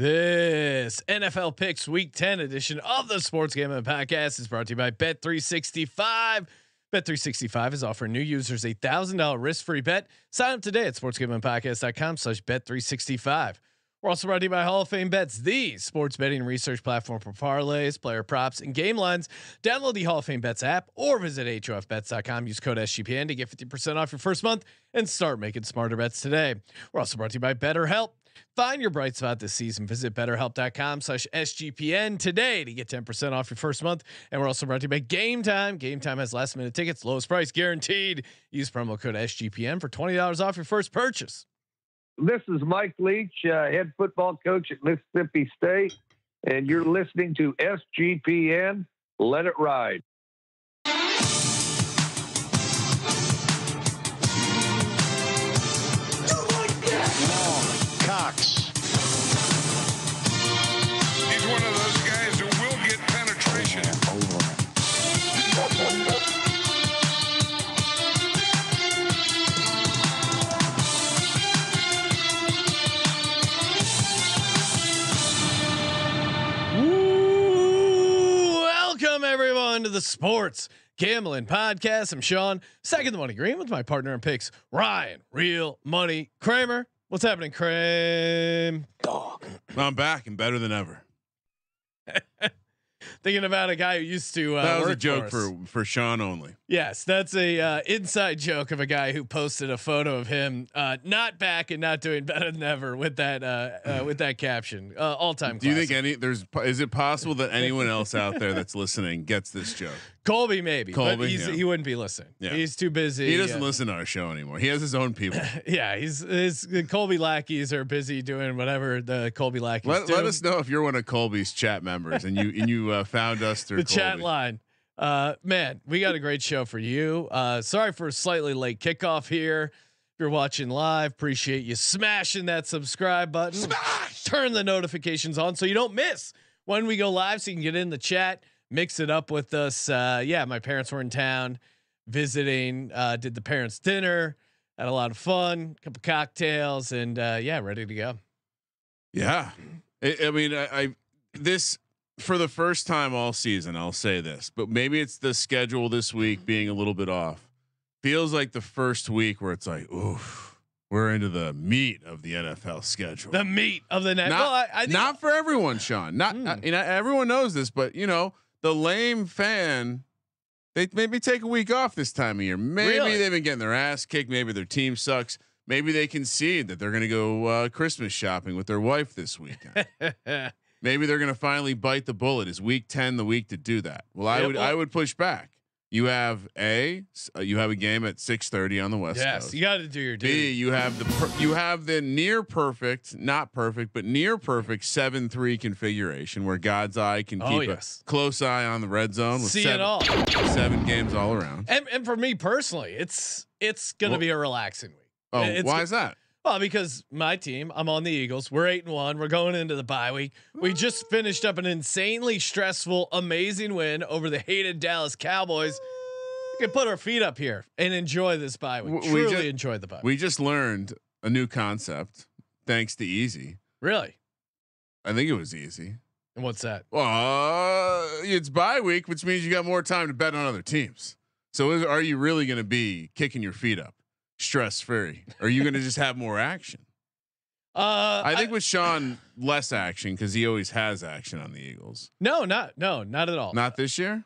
This NFL Picks Week 10 edition of the Sports Gambling Podcast is brought to you by Bet365. Bet365 is offering new users a $1,000 risk-free bet. Sign up today at sportsgamblingpodcast.com slash bet365. We're also brought to you by Hall of Fame Bets, the sports betting research platform for parlays, player props, and game lines. Download the Hall of Fame Bets app or visit HOFBets.com. Use code SGPN to get 50% off your first month and start making smarter bets today. We're also brought to you by BetterHelp. Find your bright spot this season. Visit betterhelp.com slash SGPN today to get 10% off your first month. And we're also brought to you by Game Time. Game Time has last minute tickets, lowest price guaranteed. Use promo code SGPN for $20 off your first purchase. This is Mike Leach, uh, head football coach at Mississippi State, and you're listening to SGPN. Let it ride. Everyone to the Sports Gambling Podcast. I'm Sean, second the money green with my partner in picks, Ryan, real money Kramer. What's happening, Kramer? Dog. I'm back and better than ever. Thinking about a guy who used to. Uh, That was a joke for, for for Sean only. Yes, that's a uh, inside joke of a guy who posted a photo of him uh, not back and not doing better than ever with that uh, uh, with that caption. Uh, All time. Do you think any there's is it possible that anyone else out there that's listening gets this joke? Colby maybe? but Colby, yeah. he wouldn't be listening. Yeah. He's too busy. He doesn't uh, listen to our show anymore. He has his own people. Yeah, he's his Colby lackeys are busy doing whatever the Colby lackeys let, do. let us know if you're one of Colby's chat members and you and you uh, found us through the chat line. Uh, man, we got a great show for you. Uh, sorry for a slightly late kickoff here. If you're watching live, appreciate you smashing that subscribe button. Smash! Turn the notifications on so you don't miss when we go live, so you can get in the chat, mix it up with us. Uh, yeah, my parents were in town visiting. Uh, did the parents' dinner. Had a lot of fun, couple cocktails, and uh, yeah, ready to go. Yeah, I, I mean, I, I this for the first time all season. I'll say this, but maybe it's the schedule this week being a little bit off. Feels like the first week where it's like, oof, we're into the meat of the NFL schedule. The meat of the net. not, well, I, not for everyone, Sean. Not Mm. you know everyone knows this, but you know the lame fan. They maybe take a week off this time of year. Maybe Really? they've been getting their ass kicked. Maybe their team sucks. Maybe they concede that they're going to go uh, Christmas shopping with their wife this weekend. maybe they're going to finally bite the bullet. Is week ten the week to do that? Well, I Yeah, would well- I would push back. You have a uh, you have a game at six thirty on the west yes, coast. you got to do your duty. B, you have the per- you have the near perfect, not perfect, but near perfect seven three configuration where God's eye can Oh, keep yes. a close eye on the red zone with See it seven, all. seven games all around. And and for me personally, it's it's gonna Well- be a relaxing week. Oh, It's- why is that? Well, because my team, I'm on the Eagles. We're eight and one. We're going into the bye week. We just finished up an insanely stressful, amazing win over the hated Dallas Cowboys. We can put our feet up here and enjoy this bye week. We Truly ju- enjoy the bye. We just learned a new concept thanks to Easy. really? I think it was Easy. And what's that? Well, uh, it's bye week, which means you got more time to bet on other teams. So, is, are you really going to be kicking your feet up, stress free? Are you going to just have more action? Uh, I think with Sean, less action because he always has action on the Eagles. no, not no, not at all. Not this year.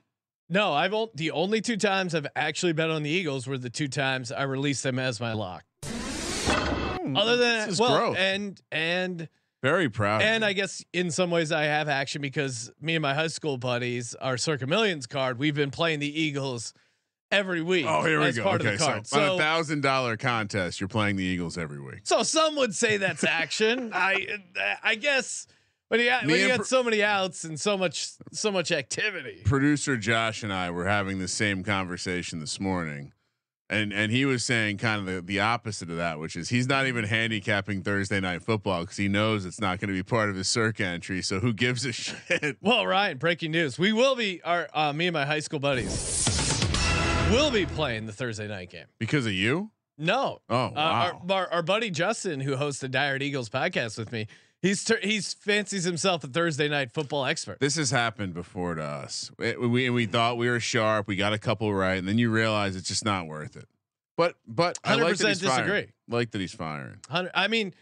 No, I've only, the only two times I've actually bet on the Eagles were the two times I released them as my lock. Other than Hmm, This is well, growth. and and Very proud. and. I guess in some ways I have action because me and my high school buddies, our Circa Millions card, we've been playing the Eagles every week. oh, here we go. Okay, card. so, on a thousand dollar contest, you're playing the Eagles every week. so some would say that's action. I I guess when you when you got so many outs and so much so much activity. Producer Josh and I were having the same conversation this morning. And and he was saying kind of the, the opposite of that, which is he's not even handicapping Thursday night football because he knows it's not going to be part of his circa entry. So who gives a shit? Well, Ryan, breaking news. We will be our uh, me and my high school buddies will be playing the Thursday night game. Because of you? No. Oh, Uh, wow. our, our our buddy Justin, who hosts the Dire Eagles podcast with me, He's tur- he's fancies himself a Thursday night football expert. This has happened before to us. We, we we thought we were sharp. We got a couple right, and then you realize it's just not worth it. But but I like that 100% firing. disagree. Like that he's firing. I mean,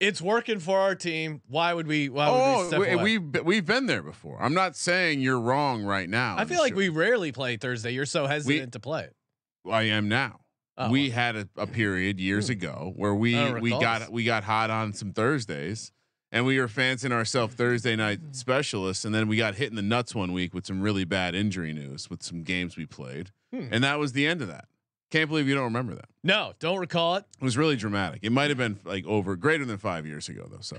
it's working for our team. Why would we? Why would we Oh, step we, away? we've we've been there before. I'm not saying you're wrong right now. I feel like we rarely play Thursday. You're so hesitant to play it. I am now. Oh, we had a, a period years ago where we we got we got hot on some Thursdays, and we were fancying ourselves Thursday night specialists, and then we got hit in the nuts one week with some really bad injury news with some games we played, Hmm. and that was the end of that. Can't believe you don't remember that. no, don't recall it. It was really dramatic. It might have been like over greater than five years ago though, so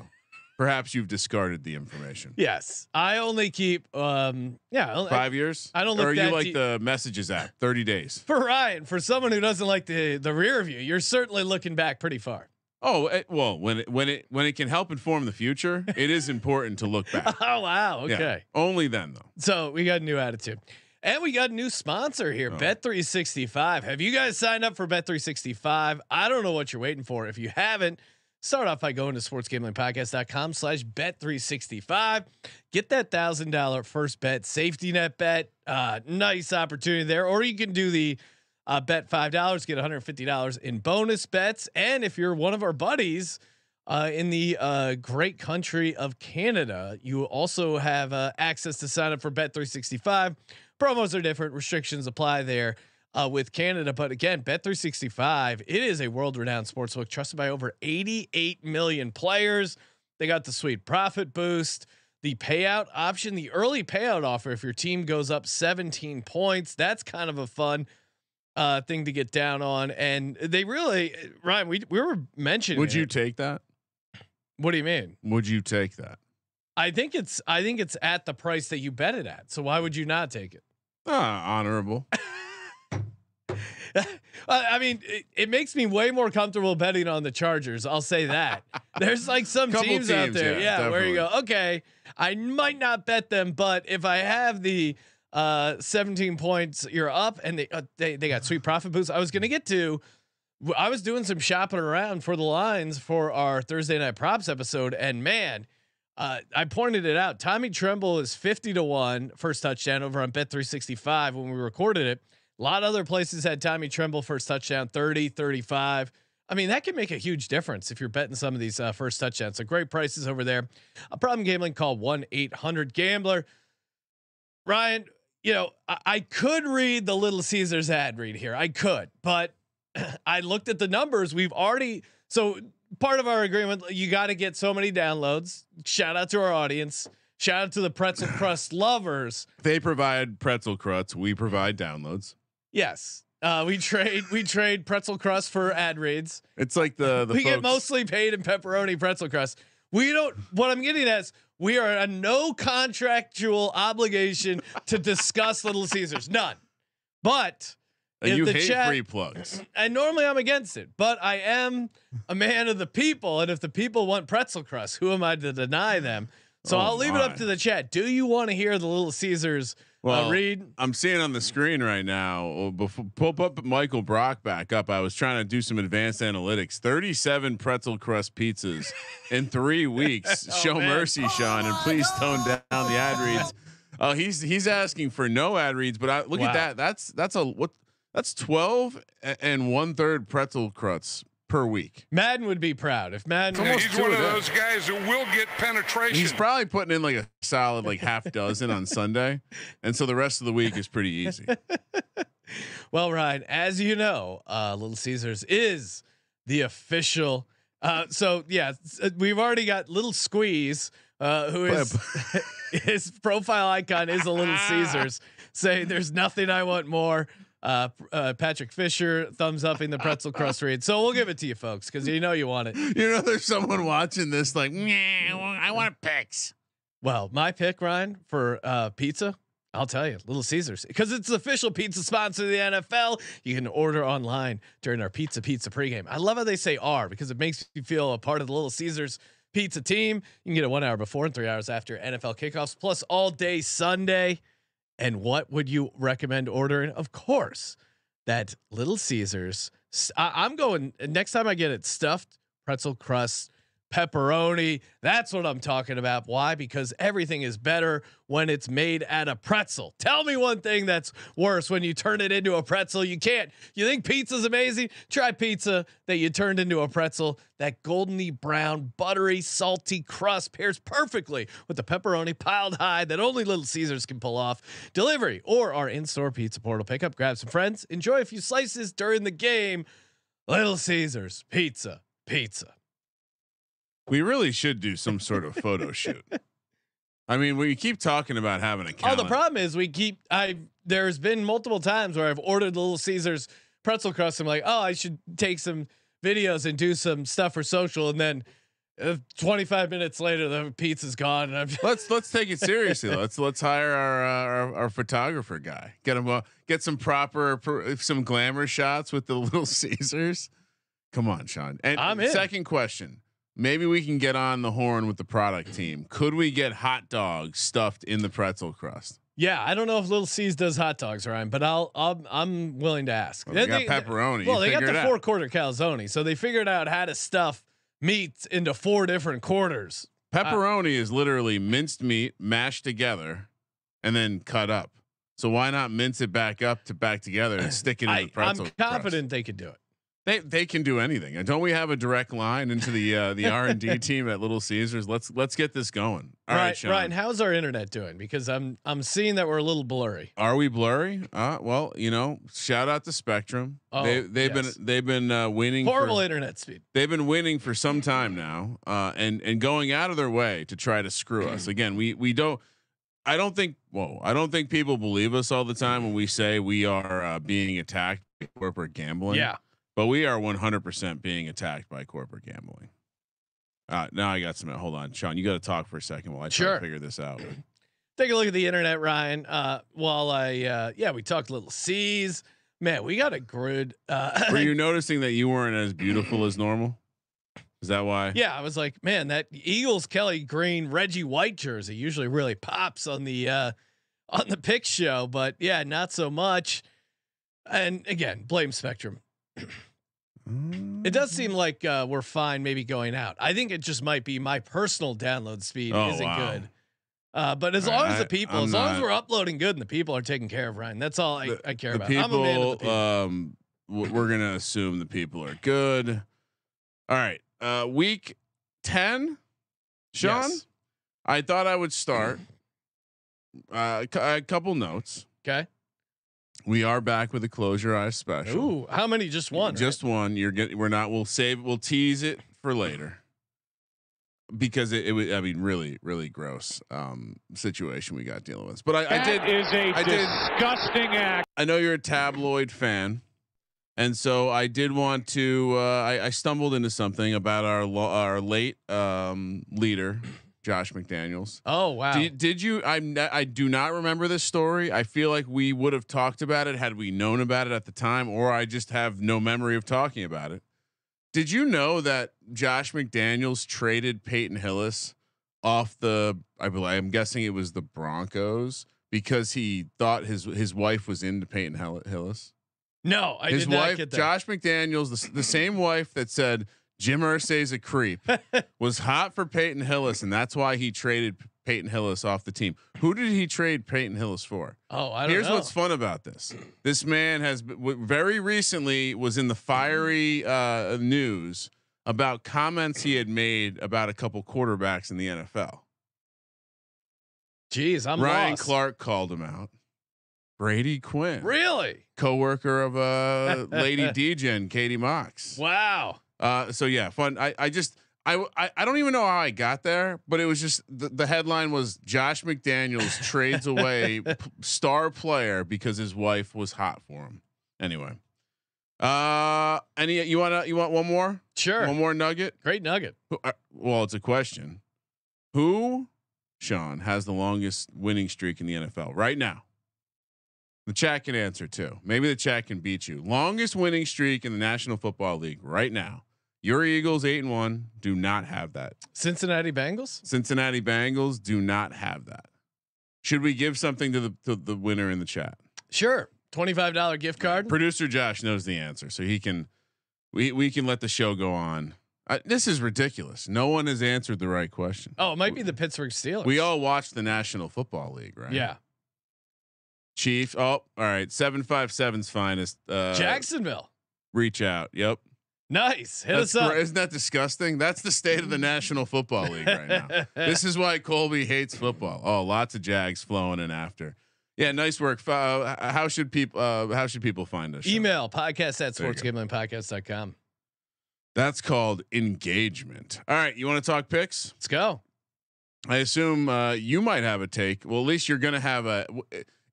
perhaps you've discarded the information. Yes, I only keep. um Yeah, I- Five years? I don't Or look are you like deep. the messages app? Thirty days. for Ryan, for someone who doesn't like the the rear view, you're certainly looking back pretty far. Oh it, well, when it when it when it can help inform the future, it is important to look back. Oh wow, Yeah. okay. Only then though. So we got a new attitude. And we got a new sponsor here, Oh. Bet365. Have you guys signed up for Bet365? I don't know what you're waiting for. If you haven't, start off by going to sportsgamblingpodcast.com slash bet365. Get that thousand dollar first bet safety net bet. Uh, nice opportunity there. Or you can do the uh, bet five dollars, get $150 in bonus bets. And if you're one of our buddies, uh, in the uh, great country of Canada. You also have uh, access to sign up for Bet365. Promos are different, restrictions apply there uh, with Canada. But again, Bet365, it is a world renowned sportsbook trusted by over 88 million players. They got the sweet profit boost, the payout option, the early payout offer if your team goes up 17 points. That's kind of a fun uh thing to get down on and they really Ryan we we were mentioning Would you it. take that? what do you mean Would you take that? I think it's I think it's at the price that you bet it at. So why would you not take it? Ah, honorable. I mean, it, it makes me way more comfortable betting on the Chargers. I'll say that. There's like some Couple teams, out there, yeah, yeah, where you go, okay, I might not bet them, but if I have the uh 17 points, you're up, and they uh, they they got sweet profit boosts. I was gonna get to. I was doing some shopping around for the lines for our Thursday night props episode, and man, uh, I pointed it out. Tommy Tremble is 50 to 1 first touchdown over on Bet 365 when we recorded it. A lot of other places had Tommy Tremble first touchdown 30, 35. I mean, that can make a huge difference if you're betting some of these uh, first touchdowns. So great prices over there. A problem gambling call 1 800 Gambler. Ryan, you know, I, I could read the Little Caesars ad read here. I could, but I looked at the numbers. We've already, so part of our agreement, you got to get so many downloads. Shout out to our audience. Shout out to the pretzel crust lovers. They provide pretzel crusts. We provide downloads. Yes. Uh, we trade we trade pretzel crust for ad reads. It's like the the we get mostly paid in pepperoni pretzel crust. We don't. What I'm getting at is we are a no contractual obligation to discuss Little Caesars. None. But if you the hate chat- free plugs. and normally I'm against it, but I am a man of the people, and if the people want pretzel crust, who am I to deny them? So Oh I'll leave it up to the chat. Do you want to hear the Little Caesars Well, uh, read? I'm seeing on the screen right now. oh, Before pull up Michael Brock back up, I was trying to do some advanced analytics. 37 pretzel crust pizzas in three weeks. Oh, Show man. mercy, Sean, and please tone down the ad reads. Oh, he's he's asking for no ad reads, but I, look Wow. at that. That's that's a what? That's 12 a- and one third pretzel crusts per week. Madden would be proud if Madden. Almost He's one of day. those guys who will get penetration. He's probably putting in like a solid like half dozen on Sunday, and so the rest of the week is pretty easy. Well, Ryan, as you know, uh, Little Caesars is the official. Uh, so yeah, uh, we've already got Little Squeeze, uh, who is his profile icon is a Little Caesars. Say, there's nothing I want more. Uh, uh, Patrick Fisher thumbs upping the pretzel crust read. So we'll give it to you folks because you know you want it. You know, there's someone watching this like, "Nah, I want picks. Well, my pick, Ryan, for uh, pizza, I'll tell you, Little Caesars, because it's the official pizza sponsor of the NFL. You can order online during our Pizza Pizza pregame. I love how they say "R" because it makes you feel a part of the Little Caesars pizza team. You can get it one hour before and three hours after NFL kickoffs, plus all day Sunday. And what would you recommend ordering? Of course, that Little Caesars. I, am going next time I get it stuffed pretzel crust pepperoni. That's what I'm talking about. Why? Because everything is better when it's made at a pretzel. Tell me one thing that's worse when you turn it into a pretzel. You can't. You think pizza's amazing? Try pizza that you turned into a pretzel. That goldeny brown, buttery, salty crust pairs perfectly with the pepperoni piled high that only Little Caesars can pull off. Delivery or our in-store pizza portal pickup. Grab some friends. Enjoy a few slices during the game. Little Caesars pizza, pizza. We really should do some sort of photo shoot. I mean, we keep talking about having a Oh, the problem is we keep. I there's been multiple times where I've ordered Little Caesars pretzel crust. I'm like, oh, I should take some videos and do some stuff for social, and then uh, 25 minutes later, the pizza's gone, and I'm let's let's take it seriously. let's let's hire our uh, our, our photographer guy. Get him uh, get some proper pr- some glamour shots with the Little Caesars. Come on, Sean. And I'm in. second question. Maybe we can get on the horn with the product team. Could we get hot dogs stuffed in the pretzel crust? yeah. I don't know if Little C's does hot dogs, Ryan, but I'll, I'll I'm willing to ask. Well, they got They- pepperoni. Well, they got the four quarter calzone, so they figured out how to stuff meats into four different quarters. Pepperoni is literally minced meat mashed together and then cut up. So why not mince it back up to back together and stick it in I, the pretzel? I'm crust? confident they could do it. They they can do anything. And don't we have a direct line into the uh, the R and D team at Little Caesars? Let's let's get this going. All right, right, Ryan, how's our internet doing? Because I'm I'm seeing that we're a little blurry. Are we blurry? Uh, well, you know, shout out to Spectrum. Oh, they they've yes. been they've been uh, winning. Horrible For, internet speed. they've been winning for some time now, uh, and and going out of their way to try to screw us. Again, we we don't. I don't think. Whoa, I don't think people believe us all the time when we say we are uh, being attacked by corporate gambling. Yeah. But we are 100% being attacked by corporate gambling. Uh, now I got some. Hold on, Sean. You got to talk for a second while I try Sure. to figure this out. Take a look at the internet, Ryan. Uh, while I uh, yeah, we talked little C's. Man, we got a grid. Uh, Were you noticing that you weren't as beautiful as normal? Is that why? yeah, I was like, man, that Eagles Kelly Green Reggie White jersey usually really pops on the uh, on the pick show, but yeah, not so much. And again, blame Spectrum. It does seem like uh, we're fine, maybe going out. I think it just might be my personal download speed Oh, isn't wow. good. Uh, but as All long as the people, I'm as long as we're uploading good and the people are taken care of, Ryan, that's all I, The- I care about. people, I'm a man of the people. um, we're gonna assume the people are good. All right, uh, week ten, Sean. Yes. I thought I would start. Uh, a couple notes. Okay. We are back with a close your eyes special. Ooh, how many just one? Just one. You're getting. We're not. We'll save. We'll tease it for later. Because it, it was. I mean, really, really gross um, situation we got dealing with. But I, I did. is a I did- disgusting act. I know you're a tabloid fan, and so I did want to. Uh, I, I stumbled into something about our lo- our late um, leader, Josh McDaniels. Oh wow. Did, did you? I'm. I do not remember this story. I feel like we would have talked about it had we known about it at the time, or I just have no memory of talking about it. Did you know that Josh McDaniels traded Peyton Hillis off the? I believe I'm guessing it was the Broncos because he thought his his wife was into Peyton Hillis. no, I his did not wife, get that. Josh McDaniels, the, the same wife that said Jim Irsay's a creep, was hot for Peyton Hillis, and that's why he traded Peyton Hillis off the team. Who did he trade Peyton Hillis for? oh, I don't know. Here's know. what's fun about this: this man has w- very recently was in the fiery uh, news about comments he had made about a couple quarterbacks in the NFL. Jeez, I'm Ryan lost. Clark called him out. Brady Quinn, Really? co-worker of uh, Lady Degen, Katie Mox. Wow. Uh, so yeah, fun. I, I just I, I I don't even know how I got there, but it was just the, the headline was Josh McDaniels trades away p- star player because his wife was hot for him. Anyway, uh, any you want to you want one more Sure. one more nugget? Great nugget. Who, uh, well, it's a question. Who, Sean, has the longest winning streak in the NFL right now? The chat can answer too. Maybe the chat can beat you. Longest winning streak in the National Football League right now. Your Eagles eight and one do not have that. Cincinnati Bengals. Cincinnati Bengals do not have that. Should we give something to the to the winner in the chat? Sure. Twenty-five dollar gift card. Producer Josh knows the answer, so he can we we can let the show go on Uh, this is ridiculous. No one has answered the right question. Oh, it might be the Pittsburgh Steelers. We all watch the National Football League, right? Yeah. Chief. Oh, all right. Seven five seven's finest. Uh, Jacksonville. Reach out. Yep. Nice. Hit That's us up. Isn't that disgusting? That's the state of the National Football League right now. this is why Colby hates football. Oh, lots of Jags flowing in after. Yeah, nice work. Uh, how should people? Uh, how should people find us? Email podcast at There you go. sportsgamblingpodcast.com. That's called engagement. All right, you want to talk picks? Let's go. I assume uh, you might have a take. Well, at least you're going to have a. w-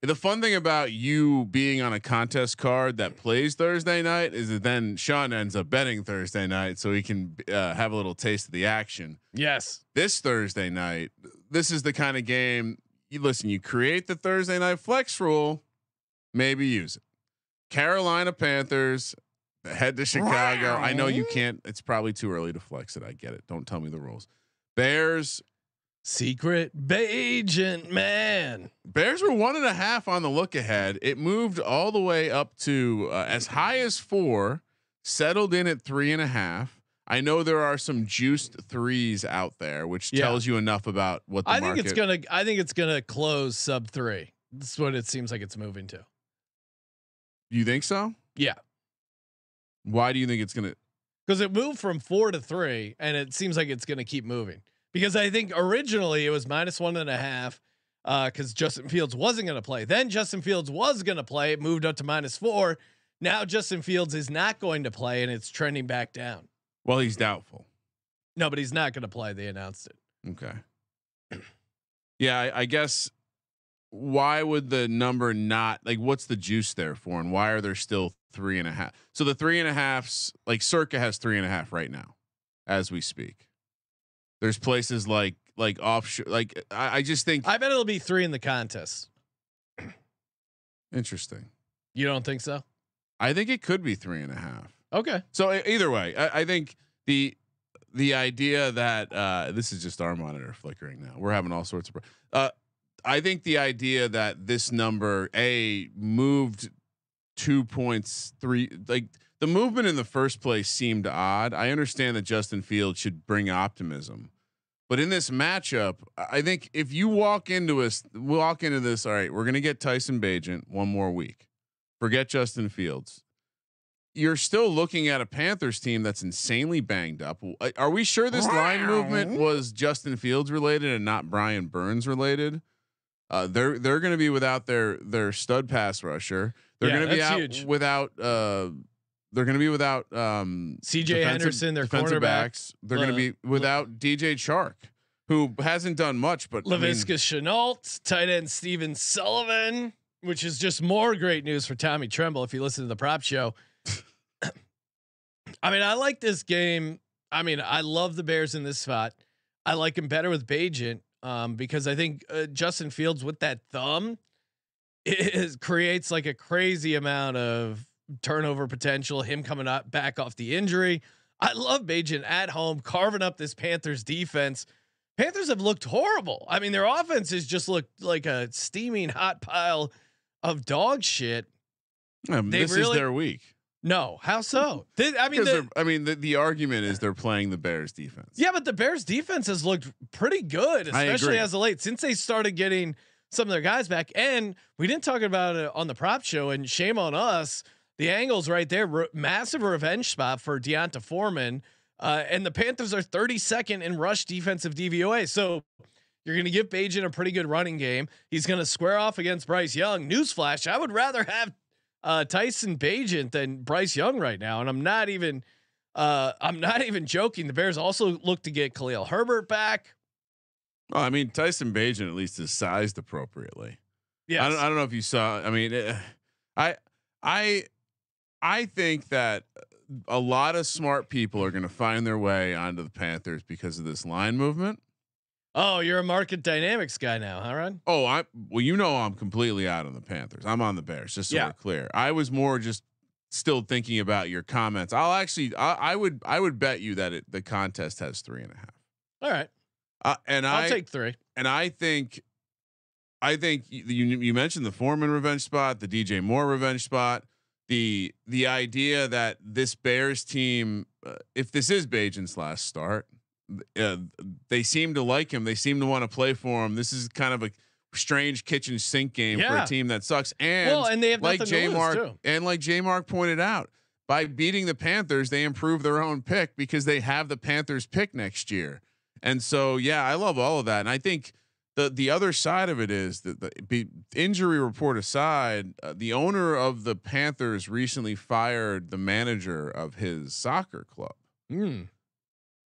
The fun thing about you being on a contest card that plays Thursday night is that then Sean ends up betting Thursday night, so he can uh, have a little taste of the action. Yes. This Thursday night, this is the kind of game. You listen. You create the Thursday night flex rule, maybe use it. Carolina Panthers head to Chicago. I know you can't. It's probably too early to flex it. I get it. Don't tell me the rules. Bears Secret agent man. Bears were one and a half on the look ahead. It moved all the way up to uh, as high as four, settled in at three and a half. I know there are some juiced threes out there, which Yeah. tells you enough about what the I think it's gonna. I think it's gonna close sub three. That's what it seems like it's moving to. you think so? Yeah. Why do you think it's gonna? because it moved from four to three, and it seems like it's going to keep moving. Because I think originally it was minus one and a half, uh, because Justin Fields wasn't going to play. Then Justin Fields was going to play. It moved up to minus four. Now Justin Fields is not going to play, and it's trending back down. Well, he's doubtful. No, but he's not going to play. They announced it. Okay. Yeah, I, I guess. Why would the number not like? What's the juice there for, and why are there still three and a half? So the three and a halfs, like Circa has three and a half right now, as we speak. There's places like like offshore, like I, I just think I bet it'll be three in the contest. interesting. You don't think so? I think it could be three and a half. Okay. So either way, I, I think the the idea that uh, this is just our monitor flickering now. We're having all sorts of. Uh, I think the idea that this number a moved two points three like the movement in the first place seemed odd. I understand that Justin Fields should bring optimism, but in this matchup, I think if you walk into us walk into this, all right, we're gonna get Tyson Bagent one more week. Forget Justin Fields you're still looking at a Panthers team that's insanely banged up. Are we sure this line movement was Justin Fields related and not Brian Burns related? Uh, they're they're going to be without their their stud pass rusher. They're Yeah, going to be out huge. without. Uh, they're going to be without um, CJ Henderson, their defensive cornerback. backs. They're going Uh, to be without DJ Chark, who hasn't done much, but I mean, Laviska Shenault, tight end Stephen Sullivan, which is just more great news for Tommy Tremble if you listen to the prop show. I mean, I like this game. I mean, I love the Bears in this spot. I like him better with Bagent um, because I think uh, Justin Fields with that thumb is creates like a crazy amount of turnover potential. Him coming up back off the injury. I love Bagent at home carving up this Panthers defense. Panthers have looked horrible. I mean, their offense has just looked like a steaming hot pile of dog shit. um, they this is their week. No, how so? Th- I mean, the, I mean, the, the argument is they're playing the Bears defense. yeah, but the Bears defense has looked pretty good, especially as of late since they started getting some of their guys back. And we didn't talk about it on the prop show, and shame on us. The angles right there, re- massive revenge spot for D'Onta Foreman. Uh, and the Panthers are 32nd in rush defensive DVOA. So you're going to give Bagent a pretty good running game. He's going to square off against Bryce Young. Newsflash: I would rather have uh, Tyson Bagent than Bryce Young right now, and I'm not even. Uh, I'm not even joking. The Bears also look to get Khalil Herbert back. Well, I mean, Tyson Bagent at least is sized appropriately. Yeah, I don't, I don't know if you saw. I mean, eh, I, I, I think that a lot of smart people are going to find their way onto the Panthers because of this line movement. Oh, you're a market dynamics guy now, huh, Ron? Oh, I well, you know, I'm completely out on the Panthers. I'm on the Bears, just so Yeah. we're clear. I was more just still thinking about your comments. I'll actually, I, I would, I would bet you that it, the contest has three and a half. All right, Uh, and I'll I take three. and I think, I think you you you mentioned the Foreman revenge spot, the DJ Moore revenge spot. The the idea that this Bears team, uh, if this is Bagent's last start, uh, they seem to like him. They seem to want to play for him. This is kind of a strange kitchen sink game for a team that sucks. And well, and they have like J Mark too. and like J Mark pointed out, by beating the Panthers, they improve their own pick because they have the Panthers pick next year. And so, yeah, I love all of that. And I think the the other side of it is that the be, injury report aside, uh, the owner of the Panthers recently fired the manager of his soccer club. Mm.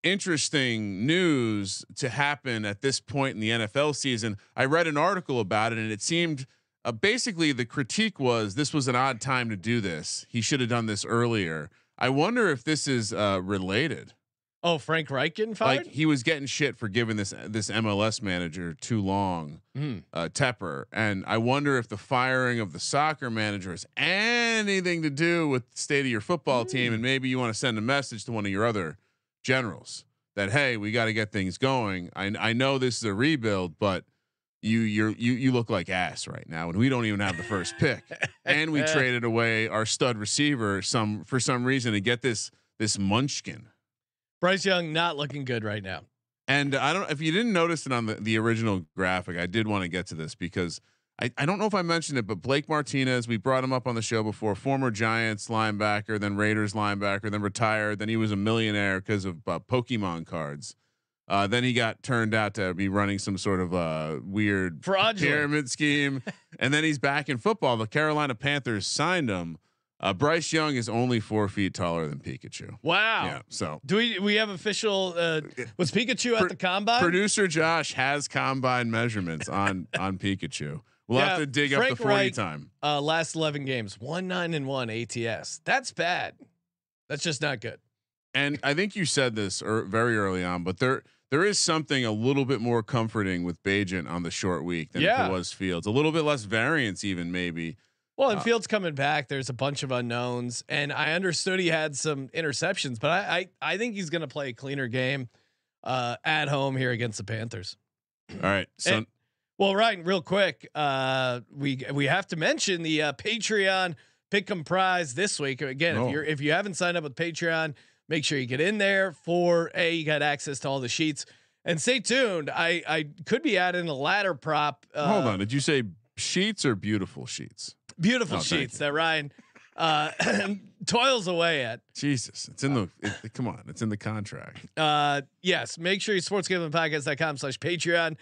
Interesting news to happen at this point in the NFL season. I read an article about it, and it seemed uh, basically the critique was this was an odd time to do this. He should have done this earlier. I wonder if this is uh, related. Oh, Frank Reich getting fired. Like he was getting shit for giving this this MLS manager too long, Mm. uh, Tepper, and I wonder if the firing of the soccer manager has anything to do with the state of your football team, and maybe you want to send a message to one of your other generals that hey, we got to get things going. I I know this is a rebuild, but you you're you you look like ass right now, and we don't even have the first pick, and we traded away our stud receiver some for some reason to get this this munchkin. Bryce Young not looking good right now. And I don't if you didn't notice it on the, the original graphic, I did want to get to this because I, I don't know if I mentioned it, but Blake Martinez, we brought him up on the show before, former Giants linebacker, then Raiders linebacker, then retired, then he was a millionaire because of uh, Pokemon cards. Uh, then he got turned out to be running some sort of uh, weird Fraudulent. pyramid scheme, and then he's back in football. The Carolina Panthers signed him. Uh, Bryce Young is only four feet taller than Pikachu. Wow. Yeah, so Do we we have official? Uh, was Pikachu at the combine? producer Josh has combine measurements on on Pikachu. We'll Yeah, have to dig Frank up the forty Reich- time. uh, last eleven games, one nine and one ATS. That's bad. That's just not good. And I think you said this er, very early on, but there there is something a little bit more comforting with Bagent on the short week than Yeah. it was Fields. A little bit less variance, even maybe. Well, and Uh, Fields coming back, there's a bunch of unknowns, and I understood he had some interceptions, but I I, I think he's going to play a cleaner game uh, at home here against the Panthers. All right, so And- Well, Ryan, real quick, uh, we we have to mention the uh, Patreon Pick'em Prize this week. Again, Oh. if you're if you haven't signed up with Patreon, make sure you get in there for a you got access to all the sheets. And stay tuned. I I could be adding a ladder prop. Uh, hold on. Did you say sheets or beautiful sheets? Beautiful Oh, sheets that Ryan uh, toils away at. Jesus, it's in the. It, come on, it's in the contract. Uh, yes, make sure you sportsgamblingpodcast.com slash Patreon.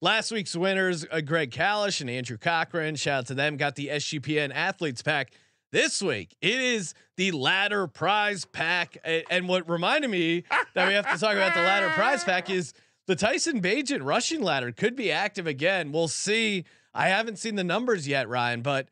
Last week's winners, uh, Greg Kalish and Andrew Cochran. Shout out to them. Got the SGPN athletes pack. This week, it is the ladder prize pack. And what reminded me that we have to talk about the ladder prize pack is the Tyson Bagent rushing ladder could be active again. We'll see. I haven't seen the numbers yet, Ryan, but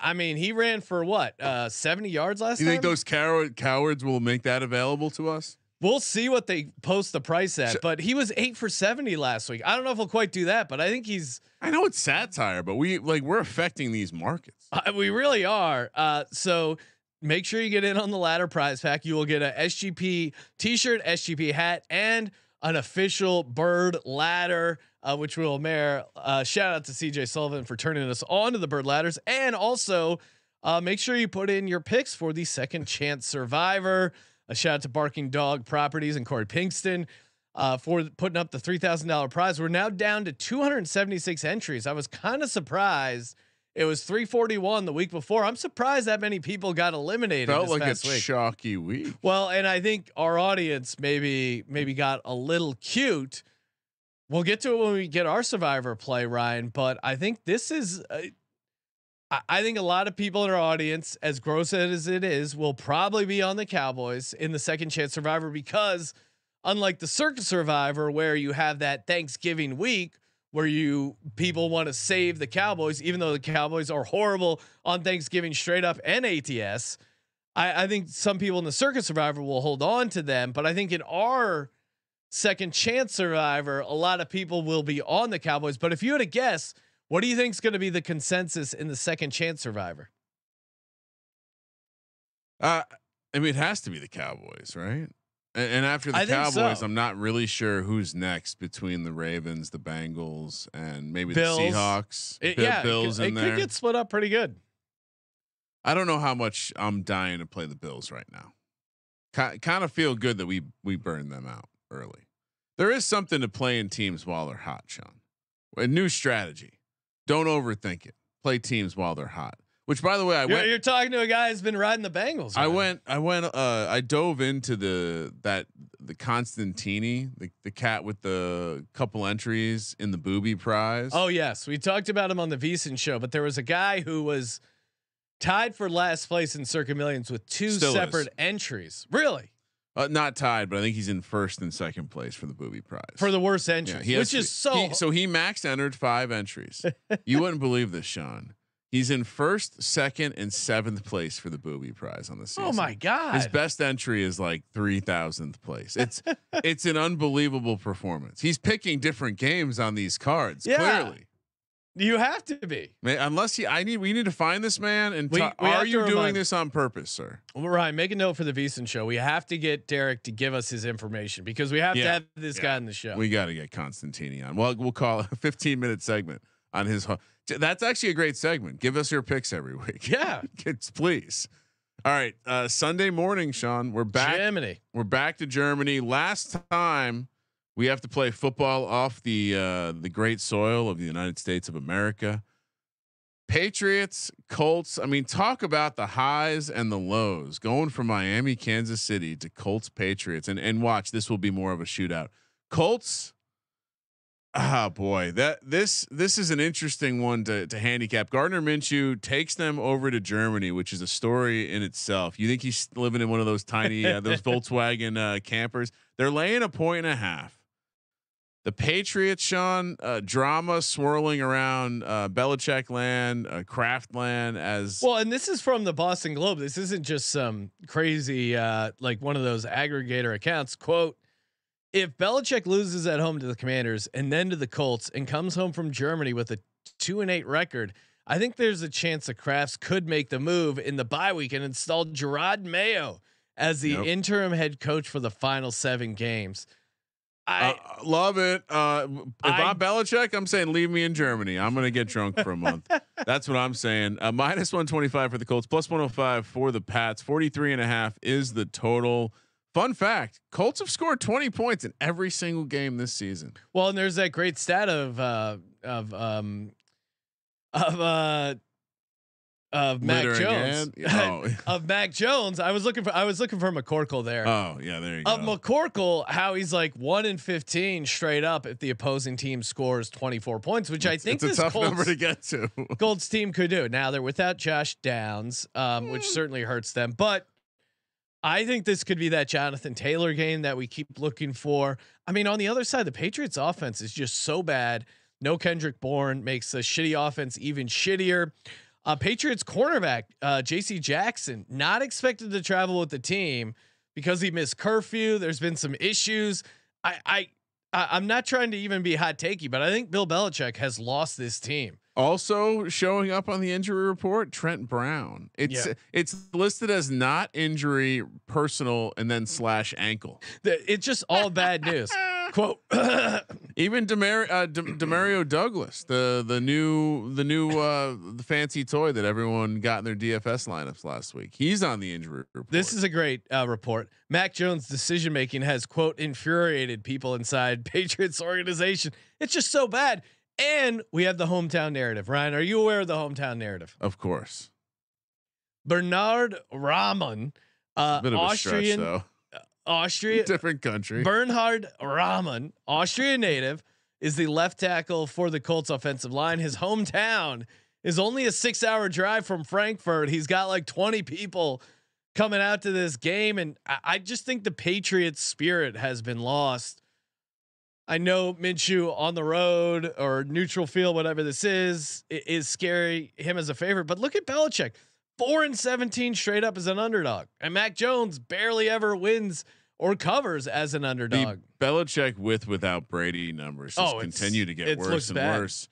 I, mean, he ran for what, uh, 70 yards last you think those coward cowards will make that available to us? We'll see what they post the price at, So- but he was eight for 70 last week. I don't know if he'll quite do that, but I think he's, I know it's satire, but we like we're affecting these markets. uh, we really are. Uh, so make sure you get in on the ladder prize pack. You will get a SGP t shirt, SGP hat, and an official bird ladder, uh, which will mayor. Uh, shout out to CJ Sullivan for turning us on to the bird ladders. And also uh, make sure you put in your picks for the second chance survivor. A shout out to Barking Dog Properties and Corey Pinkston uh, for putting up the three thousand dollar prize. We're now down to two hundred seventy six entries. I was kind of surprised. It was three forty one the week before. I'm surprised that many people got eliminated. Felt like a week. shocky week. Well, and I think our audience maybe maybe got a little cute. We'll get to it when we get our survivor play, Ryan. But I think this is. Uh, I- think a lot of people in our audience, as gross as it is, will probably be on the Cowboys in the second chance survivor because, unlike the Circa survivor, where you have that Thanksgiving week where you people want to save the Cowboys, even though the Cowboys are horrible on Thanksgiving straight up and ATS. I, I think some people in the Circa survivor will hold on to them, but I think in our second chance survivor, a lot of people will be on the Cowboys. But if you had to guess, what do you think is going to be the consensus in the second chance survivor? Uh, I mean, it has to be the Cowboys, right? And, and after the I Cowboys, so. I'm not really sure who's next between the Ravens, the Bengals, and maybe Bills. the Seahawks. It- Bi- yeah, Bills it, could- it could get split up pretty good. I don't know how much I'm dying to play the Bills right now. Kind of feel good that we we burned them out early. There is something to playing teams while they're hot, Sean. A new strategy. Don't overthink it. Play teams while they're hot. Which, by the way, I You're, went. you're talking to a guy who's been riding the Bengals. I went. I went. Uh, I dove into the that the Constantini, the the cat with the couple entries in the booby prize. Oh yes, we talked about him on the Veasan show, but there was a guy who was tied for last place in Circa Millions with two Still is. separate entries. Really, uh, not tied, but I think he's in first and second place for the booby prize. for the worst Yeah, he has which to- is so. he- so he max entered five entries. you wouldn't believe this, Sean. He's in first, second, and seventh place for the booby prize on the season. oh my god! His best entry is like three thousandth place. It's it's an unbelievable performance. He's picking different games on these cards. Yeah. Clearly, you have to be Man, unless he, I need we need to find this man and We- we are you doing remind- this on purpose, sir? well, Ryan. Make a note for the Veasan show. We have to get Derek to give us his information because we have to have this yeah. guy in the show. We got to get Constantini on. Well, we'll call it a 15 minute segment on his. ho- That's actually a great segment. Give us your picks every week. yeah, Kids, please. All right, uh, Sunday morning, Sean. We're back. Germany. We're back to Germany. Last time we have to play football off the uh, the great soil of the United States of America. Patriots, Colts. I mean, talk about the highs and the lows going from Miami, Kansas City to Colts, Patriots, and and watch this will be more of a shootout. Colts. Ah, boy, that this this is an interesting one to to handicap. Gardner Minshew takes them over to Germany, which is a story in itself. You think he's living in one of those tiny uh, those Volkswagen uh, campers? They're laying a point and a half. The Patriots, Sean, uh, drama swirling around uh, Belichick land, uh, Kraft land as Well, and this is from the Boston Globe. This isn't just some crazy, uh, like one of those aggregator accounts. Quote: If Belichick loses at home to the Commanders and then to the Colts and comes home from Germany with a two and eight record, I think there's a chance the Krafts could make the move in the bye week and install Jerod Mayo as the interim head coach for the final seven games. I Uh, love it. Uh, if I- I'm Belichick, I'm saying leave me in Germany. I'm gonna get drunk for a month. That's what I'm saying. Uh, minus 125 for the Colts, plus 105 for the Pats. 43 and a half is the total. Fun fact: Colts have scored 20 points in every single game this season. Well, and there's that great stat of uh of um of uh of Mac Litter Jones. again? of Mac Jones. I was looking for I was looking for McCorkle there. Oh, oh yeah, there you of go. Of McCorkle, how he's like one in fifteen straight up if the opposing team scores 24 points, which I think it's a tough Colts, number to get to. Gold's team could do. Now they're without Josh Downs, um, which certainly hurts them. But I think this could be that Jonathan Taylor game that we keep looking for. I mean, on the other side, the Patriots offense is just so bad. No Kendrick Bourne makes the shitty offense even shittier. Uh, Patriots cornerback uh, J.C. Jackson not expected to travel with the team because he missed curfew. There's been some issues. I, I, I'm not trying to even be hot takey, but I think Bill Belichick has lost this team. Also showing up on the injury report, Trent Brown. It's Yeah. it's listed as not injury, personal, and then slash ankle. It's just all bad news. Quote. Even Demar- uh, De- Demario Douglas, the the new the new uh, the fancy toy that everyone got in their DFS lineups last week. He's on the injury report. This is a great uh, report. Mac Jones' decision making has quote infuriated people inside Patriots organization. It's just so bad. And we have the hometown narrative. Ryan, are you aware of the hometown narrative? of course Bernhard Raimann, uh, a bit of a Austrian, stretch though. Austria, Different country. Bernhard Raimann, Austrian native, is the left tackle for the Colts offensive line. His hometown is only a six hour drive from Frankfurt. He's got like 20 people coming out to this game. And I, I just think the Patriots spirit has been lost. I know Minshew on the road or neutral field, whatever this is, is scary him as a favorite. But look at Belichick. Four and 17 straight up as an underdog. And Mac Jones barely ever wins or covers as an underdog. The Belichick with without Brady numbers just Oh, continue to get worse and bad. worse.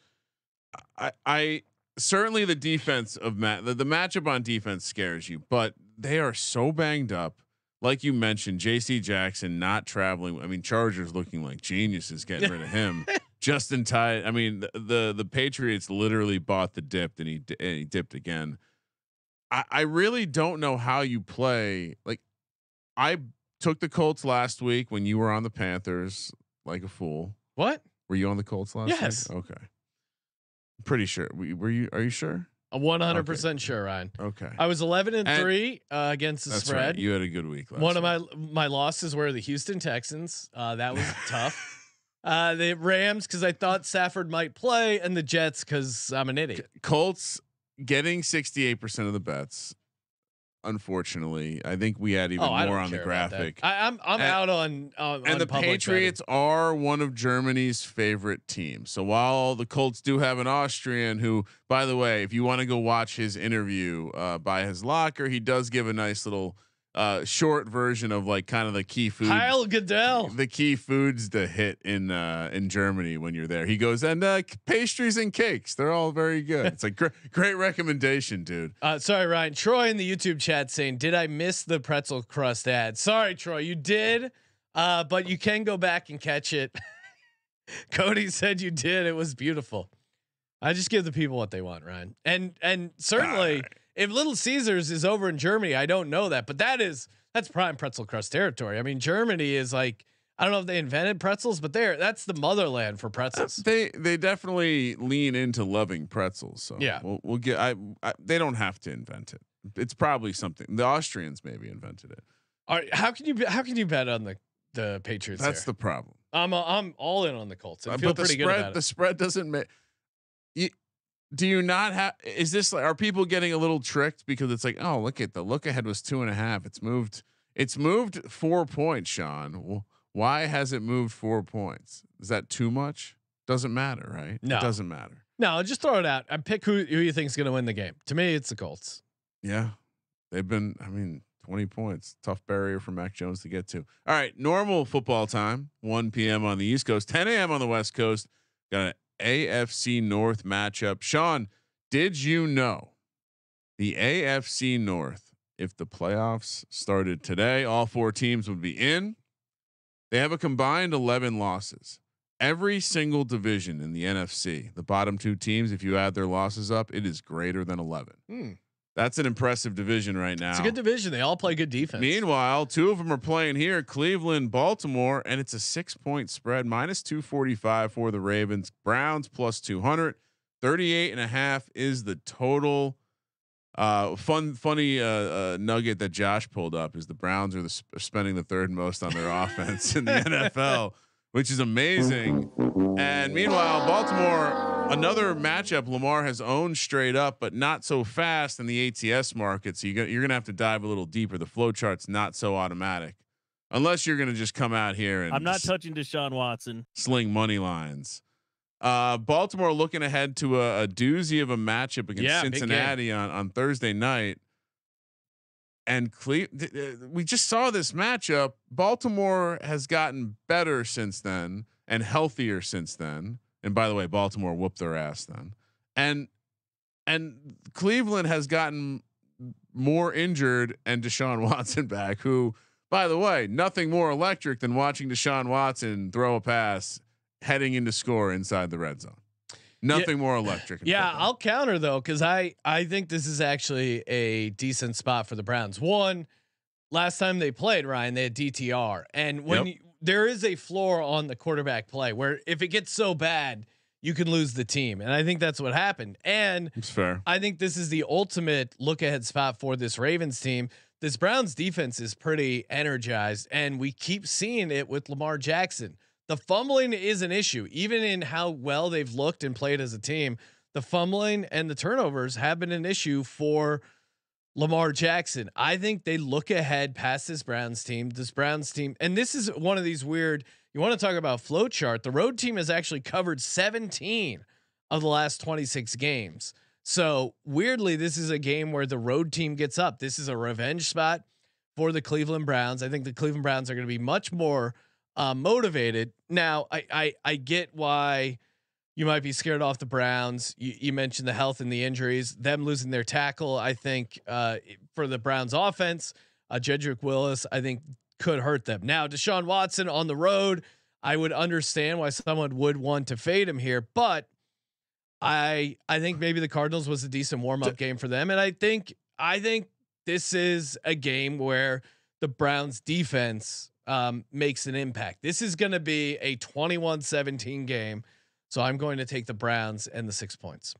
I, I certainly the defense of Matt the, the matchup on defense scares you, but they are so banged up. Like you mentioned, J.C. Jackson not traveling. I mean, Chargers looking like geniuses getting rid of him. Justin Tide. I mean, the, the the Patriots literally bought the dip, and he and he dipped again. I, I really don't know how you play. Like, I took the Colts last week when you were on the Panthers like a fool. What? Were you on the Colts last Yes. week? Okay. Pretty sure. We- Were you? Are you sure? I'm 100 percent sure, Ryan. Okay. I was 11 and, And- three uh, against the That's spread. right. You had a good week. Last One of my my losses were the Houston Texans. Uh, that was tough. Uh, the Rams because I thought Stafford might play, and the Jets because I'm an idiot. Colts getting 68% of the bets. Unfortunately, I think we had even oh, more on the care about that. graphic. I, I'm I'm And- out on on and on the Patriots are one of Germany's favorite teams. So while the Colts do have an Austrian who, by the way, if you want to go watch his interview uh, by his locker, he does give a nice little uh, short version of like kind of the key food. Kyle Goodell. The key foods to hit in uh, in Germany when you're there. He goes and uh, pastries and cakes. They're all very good. It's a gr- great recommendation, dude. Uh, sorry, Ryan. Troy in the YouTube chat saying, "Did I miss the pretzel crust ad?" Sorry, Troy, you did, uh, but you can go back and catch it. Cody said you did. It was beautiful. I just give the people what they want, Ryan, and and certainly. If Little Caesars is over in Germany, I don't know that, but that is that's prime pretzel crust territory. I mean, Germany is like I don't know if they invented pretzels, but they're that's the motherland for pretzels. They they definitely lean into loving pretzels. So Yeah. we'll, we'll get. I, I they don't have to invent it. It's probably something the Austrians maybe invented it. All right, how can you how can you bet on the the Patriots? That's there? the problem. I'm uh, I'm all in on the Colts. I Uh, feel but the pretty good spread about the it. spread doesn't make. You, do you not have? Is this like? Are people getting a little tricked because it's like, oh, look at the look ahead was two and a half. It's moved. It's moved four points, Sean. Why has it moved four points? Is that too much? Doesn't matter, right? No. it doesn't matter. No, just throw it out. I pick who who you think's going to win the game. To me, it's the Colts. Yeah. They've been, I mean, 20 points. Tough barrier for Mac Jones to get to. All right. Normal football time, 1 p.m. on the East Coast, 10 a.m. on the West Coast. Got an AFC North matchup. Sean, did you know the AFC North, if the playoffs started today, all four teams would be in? They have a combined 11 losses. Every single division in the NFC, the bottom two teams, if you add their losses up, it is greater than 11. Hmm. That's an impressive division right now. It's a good division. They all play good defense. Meanwhile, two of them are playing here Cleveland, Baltimore, and it's a six point spread, minus 245 for the Ravens. Browns plus 200. 38 and a half is the total. Uh, fun, funny uh, uh, nugget that Josh pulled up is the Browns are the sp- spending the third most on their offense in the NFL, which is amazing. And meanwhile, Baltimore, another matchup Lamar has owned straight up, but not so fast in the ATS market. So you going to have to dive a little deeper. The flow chart's not so automatic, unless you're going to just come out here and I'm not touching Deshaun Watson. sling money lines. Uh, Baltimore looking ahead to a, a doozy of a matchup against Yeah. Cincinnati on, on Thursday night. And Cle- th- th- we just saw this matchup. Baltimore has gotten better since then and healthier since then. And by the way, Baltimore whooped their ass then. And and Cleveland has gotten more injured and Deshaun Watson back, who, by the way, nothing more electric than watching Deshaun Watson throw a pass heading into score inside the red zone. Nothing more electric. Yeah, football. I'll counter though because I I think this is actually a decent spot for the Browns. One, last time they played Ryan, they had DTR, and when Yep. you, there is a floor on the quarterback play where if it gets so bad, you can lose the team, and I think that's what happened. And it's fair. I think this is the ultimate look ahead spot for this Ravens team. This Browns defense is pretty energized, and we keep seeing it with Lamar Jackson. The fumbling is an issue, even in how well they've looked and played as a team. The fumbling and the turnovers have been an issue for Lamar Jackson. I think they look ahead past this Browns team. This Browns team, and this is one of these weird. You want to talk about flow chart? The road team has actually covered 17 of the last 26 games. So weirdly, this is a game where the road team gets up. This is a revenge spot for the Cleveland Browns. I think the Cleveland Browns are going to be much more uh, motivated. Now, I, I I get why you might be scared off the Browns. You, you mentioned the health and the injuries, them losing their tackle. I think uh, for the Browns offense, uh, Jedrick Wills, I think could hurt them. Now, Deshaun Watson on the road, I would understand why someone would want to fade him here, but I I think maybe the Cardinals was a decent warm up game for them, and I think I think this is a game where the Browns defense um, makes an impact. This is going to be a 21-17 game. So I'm going to take the Browns and the six points.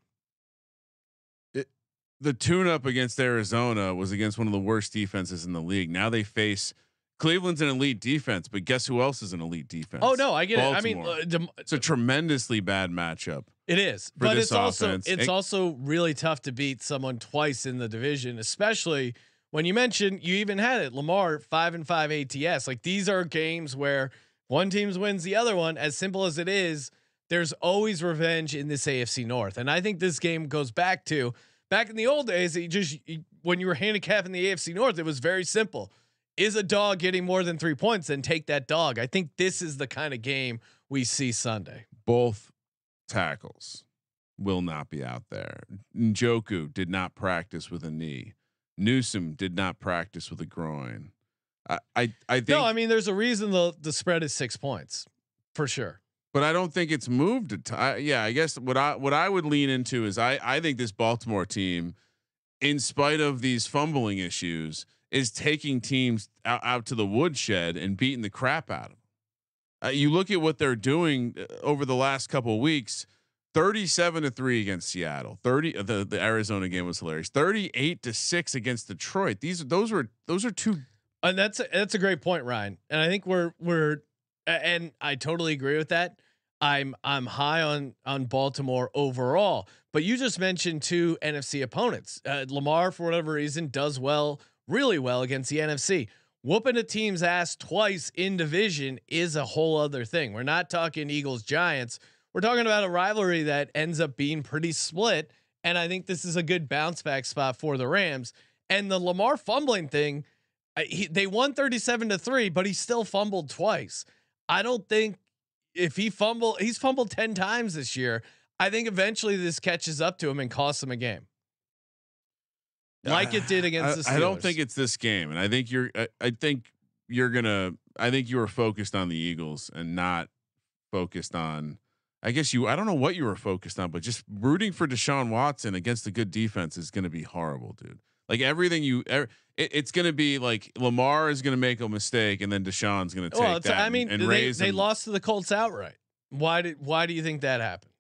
the tune up against Arizona was against one of the worst defenses in the league. Now they face Cleveland's an elite defense, but guess who else is an elite defense? Oh no, I get it. I mean, uh, dem- It's a tremendously bad matchup. it is, but it's also it's And- also really tough to beat someone twice in the division, especially when you mentioned you even had it Lamar five and five ATS. Like these are games where one team's wins the other one. As simple as it is, there's always revenge in this AFC North, and I think this game goes back to back in the old days. You just you, when you were handicapping the AFC North, it was very simple. Is a dog getting more than three points? Then take that dog. I think this is the kind of game we see Sunday. Both tackles will not be out there. Njoku did not practice with a knee. Newsome did not practice with a groin. I I, I think No, I mean there's a reason the the spread is six points for sure. But I don't think it's moved. A t- I, yeah, I guess what I what I would lean into is I I think this Baltimore team, in spite of these fumbling issues, is taking teams out, out to the woodshed and beating the crap out of them. Uh, you look at what they're doing uh, over the last couple weeks. 37 to 3 against Seattle. 30 uh, the the Arizona game was hilarious. 38 to 6 against Detroit. These those were those are two And that's a, that's a great point, Ryan. And I think we're we're and I totally agree with that. I'm I'm high on on Baltimore overall, but you just mentioned two NFC opponents. Uh, Lamar, for whatever reason, does well, really well against the NFC. Whooping a team's ass twice in division is a whole other thing. We're not talking Eagles Giants. We're talking about a rivalry that ends up being pretty split. And I think this is a good bounce back spot for the Rams. And the Lamar fumbling thing, I- he, they won 37 to 3 but he still fumbled twice i don't think if he fumble he's fumbled 10 times this year i think eventually this catches up to him and costs him a game like it did against the I, I don't think it's this game, and I think you're. I, I think you're gonna. I think you were focused on the Eagles and not focused on. I guess you. I don't know what you were focused on, but just rooting for Deshaun Watson against a good defense is going to be horrible, dude. Like everything you, it, it's going to be like Lamar is going to make a mistake, and then Deshaun's going to take well that. i mean and, they, raise they lost to the colts outright why did why do you think that happened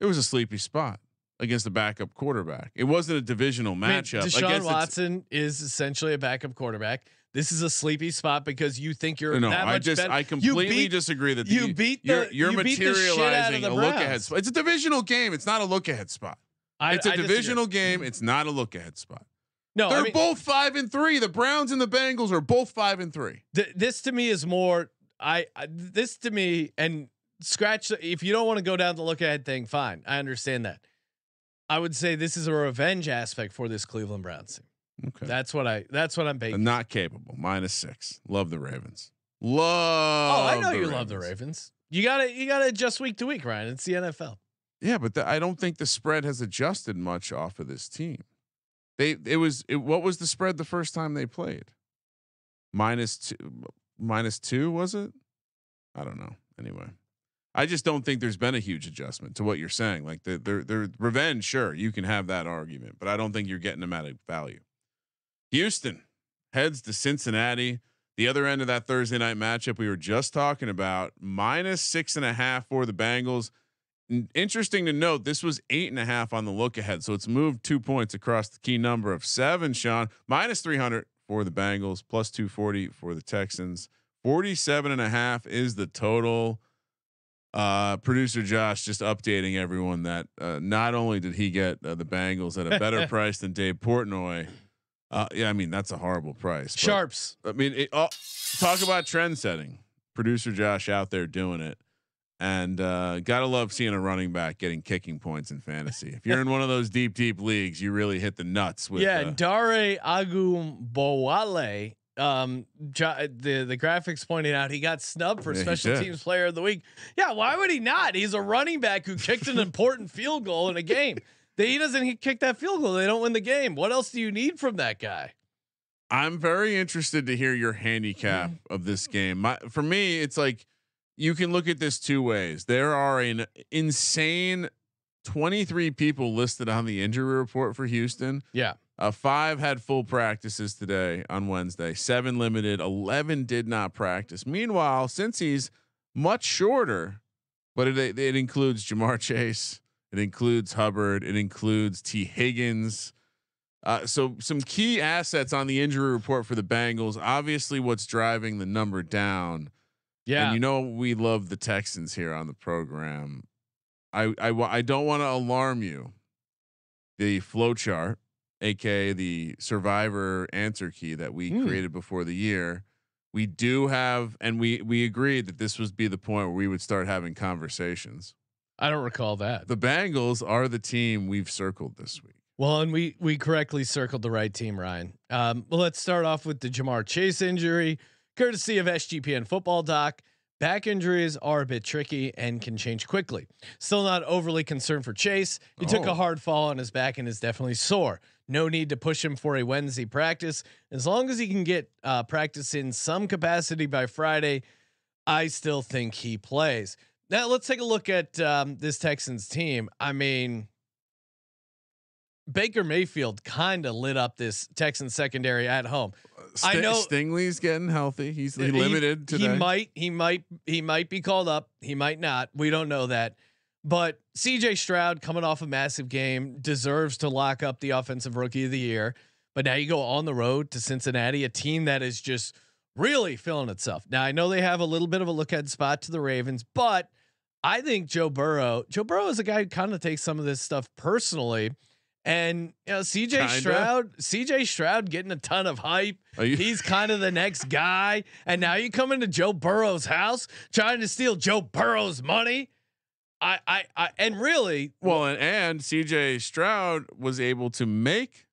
It was a sleepy spot against a backup quarterback. It wasn't a divisional I mean, matchup. Deshaun Watson is essentially a backup quarterback. This is a sleepy spot because you think you're No, that I just better. I completely beat- disagree that you the, beat you're, the- you're you beat the shit out of materializing the a look ahead spot. It's a divisional game. It's not a look ahead spot. I- It's a I disagree. divisional game. It's not a look ahead spot. No, They're I mean, both five and three. The Browns and the Bengals are both five and three. th- this to me is more. I, I this to me and scratch. If you don't want to go down the look ahead thing, fine. I understand that. I would say this is a revenge aspect for this Cleveland Browns team. Okay. That's what I. That's what I'm baking. not capable. Minus six. Love the Ravens. Love. oh, I know you love the Ravens. You gotta. You gotta adjust week to week, Ryan. It's the NFL. Yeah, but the, I don't think the spread has adjusted much off of this team. They it was it, what was the spread the first time they played? Minus two, minus two was it? I don't know. Anyway, I just don't think there's been a huge adjustment to what you're saying. Like the their their revenge, sure, you can have that argument, but I don't think you're getting them at a value. Houston heads to Cincinnati. The other end of that Thursday night matchup we were just talking about, minus six and a half for the Bengals. Interesting to note, this was eight and a half on the look ahead. So it's moved two points across the key number of seven, Sean. Minus 300 for the Bengals, plus 240 for the Texans. 47 and a half is the total. Uh, producer Josh just updating everyone that uh, not only did he get uh, the Bengals at a better price than Dave Portnoy. Uh, yeah, I mean that's a horrible price. Sharps. I mean, it, oh, talk about trend setting. Producer Josh out there doing it, and uh, gotta love seeing a running back getting kicking points in fantasy. If you're in one of those deep, deep leagues, you really hit the nuts with. yeah, uh, Dare Ogunbowale. Um, the the graphics pointed out he got snubbed for Yeah, special teams player of the week. Yeah, why would he not? He's a running back who kicked an important field goal in a game. They, he doesn't he kick that field goal, they don't win the game. What else do you need from that guy? I'm very interested to hear your handicap of this game. My, for me, it's like you can look at this two ways. There are an insane 23 people listed on the injury report for Houston. Yeah. Uh, five had full practices today on Wednesday. Seven limited. Eleven did not practice. Meanwhile, since he's much shorter, but it it includes Ja'Marr Chase, it includes Hubbard, it includes Tee Higgins. Uh, so some key assets on the injury report for the Bengals. Obviously, what's driving the number down. Yeah. And you know we love the Texans here on the program. I I I don't want to alarm you. The flow chart, aka the survivor answer key that we Hmm. created before the year, we do have, and we we agreed that this would be the point where we would start having conversations. I don't recall that. The Bengals are the team we've circled this week. Well, and we we correctly circled the right team, Ryan. Um, well, let's start off with the Ja'Marr Chase injury, courtesy of SGPN Football Doc. Back injuries are a bit tricky and can change quickly. Still not overly concerned for Chase. He took Oh. a hard fall on his back and is definitely sore. No need to push him for a Wednesday practice. As long as he can get uh, practice in some capacity by Friday, I still think he plays. Now let's take a look at um, this Texans team. I mean, Baker Mayfield kind of lit up this Texan secondary at home. I know- Stingley's getting healthy. He's he He- limited He today. might, he might, he might be called up. He might not. We don't know that. But CJ Stroud coming off a massive game deserves to lock up the offensive rookie of the year. But now you go on the road to Cincinnati, a team that is just really feeling itself. Now I know they have a little bit of a look ahead spot to the Ravens, but I think Joe Burrow, Joe Burrow is a guy who kind of takes some of this stuff personally. And you know, CJ Kinda. Stroud, CJ Stroud getting a ton of hype. He's kind of the next guy. And now you come into Joe Burrow's house trying to steal Joe Burrow's money. I, I, I, and really, Well, and, and CJ Stroud was able to make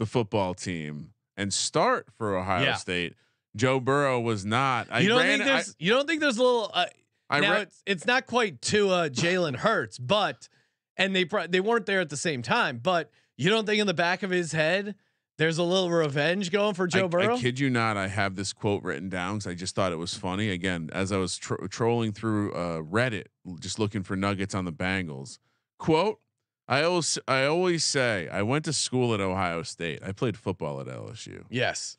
the football team and start for Ohio Yeah. State. Joe Burrow was not. I you don't ran, think there's, you don't think there's a little, uh, I, I now ran, it's, it's not quite to uh, Jalen Hurts, but, and they, pro- they weren't there at the same time, but you don't think in the back of his head, there's a little revenge going for Joe I, Burrow? I kid you not. I have this quote written down because I just thought it was funny. Again, as I was tro- trolling through uh, Reddit, just looking for nuggets on the Bengals. Quote: I always I always say I went to school at Ohio State. I played football at LSU. yes.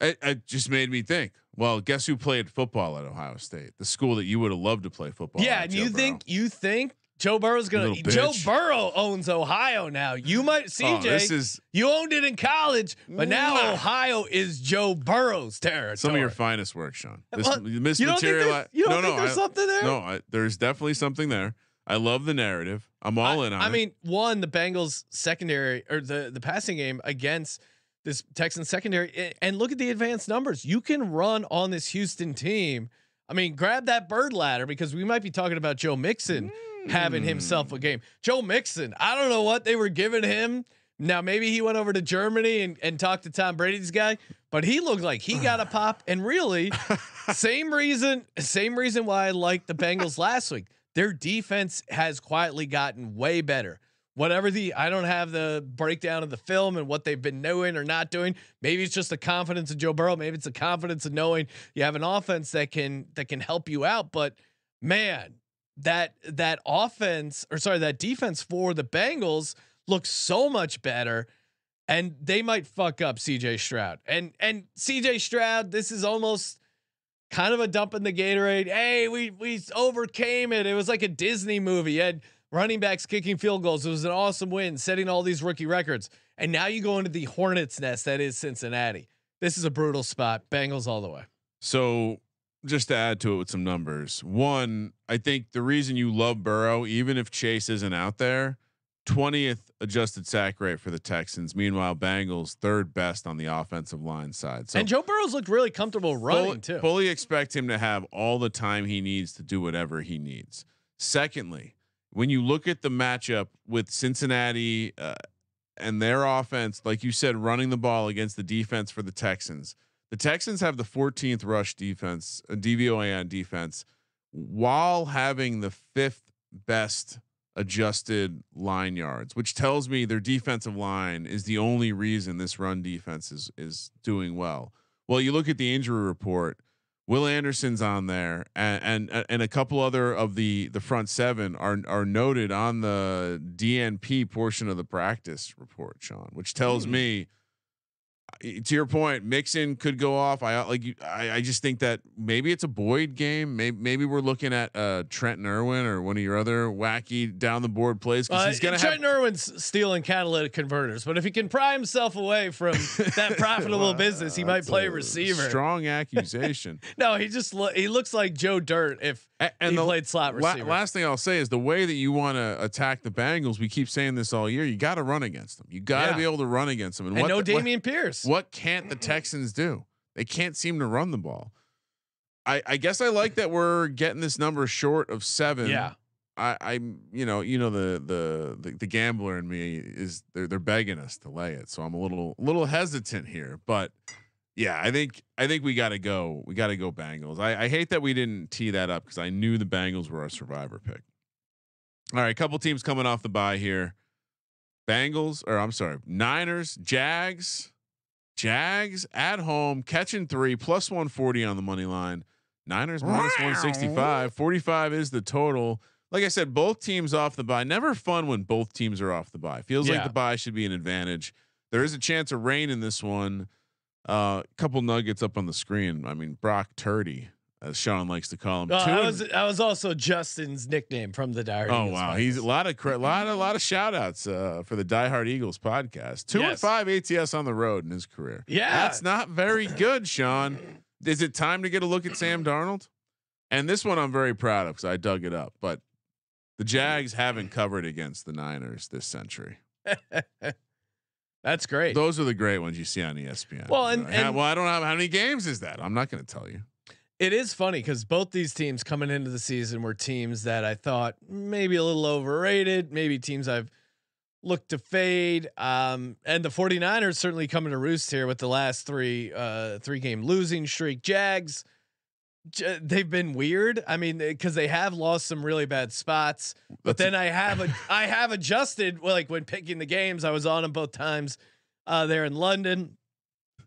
It, it just made me think. Well, guess who played football at Ohio State? The school that you would have loved to play football. Yeah, at, and Joe you Burrow. think you think Joe Burrow's gonna Joe. Burrow owns Ohio now. You might CJ. Oh, this is you owned it in college, but now Nah. Ohio is Joe Burrow's territory. some of your finest work, Sean. This, Well, this you don't think material. there's, you don't no, think no, there's I, something there? no. I, there's definitely something there. I love the narrative. I'm all I, in on it. I it. mean, one, the Bengals secondary or the the passing game against this Texan secondary, and look at the advanced numbers. You can run on this Houston team. I mean, grab that bird ladder because we might be talking about Joe Mixon having himself a mm. game. Joe Mixon, I don't know what they were giving him. Now maybe he went over to Germany and, and talked to Tom Brady's guy, but he looked like he got a pop. And really, same reason, same reason why I liked the Bengals last week. Their defense has quietly gotten way better. Whatever the I don't have the breakdown of the film and what they've been doing or not doing. Maybe it's just the confidence of Joe Burrow. Maybe it's the confidence of knowing you have an offense that can that can help you out. But man, that that offense or sorry, that defense for the Bengals looks so much better. And they might fuck up CJ Stroud. And and CJ Stroud, this is almost kind of a dump in the Gatorade. Hey, we we overcame it. It was like a Disney movie. You had running backs kicking field goals. It was an awesome win, setting all these rookie records. And now you go into the hornet's nest that is Cincinnati. This is a brutal spot. Bengals all the way. So just to add to it with some numbers, one, I think the reason you love Burrow, even if Chase isn't out there, 20th adjusted sack rate for the Texans. Meanwhile, Bengals third best on the offensive line side. So and Joe Burrow's looked really comfortable running fully, too. fully expect him to have all the time he needs to do whatever he needs. Secondly, when you look at the matchup with Cincinnati uh, and their offense, like you said, running the ball against the defense for the Texans, the Texans have the 14th rush defense, a DVOA on defense, while having the fifth best adjusted line yards, which tells me their defensive line is the only reason this run defense is is doing well. Well, you look at the injury report. Will Anderson's on there, and, and and a couple other of the the front seven are are noted on the DNP portion of the practice report, Sean, which tells Hmm. me to your point, Mixon could go off. I like you. I, I just think that maybe it's a Boyd game. Maybe maybe we're looking at uh, Trenton Irwin or one of your other wacky down the board plays because Uh, he's gonna Trent have. Irwin's stealing catalytic converters, but if he can pry himself away from that profitable business, he might play receiver. Strong accusation. No, he just lo- he looks like Joe Dirt if A- and he the played slot la- receiver. last thing I'll say is the way that you want to attack the Bengals. We keep saying this all year. You got to run against them. You got to Yeah. be able to run against them. and what no the- what- Damian What can't the Texans do? They can't seem to run the ball. I, I guess I like that we're getting this number short of seven. Yeah. I, I'm, you know, you know the, the the the gambler in me is they're they're begging us to lay it, so I'm a little little hesitant here. But yeah, I think I think we got to go. We got to go Bengals. I, I hate that we didn't tee that up because I knew the Bengals were our survivor pick. All right, a couple teams coming off the bye here. Bengals, or I'm sorry, Niners, Jags, Jags at home, catching three, plus 140 on the money line. Niners minus 165. 45 is the total. Like I said, both teams off the buy. Never fun when both teams are off the buy. Feels like the buy should be an advantage. There is a chance of rain in this one. A uh, couple nuggets up on the screen. I mean, Brock Turdy, as Sean likes to call him. Well, that and- was that was also Justin's nickname from the Dire. Oh Eagles wow, podcast. he's a lot of cre- lot of lot of shout outs uh, for the Die Hard Eagles podcast. Two and five ATS on the road in his career. Yeah. that's not very good, Sean. Is it time to get a look at Sam Darnold? And this one I'm very proud of because I dug it up. But the Jags haven't covered against the Niners this century. That's great. Those are the great ones you see on ESPN. Well, and- and- well, I don't know how many games is that. I'm not going to tell you. It is funny because both these teams coming into the season were teams that I thought maybe a little overrated, maybe teams I've looked to fade. Um, and the 49ers certainly coming to roost here with the last three uh three game losing streak. Jags j- they've been weird. I mean, because they have lost some really bad spots. But That's- then I have a I have adjusted well, like when picking the games. I was on them both times uh there in London.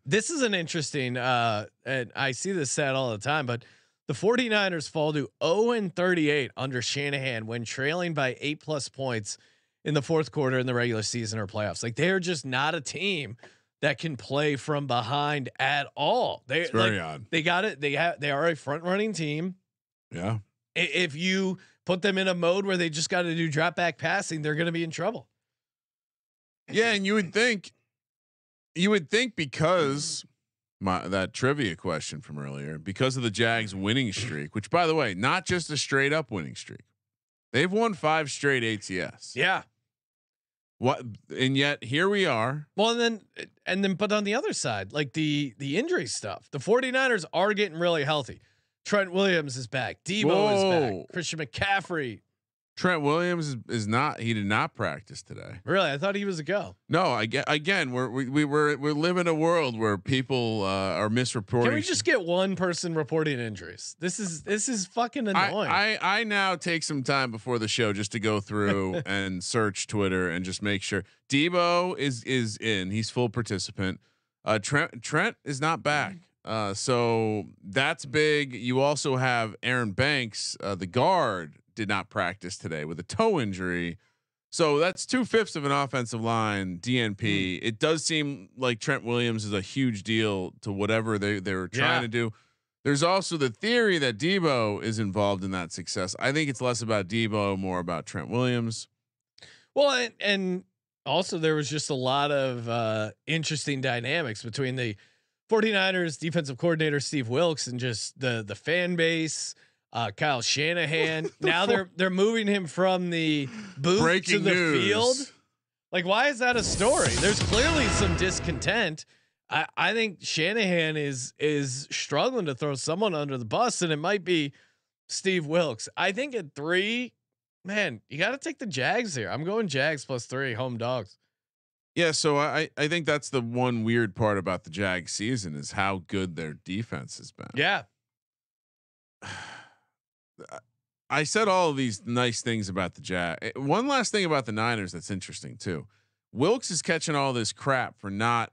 This is an interesting uh and I see this stat all the time, but the 49ers fall to 0 and 38 under Shanahan when trailing by 8 plus points in the fourth quarter in the regular season or playoffs. Like they're just not a team that can play from behind at all. They It's very like, odd. they got it. They have they are a front running team Yeah. if you put them in a mode where they just got to do drop back passing, they're going to be in trouble. Yeah, and you would think, you would think mm-hmm. because my that trivia question from earlier, because of the Jags winning streak, which by the way, not just a straight up winning streak, they've won five straight ATS. Yeah. What? And yet here we are. Well, and then and then but on the other side, like the the injury stuff, the 49ers are getting really healthy. Trent Williams is back. Debo is back. Christian McCaffrey. Trent Williams is, is not. He did not practice today. Really, I thought he was a go. No, I get again. We're we, we we're we're living a world where people uh, are misreporting. Can we just get one person reporting injuries? This is this is fucking I, annoying. I I now take some time before the show just to go through and search Twitter and just make sure Debo is is in. He's full participant. Uh, Trent Trent is not back. Uh, so that's big. You also have Aaron Banks, uh, the guard, did not practice today with a toe injury. So that's two fifths of an offensive line DNP. It does seem like Trent Williams is a huge deal to whatever they they were trying Yeah. to do. There's also the theory that Debo is involved in that success. I think it's less about Debo, more about Trent Williams. Well, and, and also there was just a lot of uh, interesting dynamics between the 49ers defensive coordinator Steve Wilks and just the the fan base. Uh, Kyle Shanahan. now they're they're moving him from the booth Breaking to the news. field. Like, why is that a story? There's clearly some discontent. I, I think Shanahan is is struggling to throw someone under the bus, and it might be Steve Wilks. I think at three, man, you got to take the Jags here. I'm going Jags plus three, home dogs. Yeah, so I I think that's the one weird part about the Jag season is how good their defense has been. Yeah, I said all of these nice things about the Jag. One last thing about the Niners that's interesting too. Wilks is catching all this crap for not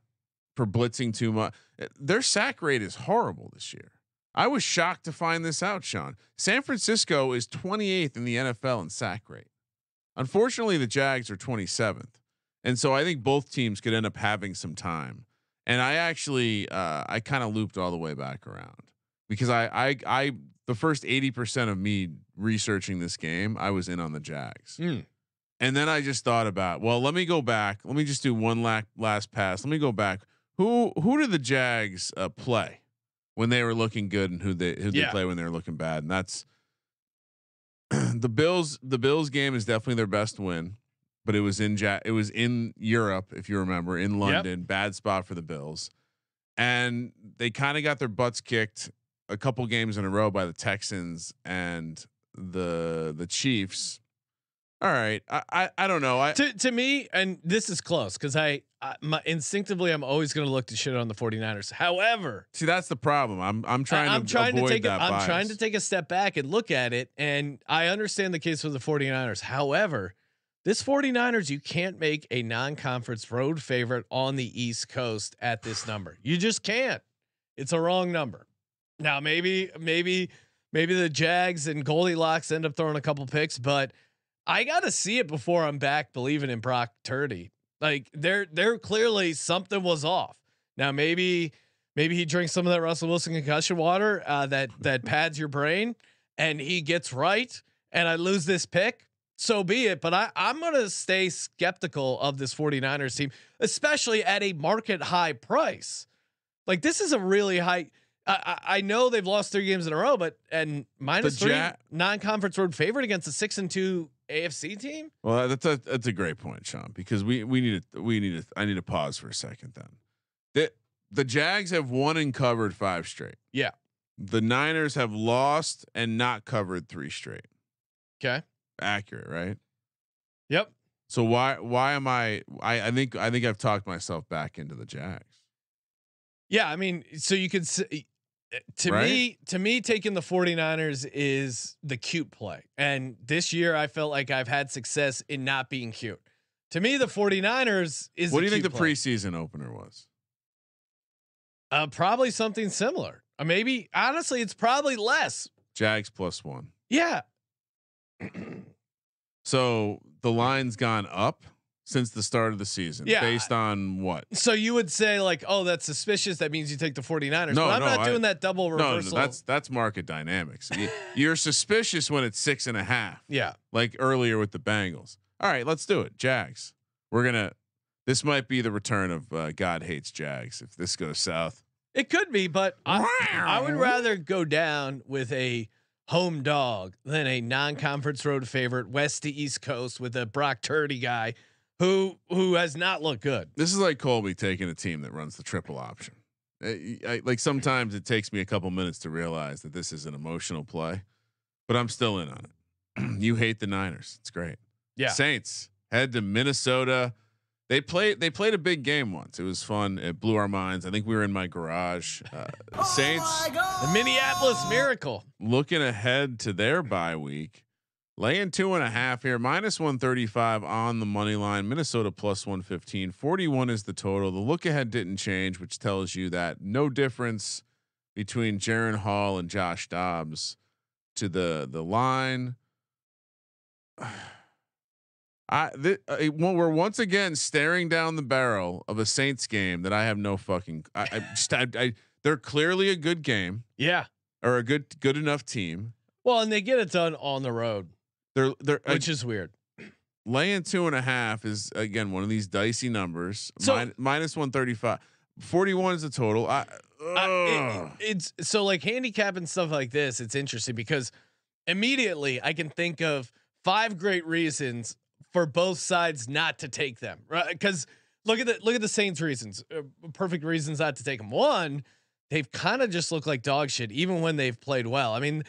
for blitzing too much. Their sack rate is horrible this year. I was shocked to find this out, Sean. San Francisco is 28th in the NFL in sack rate. Unfortunately, the Jags are 27th, and so I think both teams could end up having some time. And I actually, uh, I kind of looped all the way back around because I, I, I, the first 80% of me researching this game, I was in on the Jags. Mm. And then I just thought about, well, let me go back. Let me just do one la- last pass. Let me go back. Who who did the Jags uh, play when they were looking good, and who they who they play when they were looking bad? And that's the Bills. The Bills game is definitely their best win, but it was in ja- it was in Europe, if you remember, in London. Bad spot for the Bills, and they kind of got their butts kicked a couple games in a row by the Texans and the the Chiefs. All right, I I, I don't know. I to to me, and this is close because I, I my, instinctively I'm always going to look to shit on the 49ers. However, see that's the problem. I'm I'm trying I, am to trying to take a. I'm bias. trying to take a step back and look at it, and I understand the case with the 49ers. However, this 49ers, you can't make a non-conference road favorite on the East Coast at this number. You just can't. It's a wrong number. Now maybe maybe maybe the Jags and Goldilocks end up throwing a couple picks, but I got to see it before I'm back believing in Brock Turdy. Like there there clearly something was off. Now maybe maybe he drinks some of that Russell Wilson concussion water uh, that that pads your brain and he gets right and I lose this pick. So be it, but I, I'm going to stay skeptical of this 49ers team, especially at a market high price. Like this is a really high. I, I I know they've lost three games in a row, but and minus three Ja- non-conference road favorite against a six and two AFC team. Well, that's a that's a great point, Sean. Because we we need to we need to I need to pause for a second. Then the the Jags have won and covered five straight. Yeah. The Niners have lost and not covered three straight. Okay. Accurate, right? Yep. So why why am I I I think I think I've talked myself back into the Jags. Yeah, I mean, so you could say to Right? me, to me, taking the 49ers is the cute play. And this year I felt like I've had success in not being cute. To me, the 49ers is What do you think the play. preseason opener was? Uh, probably something similar. Uh, maybe honestly, it's probably less. Jags plus one. Yeah. So the line's gone up since the start of the season. Yeah. Based on what? So you would say like, oh, that's suspicious. That means you take the 49ers. No, but I'm no, not I- doing that double No, no, reversal. that's that's market dynamics. You- You're suspicious when it's six and a half, yeah. like earlier with the Bengals. All right, let's do it. Jags. We're gonna. This might be the return of uh, God hates Jags if this goes south. It could be, but I, I would rather go down with a home dog than a non-conference road favorite, west to east coast, with a Brock Turdy guy who who has not looked good. This is like Colby taking a team that runs the triple option. I, I- like sometimes it takes me a couple minutes to realize that this is an emotional play, but I'm still in on it. you hate the Niners. It's great. Yeah. Saints head to Minnesota. They played. They played a big game once. It was fun. It blew our minds. I think we were in my garage. Uh, Saints The Minneapolis Miracle. looking ahead to their bye week, laying two and a half here, minus 135 on the money line. Minnesota plus 115. 41 is the total. The look ahead didn't change, which tells you that no difference between Jaren Hall and Josh Dobbs to the the line. I th- uh, well, we're once again staring down the barrel of a Saints game that I have no fucking. I, I just I, I they're clearly a good game Yeah. or a good good enough team. Well, and they get it done on the road, They're they're uh, which is weird. laying two and a half is again one of these dicey numbers. So- Min- minus one thirty five. Forty one is the total. I, I- it- it's so like handicap and stuff like this. It's interesting because immediately I can think of five great reasons for both sides not to take them. Right? Because look at the look at the Saints' reasons. Uh, perfect reasons not to take them. One, they've kind of just looked like dog shit, even when they've played well. I mean.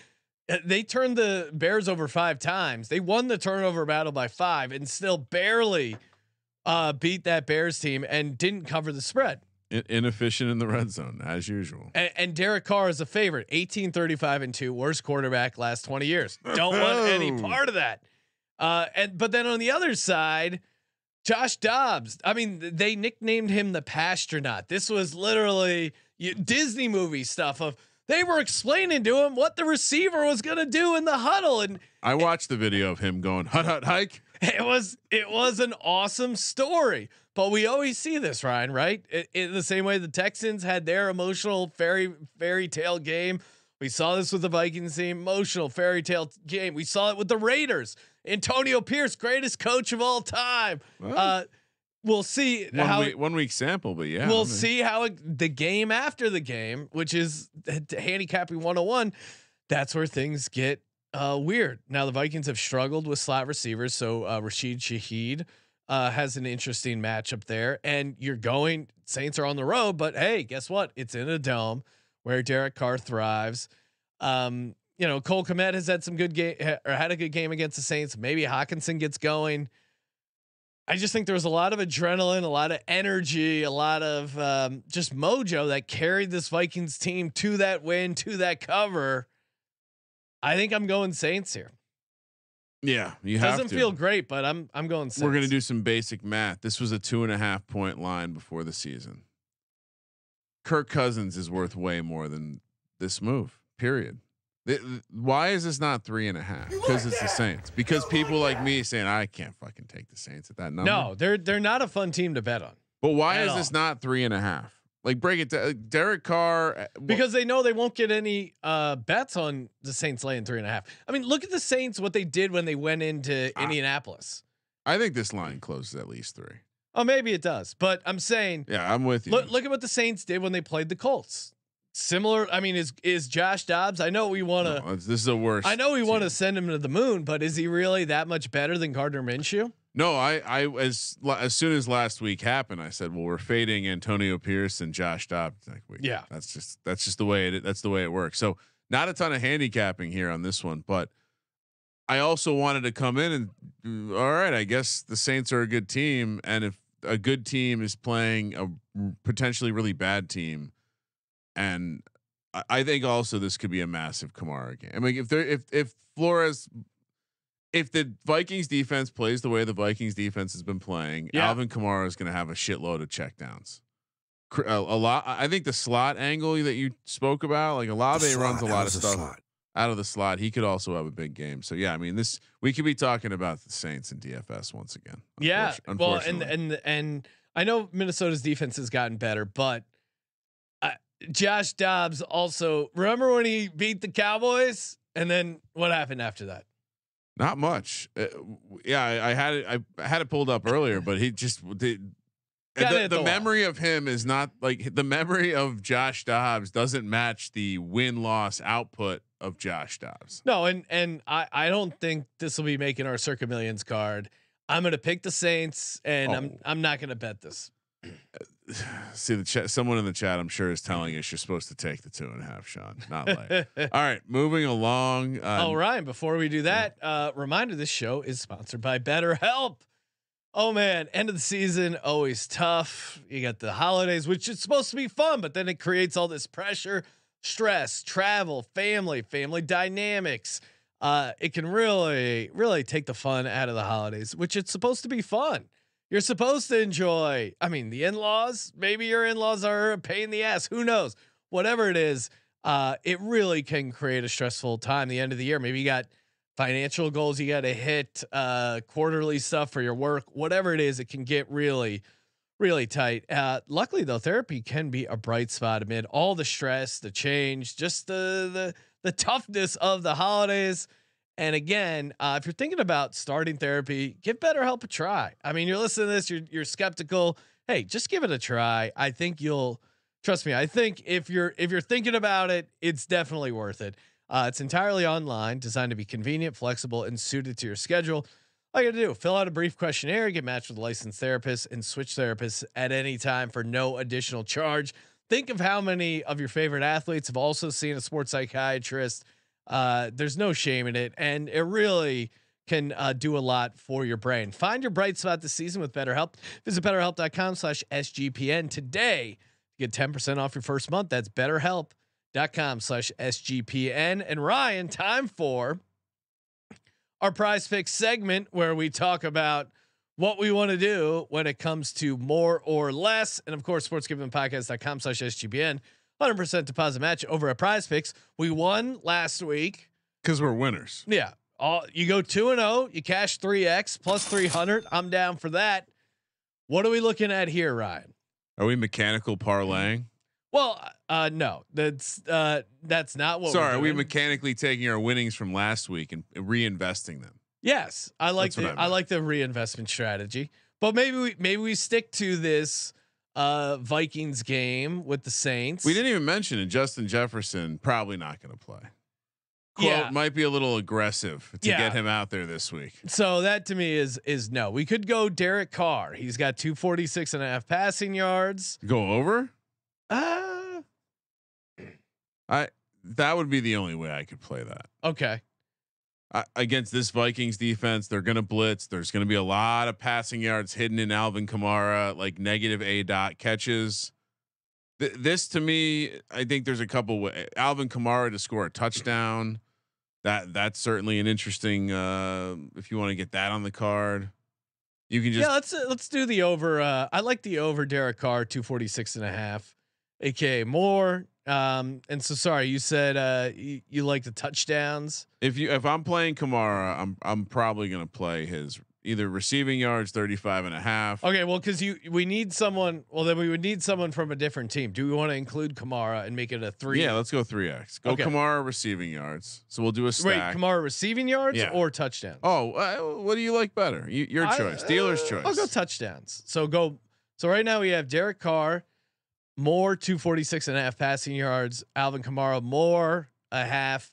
Uh, They turned the Bears over five times. They won the turnover battle by five and still barely uh, beat that Bears team and didn't cover the spread. In- inefficient in the red zone as usual. And, and Derek Carr is a favorite, 18, 35, and two, worst quarterback last 20 years. Don't want any part of that. Uh, and but then on the other side, Josh Dobbs. I mean, they nicknamed him the Passtronaut. This was literally Disney movie stuff of They were explaining to him what the receiver was going to do in the huddle, and I watched the video of him going hut hut hike. it was it was an awesome story. But we always see this, Ryan, right? In the same way the Texans had their emotional fairy fairy tale game. We saw this with the Vikings team, emotional fairy tale game. We saw it with the Raiders. Antonio Pierce, greatest coach of all time. Uh, we'll see one how week, one week sample, but yeah, we'll I mean, see how it, the game after the game, which is handicapping 101, that's where things get uh, weird. Now the Vikings have struggled with slot receivers, so uh, Rashid Shaheed uh, has an interesting matchup there, and you're going Saints are on the road, but hey, guess what? It's in a dome where Derek Carr thrives. Um, you know, Cole Kmet has had some good game or had a good game against the Saints. Maybe Hockenson gets going. I just think there was a lot of adrenaline, a lot of energy, a lot of um, just mojo that carried this Vikings team to that win, to that cover. I think I'm going Saints here. yeah, you have Doesn't to. feel great, but I'm I'm going Saints. We're gonna do some basic math. This was a two and a half point line before the season. Kirk Cousins is worth way more than this move. Period. Th- th- Why is this not three and a half? Because it's the Saints. Because people like me saying I can't fucking take the Saints at that number. No, they're they're not a fun team to bet on but why at is this not three and a half? Like break it down. Derek Carr. uh, because they know they won't get any uh, bets on the Saints laying three and a half. I mean, look at the Saints what they did when they went into. Indianapolis. I think this line closes at least three. Oh, maybe it does, but I'm saying Yeah, I'm with you. Look, look at what the Saints did when they played the Colts. Similar. I mean, is is Josh Dobbs? I know we want to. No, this is the worst. I know we want to send him to the moon, but is he really that much better than Gardner Minshew? No, I, I as as soon as last week happened, I said, well, we're fading Antonio Pierce and Josh Dobbs. Like, wait, Yeah. that's just that's just the way it that's the way it works. So not a ton of handicapping here on this one, but I also wanted to come in and mm, all right, I guess the Saints are a good team, and if a good team is playing a potentially really bad team, and I, I think also this could be a massive Kamara game. I mean, if there if if Flores if the Vikings defense plays the way the Vikings defense has been playing, Yeah. Alvin Kamara is going to have a shitload of checkdowns. Cr- A, a lot. I think the slot angle that you spoke about, like Olave runs a lot of stuff out of the slot. He could also have a big game. So yeah, I mean, this we could be talking about the Saints and DFS once again. Yeah. unfortu- Well, and and and I know Minnesota's defense has gotten better, but Josh Dobbs also. Remember when he beat the Cowboys, and then what happened after that? Not much. Uh, yeah, I, I had it. I had it pulled up earlier, but he just did. The, the the memory of him is not like the memory of Josh Dobbs doesn't match the win loss output of Josh Dobbs. No, and and I I don't think this will be making our Circa Millions card. I'm gonna pick the Saints, and I'm Oh. I'm not gonna bet this. See the chat. Someone in the chat, I'm sure, is telling us you're supposed to take the two and a half, Sean. Not like. All right, moving along. Uh, oh, Ryan, before we do that, uh, reminder this show is sponsored by BetterHelp. Oh man, end of the season always tough. You got the holidays, which is supposed to be fun, but then it creates all this pressure, stress, travel, family, family dynamics. Uh, it can really, really take the fun out of the holidays, which it's supposed to be fun. You're supposed to enjoy. I mean, the in-laws. Maybe your in-laws are a pain in the ass. Who knows? Whatever it is, uh, it really can create a stressful time. The end of the year. Maybe you got financial goals you got to hit, uh, quarterly stuff for your work, whatever it is. It can get really, really tight. Uh, luckily, though, therapy can be a bright spot amid all the stress, the change, just the the the toughness of the holidays. And again, uh, if you're thinking about starting therapy, give BetterHelp a try. I mean, you're listening to this, you're you're skeptical. Hey, just give it a try. I think you'll trust me. I think if you're if you're thinking about it, it's definitely worth it. Uh, it's entirely online, designed to be convenient, flexible, and suited to your schedule. All you got to do, fill out a brief questionnaire, get matched with a licensed therapist, and switch therapists at any time for no additional charge. Think of how many of your favorite athletes have also seen a sports psychiatrist. Uh, there's no shame in it, and it really can uh, do a lot for your brain. Find your bright spot this season with BetterHelp. Visit BetterHelp.com slash SGPN today. to Get 10% off your first month. That's BetterHelp.com slash SGPN. And Ryan, time for our prize pick segment where we talk about what we want to do when it comes to more or less. And of course, sportsgivenpodcast.com slash SGPN. 100% deposit match over at Prize Picks. We won last week. Because we're winners. Yeah. All you go 2 and 0, you cash 3x plus 300. I'm down for that. What are we looking at here, Ryan? Are we mechanical parlaying? Well, uh no. That's uh that's not what Sorry, are we mechanically taking our winnings from last week and reinvesting them? Yes, I like That's the I I, like the reinvestment strategy. But maybe we maybe we stick to this uh Vikings game with the Saints. We didn't even mention it. Justin Jefferson probably not going to play. Quote Yeah. might be a little aggressive to Yeah. get him out there this week. So that to me is is no. We could go Derek Carr. He's got 246 and a half passing yards. Go over? Uh I that would be the only way I could play that. okay. Against this Vikings defense, they're going to blitz. There's going to be a lot of passing yards hidden in Alvin Kamara, like negative A dot catches. Th- this to me, I think there's a couple. Alvin Kamara to score a touchdown. That that's certainly an interesting. Uh, if you want to get that on the card, you can just yeah, let's uh, let's do the over. Uh, I like the over Derek Carr 246 and a half, aka more. Um, and so sorry, you said uh, you, you like the touchdowns. if you if I'm playing Kamara, I'm I'm probably going to play his either receiving yards 35 and a half. Okay, well, because you we need someone. Well, then we would need someone from a different team. Do we want to include Kamara and make it a three? Yeah, let's go three X. Go Okay. Kamara receiving yards. So we'll do a Wait, stack. Kamara receiving yards Yeah. or touchdowns? Oh, uh, what do you like better? You, your choice. Steelers' uh, choice. I'll go touchdowns. So go. So right now we have Derek Carr, more 246 and a half passing yards. Alvin Kamara, more a half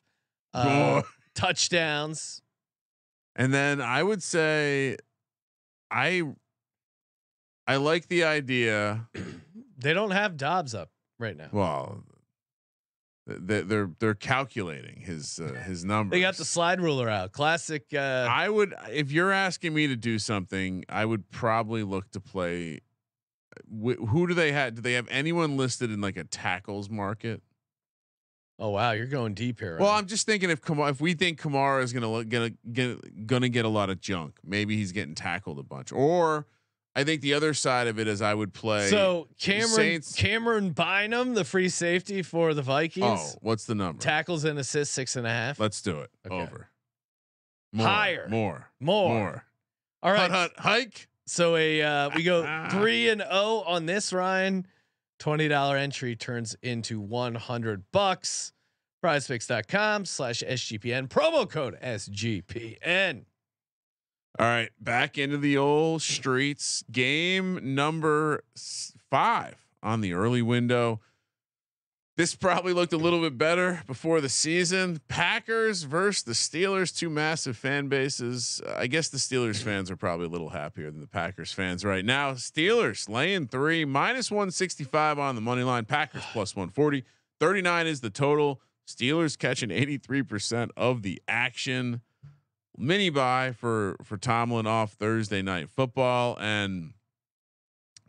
uh, touchdowns. and then I would say, I, I like the idea. They don't have Dobbs up right now. Well, th- they're they're calculating his uh, his numbers. They got the slide ruler out. Classic. Uh, I would, if you're asking me to do something, I would probably look to play. Wh- who do they have? Do they have anyone listed in like a tackles market? oh wow, you're going deep here. Well, Ryan. I'm just thinking if Kamara, if we think Kamara is gonna look, gonna get gonna get a lot of junk, maybe he's getting tackled a bunch. Or I think the other side of it is I would play. so Camryn Saints- Camryn Bynum, the free safety for the Vikings, oh, what's the number? tackles and assists six and a half. Let's do it. Okay. Over. More, Higher. More. more. More. All right. Hut, hut, hike. So a uh, we go three and zero on this Ryan. Twenty dollar entry turns into one hundred bucks. PrizePicks.com slash SGPN promo code SGPN. All right, back into the old streets. Game number five on the early window. This probably looked a little bit better before the season. Packers versus the Steelers, two massive fan bases. I guess the Steelers fans are probably a little happier than the Packers fans right now. Steelers laying three, minus 165 on the money line. Packers plus 140. 39 is the total. Steelers catching 83% of the action mini buy for for Tomlin off Thursday night football and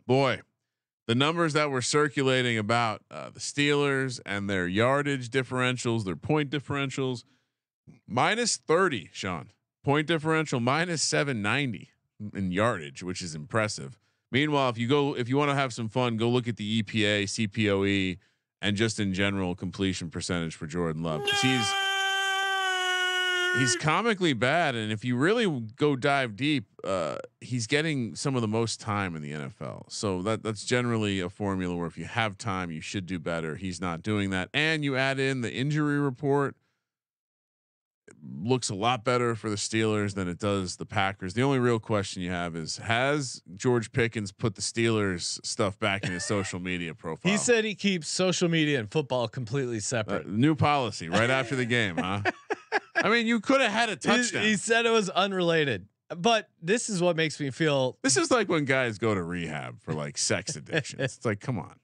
boy the numbers that were circulating about uh, the Steelers and their yardage differentials their point differentials minus 30 Sean. Point differential minus 790 in yardage which is impressive. Meanwhile if you go if you want to have some fun go look at the EPA CPOE and just in general completion percentage for Jordan Love he's he's comically bad and if you really go dive deep uh he's getting some of the most time in the NFL so that that's generally a formula where if you have time you should do better. He's not doing that. And you add in the injury report looks a lot better for the Steelers than it does the Packers the only real question you have is has George Pickens put the Steelers stuff back in his social media profile He said he keeps social media and football completely uh, separate. new policy right after the game huh I mean you could have had a He- touchdown He, said it was unrelated. But this is what makes me feel This is like when guys go to rehab for like sex addictions. it's like, come on.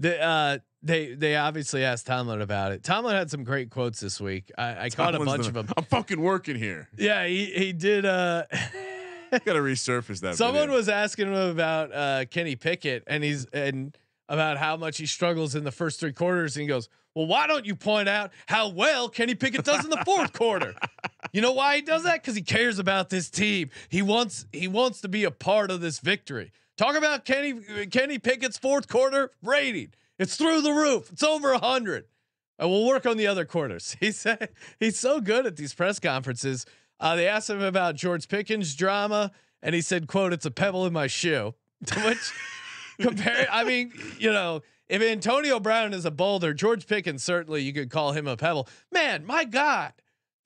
The uh they they obviously asked Tomlin about it. Tomlin had some great quotes this week. I, I caught a bunch the- of them. I'm fucking working here. Yeah, he he did uh Got to resurface that. Someone video. was asking him about uh, Kenny Pickett and he's and about how much he struggles in the first three quarters. And he goes, "Well, why don't you point out how well Kenny Pickett does in the fourth quarter? You know why he does that? Because he cares about this team. He wants he wants to be a part of this victory. Talk about Kenny Kenny Pickett's fourth quarter rating. It's through the roof. It's over hundred. And we'll work on the other quarters. He said he's so good at these press conferences. Uh, they asked him about George Pickens drama, and he said, "quote It's a pebble in my shoe." Which compare, I mean, you know, if Antonio Brown is a boulder, George Pickens certainly you could call him a pebble. Man, my God,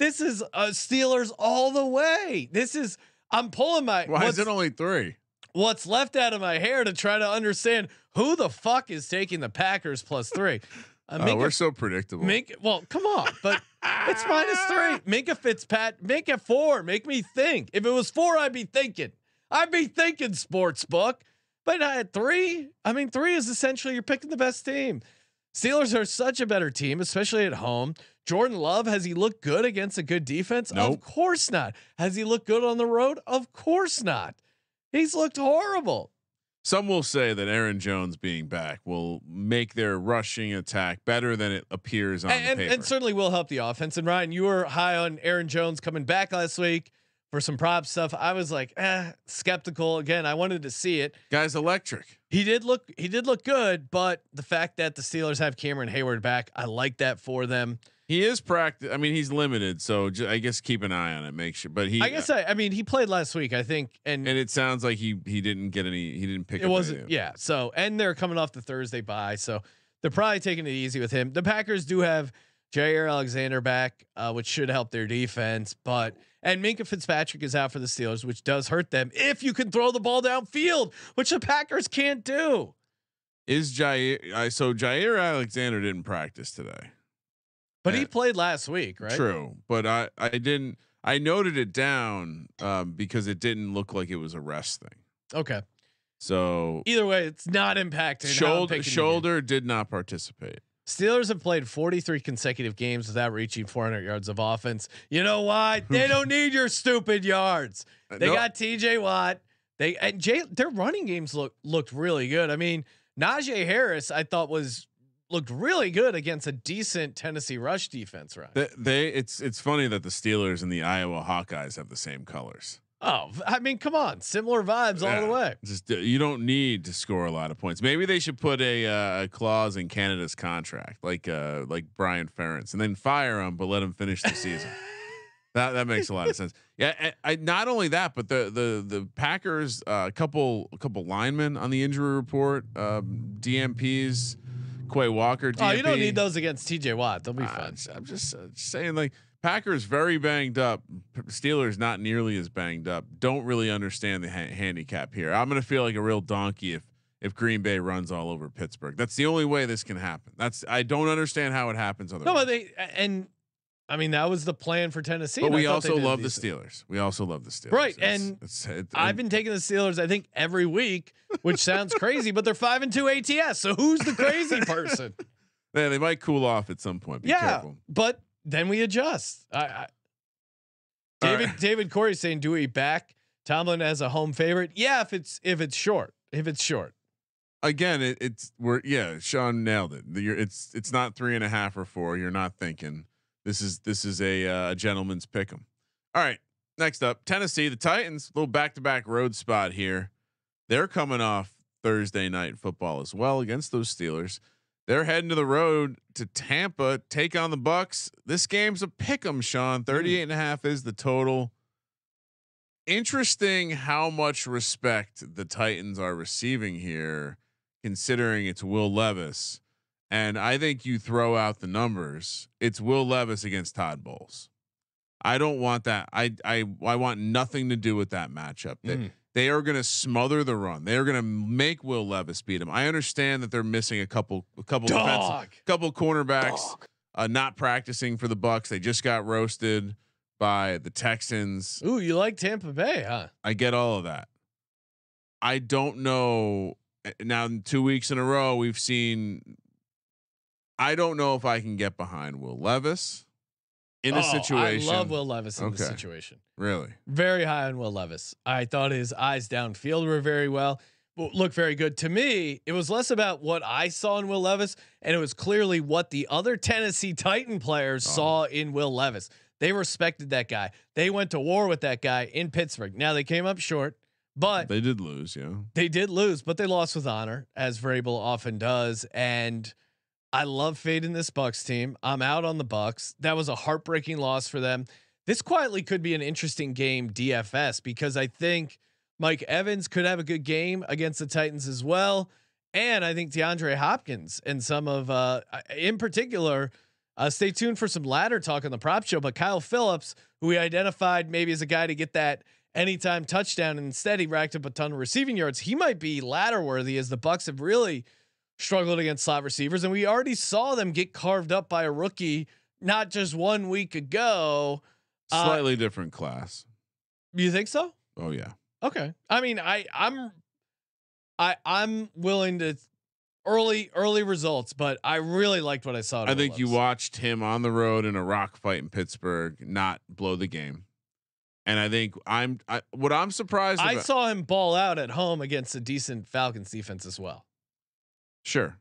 this is uh, Steelers all the way. This is I'm pulling my. Why is it only three? What's left out of my hair to try to understand who the fuck is taking the Packers plus three. Uh, Oh, Minka, we're so predictable. Minka- well, come on, but it's minus three. Make Minkah Fitzpat, make it four. Make me think. If it was four, I'd be thinking. I'd be thinking sports book. But at three, I mean, three is essentially you're picking the best team. Steelers are such a better team, especially at home. Jordan Love, has he looked good against a good defense? Of course not. Has he looked good on the road? Of course not. He's looked horrible. Some will say that Aaron Jones being back will make their rushing attack better than it appears on and, the paper. and certainly will help the offense. And Ryan, you were high on Aaron Jones coming back last week for some prop stuff. I was like, eh, skeptical again. I wanted to see it. Guy's electric. He did look, he did look good, but the fact that the Steelers have Cameron Heyward back, I like that for them. He is practice. I mean, he's limited, so j- I guess keep an eye on it. Make sure. But he, I guess I, I mean, he played last week, I think, and, and it sounds like he he didn't get any. He didn't pick. it up wasn't, any- yeah. So, and they're coming off the Thursday bye, so they're probably taking it easy with him. The Packers do have Jaire Alexander back, uh, which should help their defense, but and Minkah Fitzpatrick is out for the Steelers, which does hurt them if you can throw the ball downfield, which the Packers can't do. Is Jaire? I so Jaire Alexander didn't practice today. But he played last week, right? True, but I I didn't. I noted it down um, because it didn't look like it was a rest thing. Okay. So Either way, it's not impacting. how I'm picking shoulder shoulder did not participate. Steelers have played 43 consecutive games without reaching 400 yards of offense. You know why? They don't need your stupid yards. They No- got TJ Watt. They and Jay, their running games look looked really good. I mean, Najee Harris, I thought was looked really good against a decent Tennessee rush defense, right? They, they it's it's funny that the Steelers and the Iowa Hawkeyes have the same colors. oh, I mean, come on, similar vibes all the way. Just uh, you don't need to score a lot of points. Maybe they should put a, uh, a clause in Canada's contract, like uh, like Brian Ferentz, and then fire him, but let him finish the season. that that makes a lot of sense. Yeah, I, I not only that, but the the the Packers, uh, a couple a couple linemen on the injury report, um, DMPs, Quay Walker. DMP. Oh, you don't need those against TJ Watt. They'll be Uh, fun. I'm just, uh, saying, like Packers very banged up. Steelers not nearly as banged up. Don't really understand the ha- handicap here. I'm gonna feel like a real donkey if if Green Bay runs all over Pittsburgh. That's the only way this can happen. That's I don't understand how it happens otherwise. No, but they and I mean that was the plan for Tennessee. But we also love the. Steelers. We also love the Steelers. Right, It's- and it's, it, I've been taking the Steelers, I think, every week, which sounds crazy, but they're five and two ATS. So who's the crazy person? yeah, they might cool off at some point. Be yeah, careful. but then we adjust. I, I, David right. David Corey saying, "Do we back Tomlin as a home favorite?" Yeah, if it's if it's short, if it's short. Again, it, it's we're yeah. Sean nailed it. You're, it's it's not three and a half or four. You're not thinking this is this is a uh, gentleman's pick 'em. All right, next up, Tennessee, the Titans, little back to back road spot here. They're coming off Thursday night football as well against those Steelers. They're heading to the road to Tampa, take on the Bucks. This game's a pick 'em, Sean. 38 and a half is the total. Interesting how much respect the Titans are receiving here, considering it's Will Levis. And I think you throw out the numbers. It's Will Levis against Todd Bowles. I don't want that. I I I want nothing to do with that matchup. They, Mm. they are going to smother the run. They are going to make Will Levis beat him. I understand that they're missing a couple a couple defensive, Dog. couple cornerbacks uh, not practicing for the Bucks. They just got roasted by the Texans. Ooh, you like Tampa Bay, huh? I get all of that. I don't know. eh, Now, in two weeks in a row, we've seen. I don't know if I can get behind Will Levis in a Oh, situation. I love Will Levis in this situation. Really? Very high on Will Levis. I thought his eyes downfield were very well, look very good to me. It was less about what I saw in Will Levis, and it was clearly what the other Tennessee Titan players Oh. saw in Will Levis. They respected that guy. They went to war with that guy in Pittsburgh. Now they came up short, but They did lose, yeah. they did lose, but they lost with honor, as Vrabel often does. And I love fading this Bucks team. I'm out on the Bucks. That was a heartbreaking loss for them. This quietly could be an interesting game DFS because I think Mike Evans could have a good game against the Titans as well. And I think DeAndre Hopkins and some of, uh, in particular, uh, stay tuned for some ladder talk on the prop show. But Kyle Phillips, who we identified maybe as a guy to get that anytime touchdown, and instead he racked up a ton of receiving yards. He might be ladder worthy as the Bucks have really struggled against slot receivers, and we already saw them get carved up by a rookie not just one week ago. Uh, Slightly different class. You think so? Oh yeah. Okay. I mean, I I'm I I'm willing to early early results, but I really liked what I saw. I think you watched him on the road in a rock fight in Pittsburgh not blow the game. And I think I'm I, what I'm surprised I about, saw him ball out at home against a decent Falcons defense as well. Sure.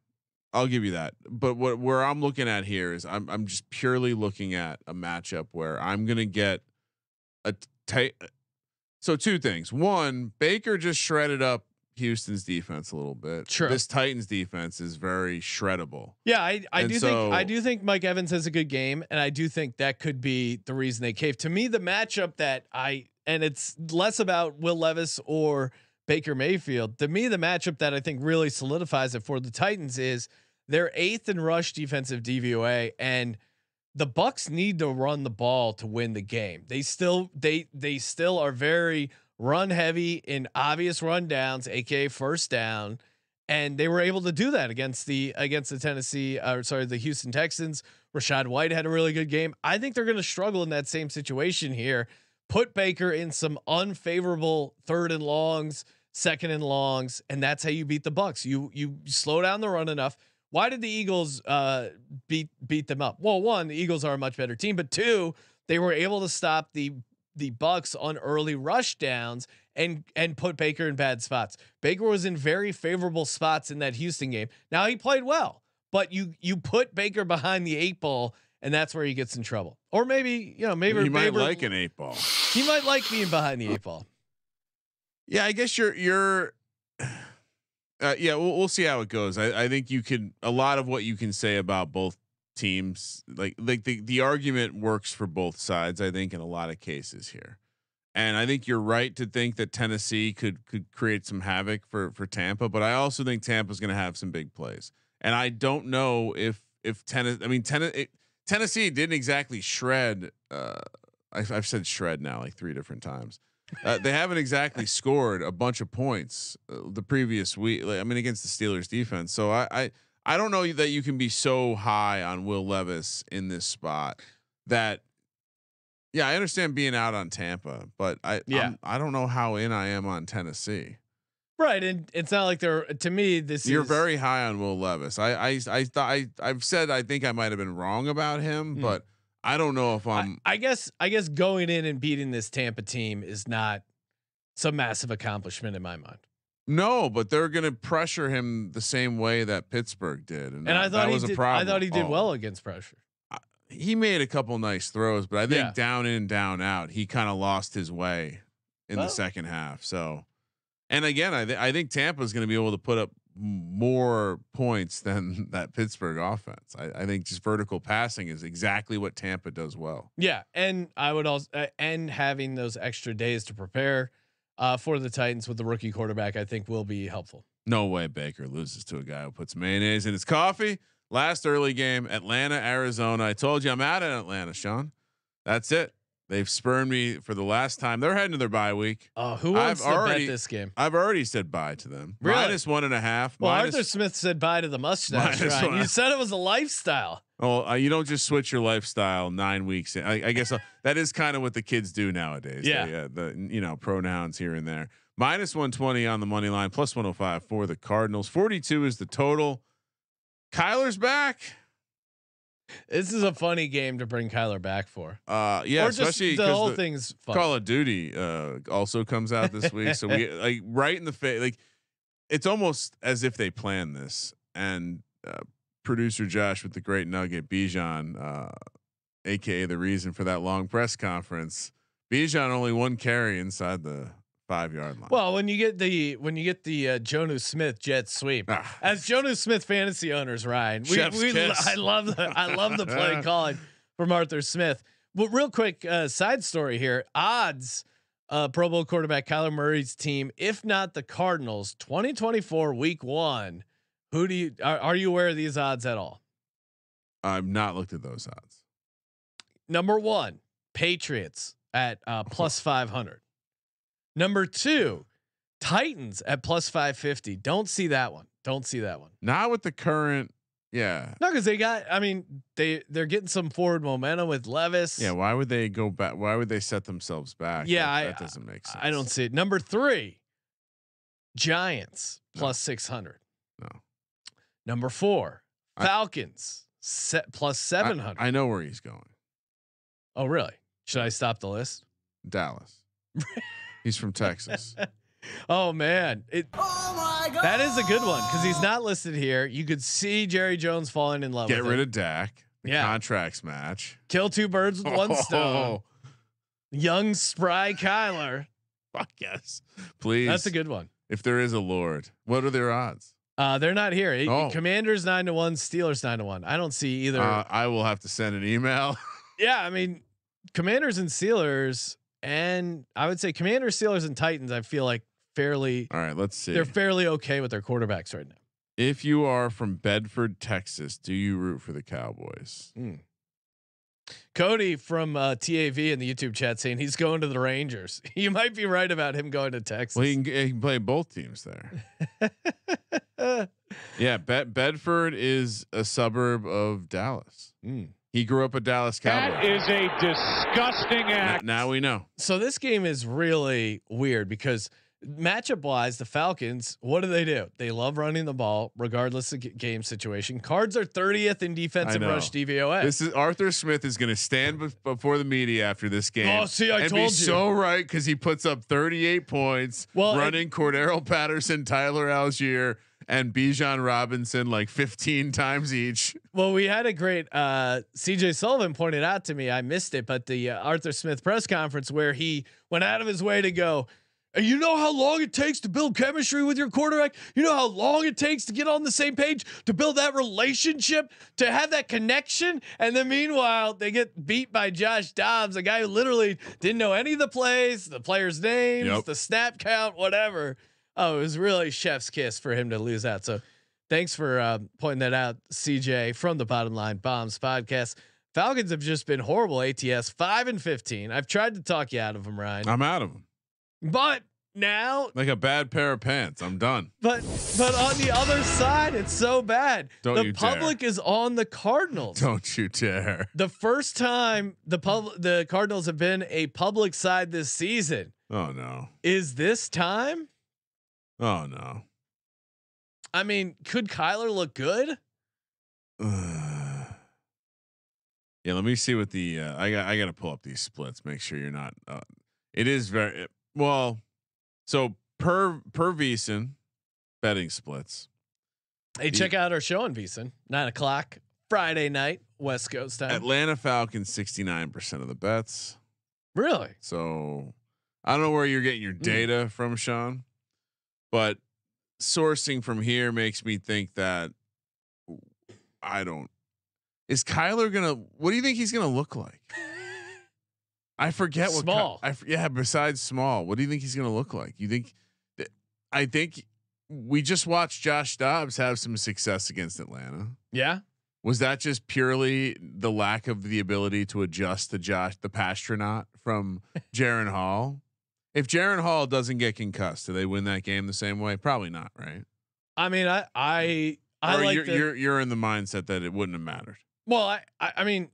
I'll give you that. But what where I'm looking at here is I'm I'm just purely looking at a matchup where I'm going to get a tight uh, So two things. One, Baker just shredded up Houston's defense a little bit. Sure. This Titans defense is very shreddable. Yeah, I, I And do think I do think Mike Evans has a good game, and I do think that could be the reason they cave. To me, the matchup that I and it's less about Will Levis or Baker Mayfield. To me, the matchup that I think really solidifies it for the Titans is their eighth in rush defensive DVOA, and the Bucks need to run the ball to win the game. They still they they still are very run heavy in obvious rundowns, aka first down and they were able to do that against the against the Tennessee or sorry the Houston Texans. Rachaad White had a really good game. I think they're going to struggle in that same situation here. Put Baker in some unfavorable third and longs, second and longs, and that's how you beat the Bucks. You you slow down the run enough. Why did the Eagles uh, beat beat them up? Well, one, the Eagles are a much better team, but two, they were able to stop the the Bucks on early rush downs and and put Baker in bad spots. Baker was in very favorable spots in that Houston game. Now he played well, but you you put Baker behind the eight ball, and that's where he gets in trouble. Or maybe you know maybe he might like an eight ball. he might like being behind the eight ball. Yeah, I guess you're you're. Uh, yeah, we'll we'll see how it goes. I, I think you can a lot of what you can say about both teams, like like the the argument works for both sides. I think in a lot of cases here, and I think you're right to think that Tennessee could could create some havoc for for Tampa, but I also think Tampa's going to have some big plays, and I don't know if if Tennessee. I mean, Tennessee Tennessee didn't exactly shred. Uh, I've, I've said shred now like three different times. Uh, they haven't exactly scored a bunch of points uh, the previous week. Like, I mean, against the Steelers defense. So I, I I don't know that you can be so high on Will Levis in this spot that. Yeah, I understand being out on Tampa, but I Yeah. I'm- I don't know how in I am on Tennessee. Right, and it's not like they're to me. This You're is, very high on Will Levis. I I I thought I I've said I think I might have been wrong about him, Hmm. but I don't know if I, I'm. I guess I guess going in and beating this Tampa team is not some massive accomplishment in my mind. no, but they're going to pressure him the same way that Pittsburgh did, and, And I that- thought that was did. a problem. I thought he did Oh. well against pressure. he made a couple nice throws, but I think Yeah. down in, down out, he kind of lost his way in Well. the second half. So, and again, I th- I think Tampa's going to be able to put up more points than that Pittsburgh offense. I, I think just vertical passing is exactly what Tampa does well. Yeah, and I would also uh, and having those extra days to prepare uh, for the Titans with the rookie quarterback, I think will be helpful. No way Baker loses to a guy who puts mayonnaise in his coffee. Last early game, Atlanta, Arizona. I told you I'm out in Atlanta, Sean. That's it. They've spurned me for the last time. They're heading to their bye week. Oh, who wants I've to already- bet this game? I've already said bye to them. Really? Minus one and a half. Well, minus, Arthur Smith said bye to the mustache. Ryan. You said it was a lifestyle. Oh, uh, you don't just switch your lifestyle nine weeks. In. I, I guess uh, that is kind of what the kids do nowadays. Yeah. They, uh, the you know pronouns here and there. Minus one twenty on the money line, plus one hundred five for the Cardinals. Forty two is the total. Kyler's back. This is a funny game to bring Kyler back for. Uh, yeah, or just especially the whole because thing's fun. Call of Duty uh, also comes out this week, so we like right in the face. Like it's almost as if they planned this. And uh, producer Josh with the great nugget, Bijan, uh, aka the reason for that long press conference. Bijan only one carry inside the five yard line. Well, when you get the when you get the uh, Jonnu Smith jet sweep, Ah, as Jonnu Smith fantasy owners, Ryan, we, we. I love the I love the play calling from Arthur Smith. But real quick, uh, side story here: odds. Uh, Pro Bowl quarterback Kyler Murray's team, if not the Cardinals, 2024 Week One. Who do you are, are you aware of these odds at all? I've not looked at those odds. Number one, Patriots at uh, plus 500. Number two, Titans at plus 550. Don't see that one. Don't see that one. Not with the current. Yeah. No, because they got. I mean, they they're getting some forward momentum with Levis. Yeah. Why would they go back? Why would they set themselves back? Yeah, That, I- that doesn't make sense. I don't see it. Number three, Giants plus 600. No. Number four, I- Falcons set plus I- 700. I, know where he's going. oh, really? Should I stop the list? Dallas. he's from Texas. Oh man, it. That is a good one because he's not listed here. You could see Jerry Jones falling in love. Get with rid him. of Dak. The Yeah. contracts match. kill two birds with one stone. Oh, Young spry Kyler. fuck yes. Please. That's a good one. If there is a Lord, what are their odds? Uh, they're not here. It- Oh. Commanders nine to one, Steelers nine to one. I don't see either. Uh, I will have to send an email. yeah, I mean, Commanders and Steelers, and I would say Commanders, Steelers, and Titans. I feel like fairly. All right, let's see. They're fairly okay with their quarterbacks right now. if you are from Bedford, Texas, do you root for the Cowboys? Cody from uh, TAV in the YouTube chat saying he's going to the Rangers. You might be right about him going to Texas. Well, he can, he can play both teams there. Yeah, Bed- Bedford is a suburb of Dallas. Mm. He grew up a Dallas Cowboy. That is a disgusting act. now we know. So this game is really weird because matchup wise, the Falcons, what do they do? They love running the ball regardless of game situation. Cards are 30th in defensive rush DVOA. This is Arthur Smith is going to stand bef- before the media after this game. Oh, see, I and told be you. so right because he puts up 38 points, Well, running Cordarrelle Patterson, Tyler Allgeier, and Bijan Robinson like 15 times each. well, we had a great uh, CJ Sullivan pointed out to me. I missed it, but the uh, Arthur Smith press conference where he went out of his way to go. You know how long it takes to build chemistry with your quarterback. You know how long it takes to get on the same page, to build that relationship, to have that connection. And then meanwhile, they get beat by Josh Dobbs, a guy who literally didn't know any of the plays, the players' names, Yep. the snap count, whatever. Oh, it was really chef's kiss for him to lose out. So thanks for uh, pointing that out, CJ from the Bottom Line Bombs podcast. Falcons have just been horrible. ATS five and fifteen. I've tried to talk you out of them, Ryan, I'm out of them. but now, Like a bad pair of pants. I'm done. but but on the other side, it's so bad. Don't the you dare. public is on the Cardinals. Don't you dare. The first time the pub the Cardinals have been a public side this season Oh no. is this time. Oh no. I mean, could Kyler look good? yeah, let me see what the uh, I got. I got to pull up these splits. Make sure you're not. Uh, it is very well. So per per VSiN betting splits. Hey, The- check out our show on VSiN, nine o'clock Friday night, West Coast time. Atlanta Falcons sixty nine percent of the bets. really? So I don't know where you're getting your data from, Sean, but sourcing from here makes me think that I don't. Is Kyler gonna? What do you think he's gonna look like? I forget what. Ky- Small. Yeah. Besides small, what do you think he's gonna look like? You think? I think we just watched Josh Dobbs have some success against Atlanta. Yeah. Was that just purely the lack of the ability to adjust to Josh the Passtronaut from Jaren Hall? If Jaren Hall doesn't get concussed, do they win that game the same way? Probably not, right? I mean, I I I or like you're, the, you're you're in the mindset that it wouldn't have mattered. well, I, I I mean,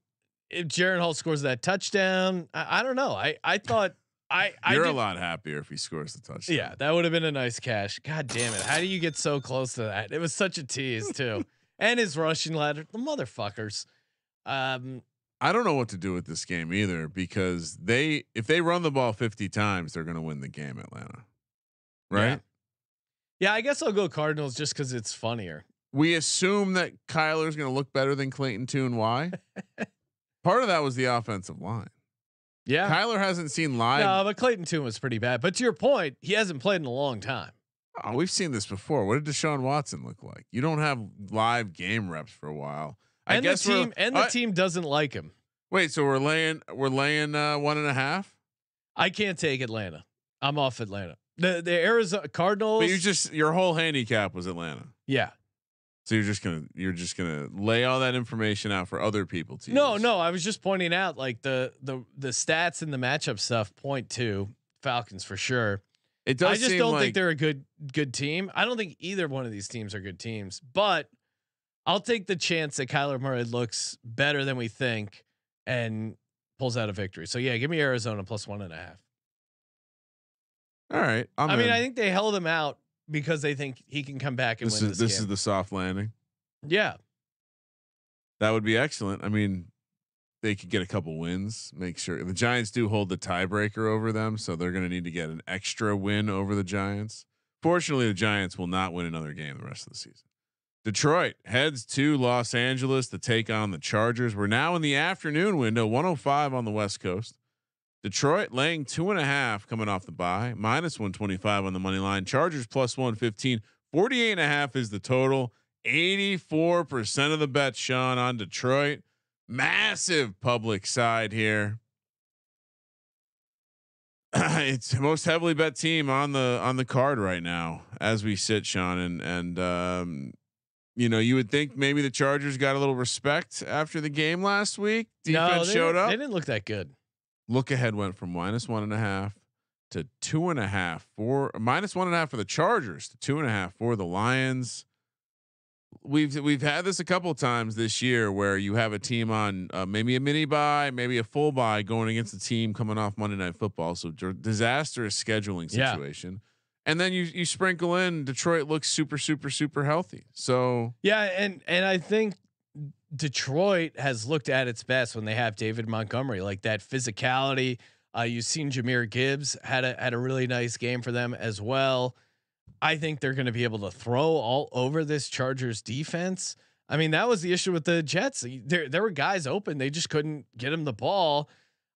if Jaren Hall scores that touchdown, I, I don't know. I I thought I I You're did- a lot happier if he scores the touchdown. Yeah, that would have been a nice cash. God damn it! How do you get so close to that? It was such a tease too, and his rushing ladder, the motherfuckers. Um, I don't know what to do with this game either because they if they run the ball 50 times, they're going to win the game. Atlanta, right? Yeah. yeah, I guess I'll go Cardinals just because it's funnier. we assume that Kyler's going to look better than Clayton Tune. Why? Part of that was the offensive line. Yeah. Kyler hasn't seen live. No, but Clayton Tune was pretty bad. But to your point, he hasn't played in a long time. Oh, we've seen this before. What did Deshaun Watson look like? You don't have live game reps for a while. I And the guess we're- team and the team doesn't like him. Wait, so we're laying we're laying uh, one and a half. I can't take Atlanta. I'm off Atlanta. The the Arizona Cardinals. But you just your whole handicap was Atlanta. yeah. So you're just gonna you're just gonna lay all that information out for other people to No, use. no. I was just pointing out like the the the stats and the matchup stuff point to Falcons for sure. It does. I just don't like, think they're a good good team. I don't think either one of these teams are good teams, but I'll take the chance that Kyler Murray looks better than we think and pulls out a victory. So yeah, give me Arizona plus one and a half. All right. I mean, in. I think they held him out because they think he can come back and this win is this, this is the soft landing. yeah. That would be excellent. I mean, they could get a couple wins. Make sure the Giants do hold the tiebreaker over them, so they're going to need to get an extra win over the Giants. Fortunately, the Giants will not win another game the rest of the season. Detroit heads to Los Angeles to take on the Chargers. We're now in the afternoon window, 105 on the West Coast. Detroit laying two and a half coming off the bye, minus 125 on the money line. Chargers plus 115. 48 and a half is the total. 84% of the bet, Sean, on Detroit. Massive public side here. it's the most heavily bet team on the on the card right now as we sit, Sean. And and um, you know, you would think maybe the Chargers got a little respect after the game last week. Defense no, they showed up. They didn't look that good. Look ahead went from minus one and a half to two and a half for minus one and a half for the Chargers to two and a half for the Lions. We've we've had this a couple times this year where you have a team on uh, maybe a mini buy, maybe a full buy going against a team coming off Monday Night Football. So d- disastrous scheduling Yeah. And then you you sprinkle in Detroit looks super super super healthy. So Yeah, and and I think Detroit has looked at its best when they have David Montgomery, like that physicality. Uh, you've seen Jahmyr Gibbs had a had a really nice game for them as well. I think they're going to be able to throw all over this Chargers defense. I mean, that was the issue with the Jets. There there were guys open, they just couldn't get him the ball.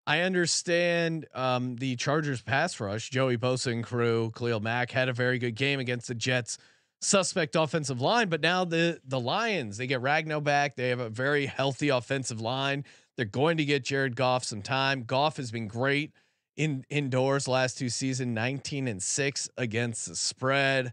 I understand um, the Chargers pass rush. Joey Bosa and crew, Khalil Mack had a very good game against the Jets suspect offensive line, but now the the Lions they get Ragnow back. They have a very healthy offensive line. They're going to get Jared Goff some time. Goff has been great in indoors last two season, 19 and 6 against the spread.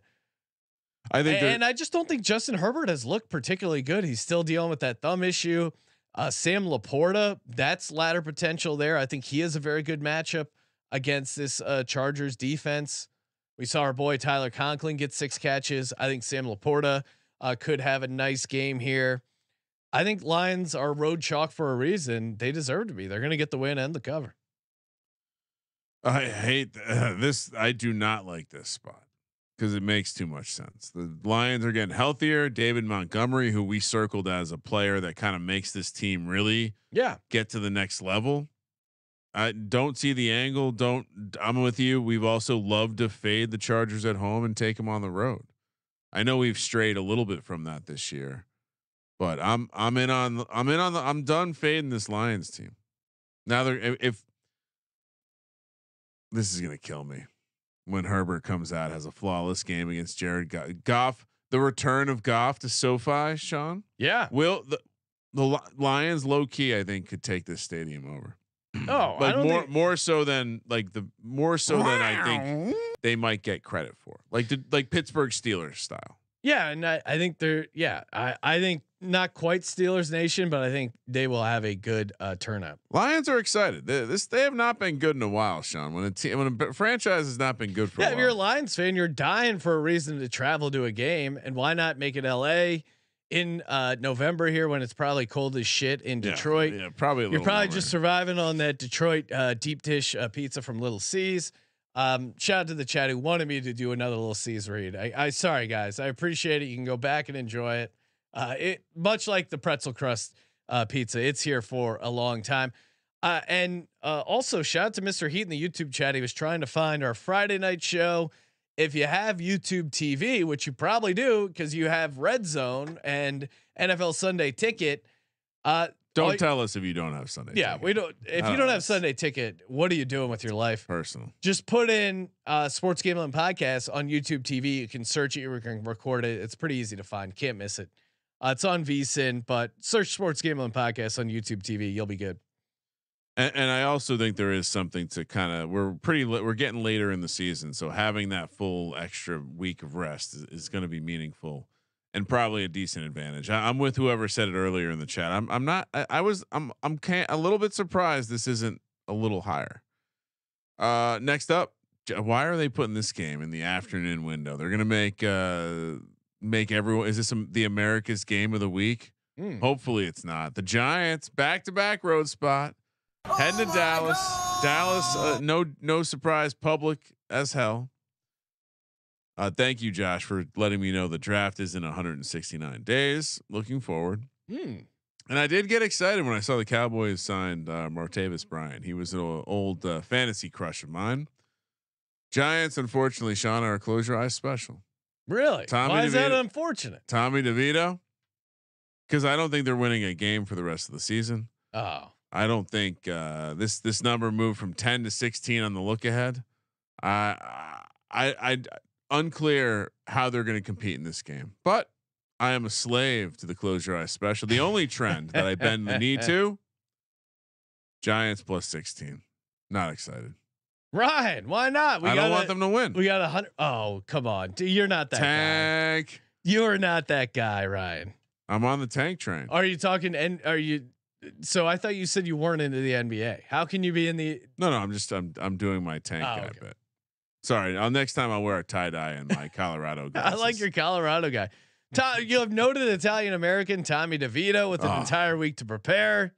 I think they're- And I just don't think Justin Herbert has looked particularly good. He's still dealing with that thumb issue. Uh, Sam LaPorta, that's ladder potential there. I think he is a very good matchup against this uh, Chargers defense. We saw our boy Tyler Conklin get six catches. I think Sam LaPorta uh, could have a nice game here. I think Lions are road chalk for a reason. They deserve to be. They're going to get the win and the cover. I hate this. I do not like this spot because it makes too much sense. The Lions are getting healthier. David Montgomery, who we circled as a player that kind of makes this team really Yeah. get to the next level. I don't see the angle. Don't. I'm with you. We've also loved to fade the Chargers at home and take them on the road. I know we've strayed a little bit from that this year, but I'm I'm in on I'm in on the I'm done fading this Lions team. Now they're if, if this is gonna kill me when Herbert comes out has a flawless game against Jared Go- Goff. The return of Goff to SoFi, Sean. Yeah. Will the the Lions low key I think could take this stadium over. Oh, I like don't more think- more so than like the more so than I think they might get credit for. Like the like Pittsburgh Steelers style. Yeah, and I, I think they're yeah, I, I think not quite Steelers Nation, but I think they will have a good uh, turnout. Lions are excited. They, this they have not been good in a while, Sean. When a team when a franchise has not been good for Yeah, a if you're a. Lions fan, you're dying for a reason to travel to a game, and why not make it L.A. in uh, November here when it's probably cold as shit in Yeah, Detroit? Yeah, probably. A You're probably warmer. just surviving on that Detroit uh, deep dish uh, pizza from Little C's. Um, shout out to the chat who wanted me to do another Little C's read. I, I sorry guys, I appreciate it. You can go back and enjoy it. Uh, it much like the pretzel crust uh, pizza, it's here for a long time. Uh, and uh, also shout out to Mr. Heat in the YouTube chat. He was trying to find our Friday night show. If you have YouTube TV, which you probably do because you have Red Zone and NFL Sunday Ticket, uh, Don't All- tell us if you don't have Sunday. Yeah, ticket. we don't. If I you don't know. have Sunday ticket, what are you doing with your life? personal. Just put in uh, Sports Gambling Podcast on YouTube TV. You can search it. You can record it. It's pretty easy to find. Can't miss it. Uh, it's on VSIN, but search Sports Gambling Podcast on YouTube TV. You'll be good. And, and I also think there is something to kind of we're pretty we're getting later in the season, so having that full extra week of rest is, is going to be meaningful and probably a decent advantage. I, I'm with whoever said it earlier in the chat. I'm I'm not I, I was I'm I'm a little bit surprised this isn't a little higher. Uh, next up, why are they putting this game in the afternoon window? They're going to make uh make everyone is this some, the America's game of the week? Mm. Hopefully it's not. The Giants back to back road spot. Heading to Dallas. Dallas, uh, no no surprise, public as hell. Uh, thank you, Josh, for letting me know the draft is in 169 days. Looking forward. Mm. And I did get excited when I saw the Cowboys signed uh, Martavis Bryant. He was an old uh, fantasy crush of mine. Giants, unfortunately, Sean, are a close your eyes special. Really? Tommy Why is that unfortunate? Tommy DeVito, because I don't think they're winning a game for the rest of the season. Oh, I don't think uh, this this number moved from ten to sixteen on the look ahead. I I I unclear how they're going to compete in this game, but I am a slave to the close your eyes special. The only trend that I bend the knee to: Giants plus sixteen. Not excited. Ryan, why not? I don't want them to win. We got a hundred. Oh, come on. Dude, You're not that guy. Tank. You're not that guy, Ryan. I'm on the tank train. Are you talking? And are you? So I thought you said you weren't into the NBA. How can you be in the? No, no, I'm just I'm I'm doing my tank Oh, guy okay. bit. Sorry, I'll next time I'll wear a tie dye and my Colorado. I like your Colorado guy. Tom, you have noted Italian American Tommy DeVito with an Oh. entire week to prepare.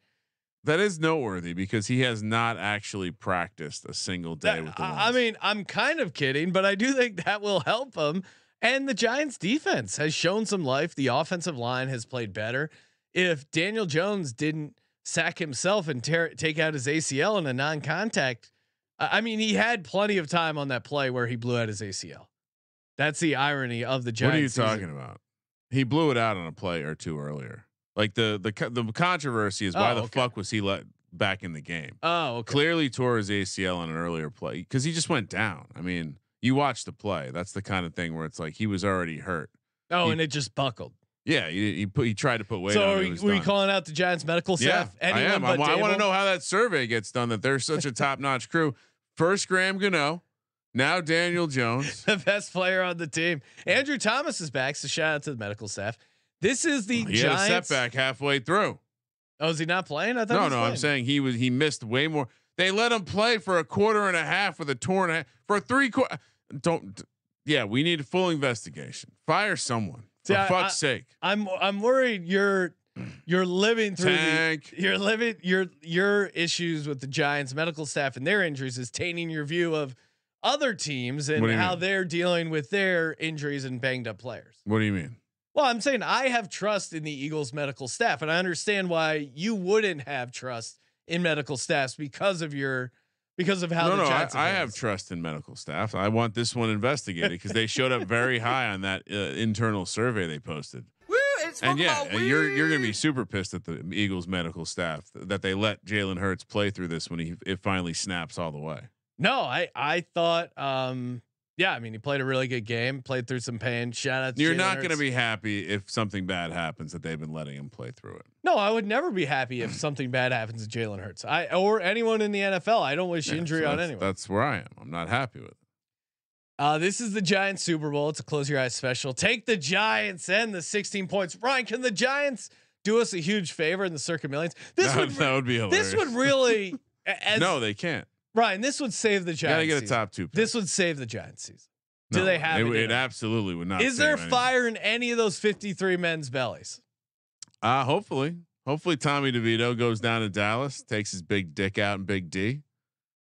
That is noteworthy because he has not actually practiced a single day That- with the. I I mean, I'm kind of kidding, but I do think that will help him. And the Giants defense has shown some life. The offensive line has played better. If Daniel Jones didn't sack himself and tear, take out his ACL in a non-contact, I I mean, he had plenty of time on that play where he blew out his ACL. That's the irony of the Giants. what are you season. talking about? He blew it out on a play or two earlier. Like the the the controversy is why Oh, the okay. fuck was he let back in the game? Oh, okay. Clearly tore his ACL on an earlier play because he just went down. I mean, you watch the play. That's the kind of thing where it's like he was already hurt. Oh, he- and it just buckled. Yeah, he, he put he tried to put weight so on. are it, it we, was we calling out the Giants medical staff? Yeah, staff? I am. but I, want to know how that survey gets done. That they're such a top notch crew. First Graham Gano, now Daniel Jones. the best player on the team. Andrew Thomas is back, so shout out to the medical staff. This is the He had a setback halfway through. Oh, is he not playing? I thought. he No, no, I'm saying he was he missed way more. They let him play for a quarter and a half with a torn for three quarter. Don't. Yeah, we need a full investigation. Fire someone See, for I- fuck's I- sake. I'm I'm worried you're you're living through Tank. the you're living your your issues with the Giants medical staff and their injuries is tainting your view of other teams and What do you how mean? they're dealing with their injuries and banged up players. What do you mean? Well, I'm saying I have trust in the Eagles medical staff, and I understand why you wouldn't have trust in medical staffs because of your because of how no, the no, I. I have trust in medical staff. I want this one investigated because they showed up very high on that uh, internal survey they posted. And yeah, you're you're gonna be super pissed at the Eagles medical staff that they let Jalen Hurts play through this when he it finally snaps all the way. No, I I thought um yeah, I mean he played a really good game, played through some pain. Shout out to You're Jalen not gonna be happy if something bad happens that they've been letting him play through it. No, I would never be happy if something bad happens to Jalen Hurts. I or anyone in the NFL. I don't wish Yeah, injury so on anyone. That's where I am. I'm not happy with it. Uh, this is the Giants Super Bowl. It's a close your eyes special. Take the Giants and the 16 points. Ryan, can the Giants do us a huge favor in the Circa Millions? This that, would that would be hilarious. this would really as no, they can't. Ryan, this would save the Giants. gotta get a season. top two. Pick. This would save the Giants season. Do No, they have it? it It absolutely would not. Is there anything. fire in any of those 53 men's bellies? Uh hopefully, hopefully Tommy DeVito goes down to Dallas, takes his big dick out and Big D, and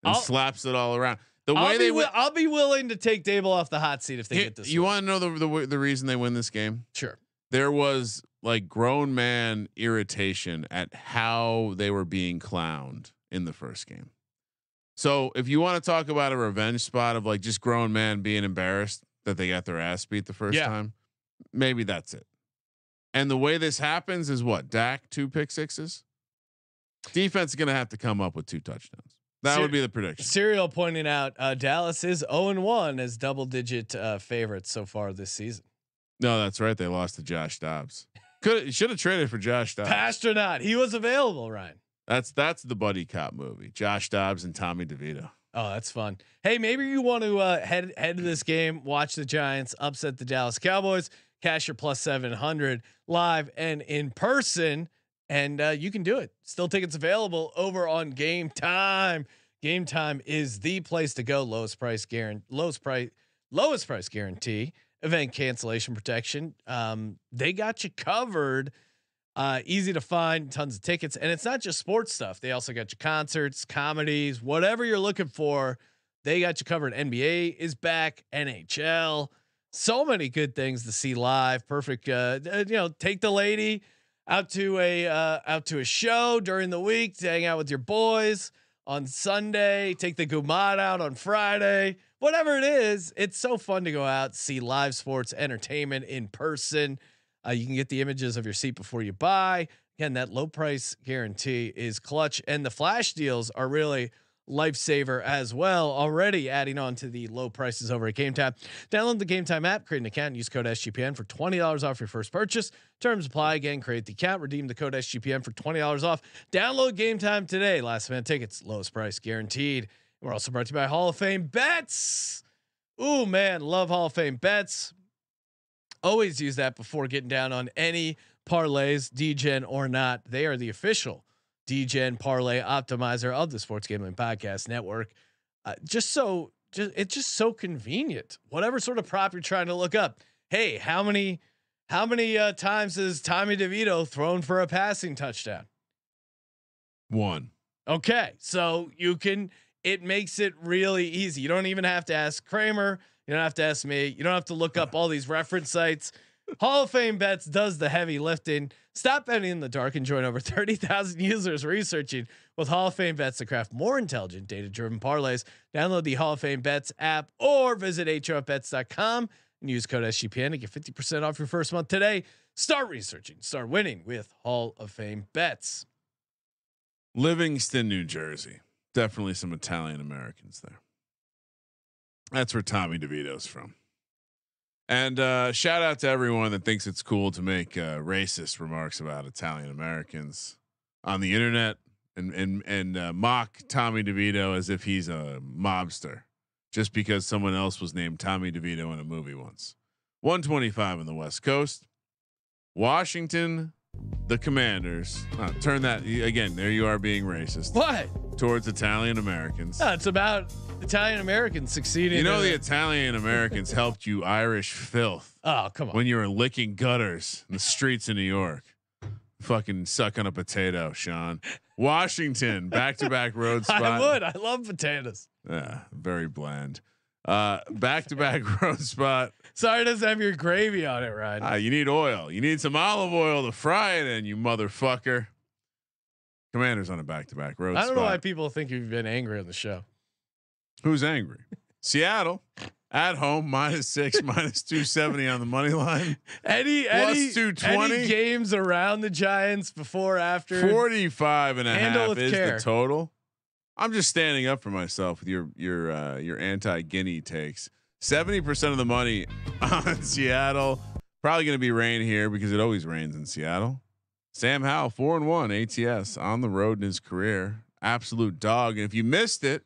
I'll- slaps it all around. The way I'll they be, win. wi- I'll be willing to take Daboll off the hot seat if they Here- get this. you want to know the, the the reason they win this game? sure. There was like grown man irritation at how they were being clowned in the first game. So if you want to talk about a revenge spot of like just grown man being embarrassed that they got their ass beat the first Yeah. time, maybe that's it. And the way this happens is what Dak two pick sixes. Defense is going to have to come up with two touchdowns. That Ser- would be the prediction. Serial pointing out uh, Dallas is 0 and 1 as double digit uh, favorites so far this season. No, that's right. They lost to Josh Dobbs. Could should have traded for Josh Dobbs. Not, he was available, Ryan. That's that's the buddy cop movie. Josh Dobbs and Tommy DeVito. Oh, that's fun. Hey, maybe you want to uh, head head to this game, watch the Giants upset the Dallas Cowboys, cash your plus seven hundred live and in person, and uh, you can do it. Still tickets available over on Game Time. Game Time is the place to go. Lowest price guarantee. Lowest price. Lowest price guarantee. Event cancellation protection. Um, they got you covered. Uh, easy to find, tons of tickets, and it's not just sports stuff. They also got your concerts, comedies, whatever you're looking for. They got you covered. NBA is back, NHL, so many good things to see live. Perfect. Uh, uh, you know, take the lady out to a uh, out to a show during the week to hang out with your boys on Sunday. Take the Gumad out on Friday. Whatever it is, it's so fun to go out see live sports entertainment in person. Uh, you can get the images of your seat before you buy. Again, that low price guarantee is clutch, and the flash deals are really lifesaver as well. Already adding on to the low prices over at Game Time. Download the Game Time app, create an account, and use code SGPN for twenty dollars off your first purchase. Terms apply. Again, create the account, redeem the code SGPN for twenty dollars off. Download Game Time today. Last minute tickets, lowest price guaranteed. We're also brought to you by Hall of Fame Bets. Ooh man, love Hall of Fame Bets. Always use that before getting down on any parlays, DGen or not. They are the official DGen parlay optimizer of the Sports Gambling Podcast Network. Uh, just so, just it's just so convenient. Whatever sort of prop you're trying to look up. Hey, how many, how many uh, times has Tommy DeVito thrown for a passing touchdown? One. Okay, so you can. It makes it really easy. You don't even have to ask Kramer. You don't have to ask me. You don't have to look up all these reference sites. Hall of Fame Bets does the heavy lifting. Stop betting in the dark and join over 30,000 users researching with Hall of Fame Bets to craft more intelligent, data driven parlays. Download the Hall of Fame Bets app or visit HOFBets.com and use code SGPN to get 50% off your first month today. Start researching, start winning with Hall of Fame Bets. Livingston, New Jersey. Definitely some Italian Americans there. That's where Tommy DeVito's from. And uh, shout out to everyone that thinks it's cool to make uh, racist remarks about Italian Americans on the internet and and and uh, mock Tommy DeVito as if he's a mobster just because someone else was named Tommy DeVito in a movie once. 125 on the West Coast. Washington, the Commanders. Turn that again. There you are being racist What? towards Italian Americans. No, it's about Italian Americans succeeding. You know the. Italian Americans helped you Irish filth Oh, come on. when you were licking gutters in the streets of New York. Fucking suck on a potato, Sean. Washington, back to back road spot. I would. I love potatoes. Yeah, very bland. Uh, back to back road spot. Sorry, it doesn't have your gravy on it, Ryan. Ah, you need oil. You need some olive oil to fry it in, you motherfucker. Commanders on a back to back road I don't spot. know why people think you've been angry on the show. Who's angry? Seattle at home minus six, minus two seventy on the money line. Any Plus any 220? any games around the Giants before after 45 and a half is care. the total. I'm just standing up for myself with your your uh, your anti Guinea takes. Seventy percent of the money on Seattle. Probably going to be rain here because it always rains in Seattle. Sam Howell, four and one ATS on the road in his career. Absolute dog. And if you missed it,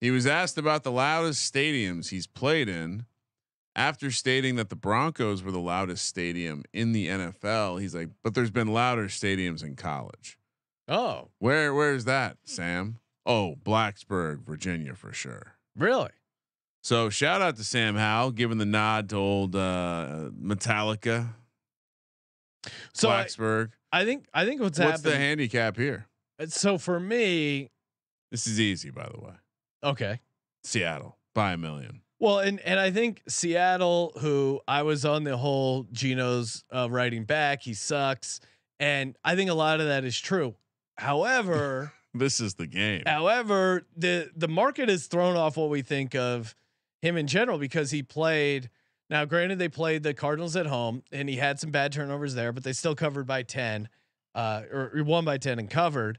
he was asked about the loudest stadiums he's played in. After stating that the Broncos were the loudest stadium in the NFL, he's like, "But there's been louder stadiums in college." Oh, Where where's that, Sam? Oh, Blacksburg, Virginia for sure. really? So shout out to Sam Howell giving the nod to old uh, Metallica, So Blacksburg. I think I think what's, What's the handicap here? so for me, This is easy, by the way. okay. Seattle by a million. Well, and and I think Seattle, who I was on the whole Geno's uh, writing back, he sucks, and I think a lot of that is true. However. This is the game. However, the the market has thrown off what we think of him in general because he played. Now, granted, they played the Cardinals at home, and he had some bad turnovers there, but they still covered by ten, uh, or, or won by ten and covered.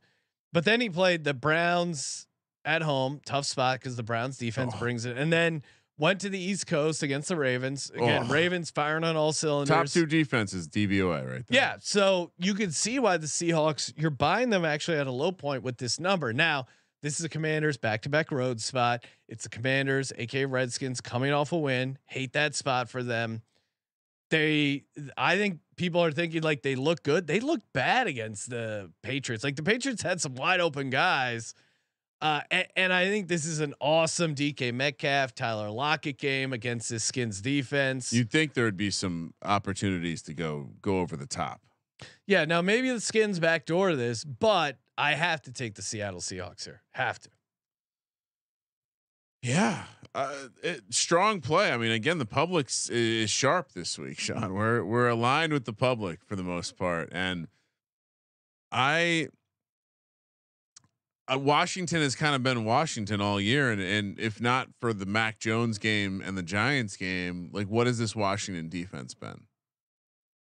But then he played the Browns at home, tough spot because the Browns defense Oh. brings it, and then went to the East Coast against the Ravens. Again, Oh. Ravens firing on all cylinders. Top two defenses, DVOA right there. Yeah, so you could see why the Seahawks you're buying them actually at a low point with this number. Now, this is a Commanders back-to-back road spot. It's the Commanders, aka Redskins, coming off a win. Hate that spot for them. They, I think people are thinking like they look good. They look bad against the Patriots. Like the Patriots had some wide open guys. Uh, and, and I think this is an awesome DK Metcalf, Tyler Lockett game against this Skins defense. You'd think there would be some opportunities to go go over the top. Yeah, now maybe the skins backdoor this, but I have to take the Seattle Seahawks here. Have to. Yeah, uh, it, strong play. I mean, again, the public is sharp this week, Sean. We're we're aligned with the public for the most part, and I. Uh, Washington has kind of been Washington all year, and and if not for the Mac Jones game and the Giants game, like what has this Washington defense been?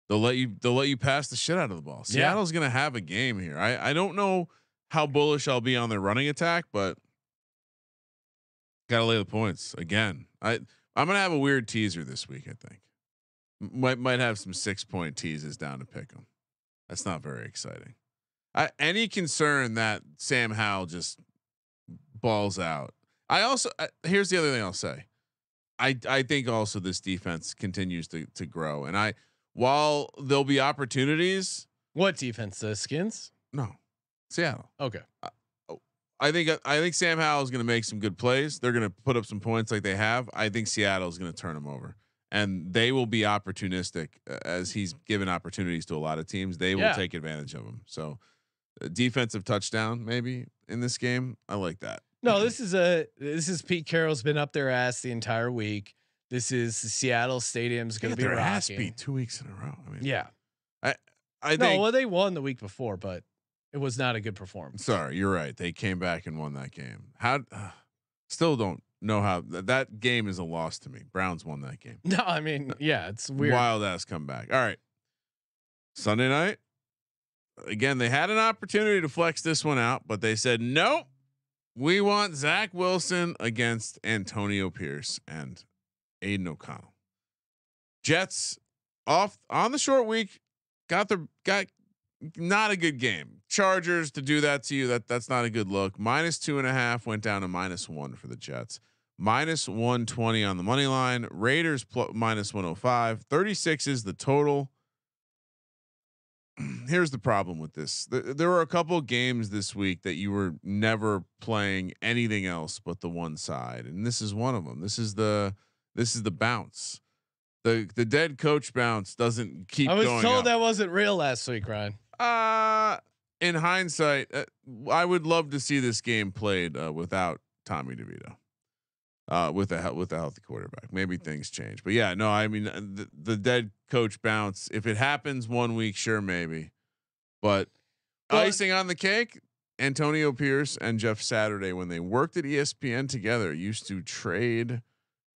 They'll let you they'll let you pass the shit out of the ball. Yeah. Seattle's gonna have a game here. I I don't know how bullish I'll be on their running attack, but gotta lay the points again. I I'm gonna have a weird teaser this week. I think might might have some six point teases down to pick them. That's not very exciting. I, any concern that Sam Howell just balls out. I also I, here's the other thing I'll say. I I think also this defense continues to to grow, and I while there'll be opportunities, What defense? The skins? no, Seattle. Okay. I think I think Sam Howell is going to make some good plays. They're going to put up some points like they have. I think Seattle is going to turn them over, and they will be opportunistic uh, as he's given opportunities to a lot of teams. They will Yeah. take advantage of them. So, a defensive touchdown maybe in this game. I like that. No, this is a this is Pete Carroll's been up their ass the entire week. This is the Seattle Stadium's going to be their ass rocking. beat two weeks in a row. I mean, Yeah. I No, think. well they won the week before, but it was not a good performance. sorry, you're right. They came back and won that game. How? Uh, still don't know how th- that game is a loss to me. Browns won that game. No, I mean, yeah, it's weird. Wild ass comeback. All right. Sunday night. Again, they had an opportunity to flex this one out, but they said, nope. We want Zach Wilson against Antonio Pierce and Aidan O'Connell. Jets off on the short week, got the got not a good game. Chargers to do that to you, that that's not a good look. Minus two and a half went down to minus one for the Jets minus 120 on the money line. Raiders plus minus 105. 36 is the total. Here's the problem with this. Th- There were a couple games this week that you were never playing anything else but the one side, and this is one of them. This is the this is the bounce. The the dead coach bounce doesn't keep I was told up. that wasn't real last week, Ryan. Uh in hindsight, uh, I would love to see this game played uh, without Tommy DeVito. Uh, with a with a healthy quarterback, maybe things change. But yeah, no, I mean uh, the, the dead coach bounce. If it happens one week, sure, maybe. But Well- icing on the cake, Antonio Pierce and Jeff Saturday, when they worked at ESPN together, used to trade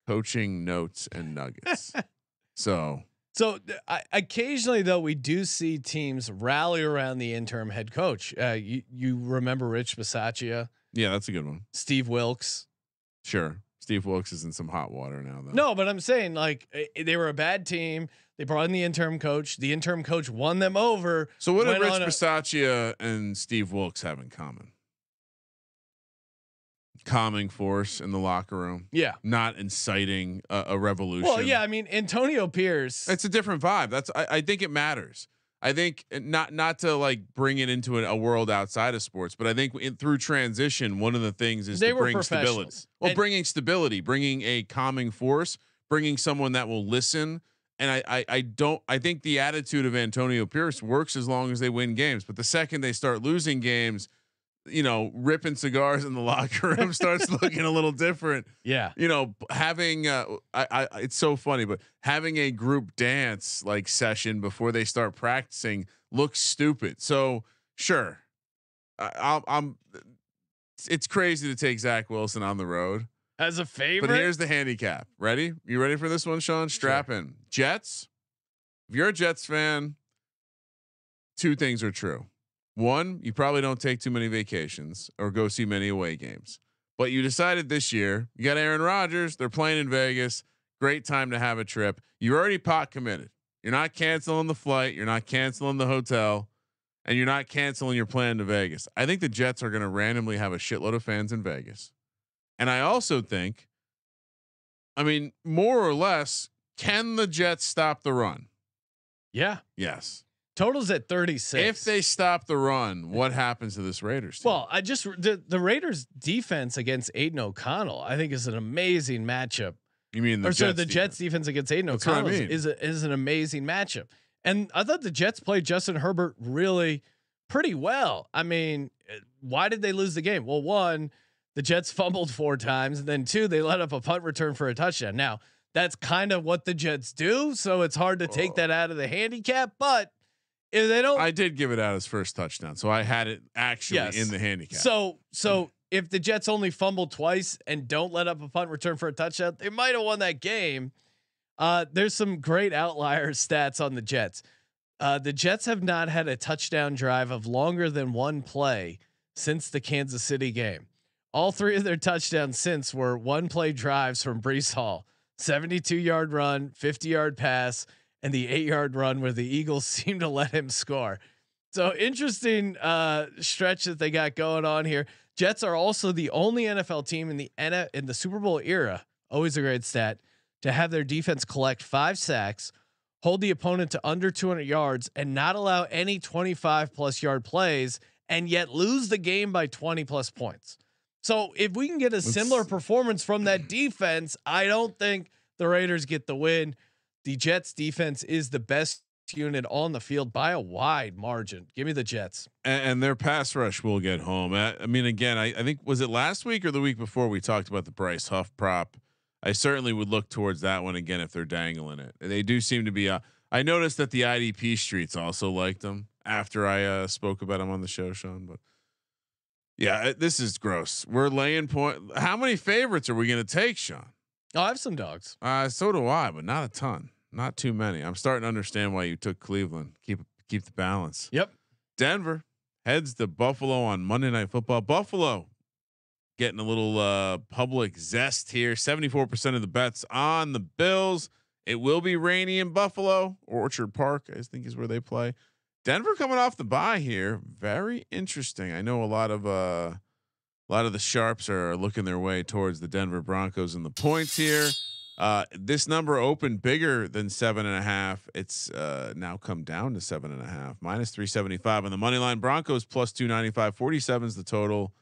coaching notes and nuggets. so So I, occasionally, though, we do see teams rally around the interim head coach. Uh, you you remember Rich Bisaccia, yeah, that's a good one. Steve Wilks? Sure, Steve Wilks is in some hot water now, though. No, but I'm saying like they were a bad team. They brought in the interim coach. The interim coach won them over. So what did Rich Bisaccia and Steve Wilks have in common? Calming force in the locker room, Yeah. not inciting a, a revolution. Well, yeah. I mean, Antonio Pierce. it's a different vibe. That's I, I think it matters. I think not not to like bring it into a, a world outside of sports, but I think in, through transition, one of the things is They to were bring stability. Well, And- bringing stability, bringing a calming force, bringing someone that will listen. And I, I, I don't. I think the attitude of Antonio Pierce works as long as they win games. But the second they start losing games, you know, ripping cigars in the locker room starts looking a little different yeah. you know, having uh, I, I it's so funny, but having a group dance like session before they start practicing looks stupid. So sure, I, I'm, I'm. It's crazy to take Zach Wilson on the road, As a favorite. but here's the handicap. Ready? You ready for this one, Sean? Strap in. Jets. If you're a Jets fan, two things are true. One, you probably don't take too many vacations or go see many away games. But you decided this year, you got Aaron Rodgers, they're playing in Vegas. Great time to have a trip. You're already pot committed. You're not canceling the flight, you're not canceling the hotel, and you're not canceling your plan to Vegas. I think the Jets are going to randomly have a shitload of fans in Vegas. And I also think I mean, more or less, can the Jets stop the run? Yeah. Yes. Totals at 36. If they stop the run, what happens to this Raiders team? Well, I just the, the Raiders defense against Aidan O'Connell, I think is an amazing matchup. you mean the or Jets sorry, the defense. Jets defense against Aidan That's I O'Connell is- mean. is a, is an amazing matchup. And I thought the Jets played Justin Herbert really pretty well. I mean, uh, why did they lose the game? Well, one, the Jets fumbled four times, and then two, they let up a punt return for a touchdown. Now, that's kind of what the Jets do, so it's hard to take Oh. that out of the handicap, but if they don't I did give it out as first touchdown, so I had it actually Yes. in the handicap. So so if the Jets only fumble twice and don't let up a punt return for a touchdown, they might have won that game. Uh, there's some great outlier stats on the Jets. Uh, the Jets have not had a touchdown drive of longer than one play since the Kansas City game. All three of their touchdowns since were one play drives from Breece Hall 72 yard run, 50 yard pass, and the eight yard run where the Eagles seem to let him score. So interesting uh, stretch that they got going on here. Jets are also the only NFL team in the N- in the Super Bowl era, always a great stat, to have their defense collect five sacks, hold the opponent to under 200 yards, and not allow any 25 plus yard plays, and yet lose the game by 20 plus points. So if we can get a similar performance from that defense, I don't think the Raiders get the win. The Jets defense is the best unit on the field by a wide margin. Give me the Jets. and, and their pass rush will get home. I, I mean, again, I, I think was it last week or the week before we talked about the Bryce Huff prop. I certainly would look towards that one again if they're dangling it. They do seem to be. Uh, I noticed that the IDP streets also liked them after I uh, spoke about them on the show, Sean. But yeah, this is gross. We're laying point. How many favorites are we going to take, Sean? Oh, I have some dogs. Uh, so do I, but not a ton. Not too many. I'm starting to understand why you took Cleveland. Keep keep the balance. Yep. Denver heads to Buffalo on Monday Night Football. Buffalo getting a little uh, public zest here. 74% of the bets on the Bills. It will be rainy in Buffalo. Orchard Park, I think, is where they play. Denver coming off the bye here. Very interesting. I know a lot of uh, a lot of the sharps are looking their way towards the Denver Broncos and the points here. Uh, this number opened bigger than seven and a half. It's uh, now come down to seven and a half, minus 375 on the money line. Broncos plus 295, 47 is the total.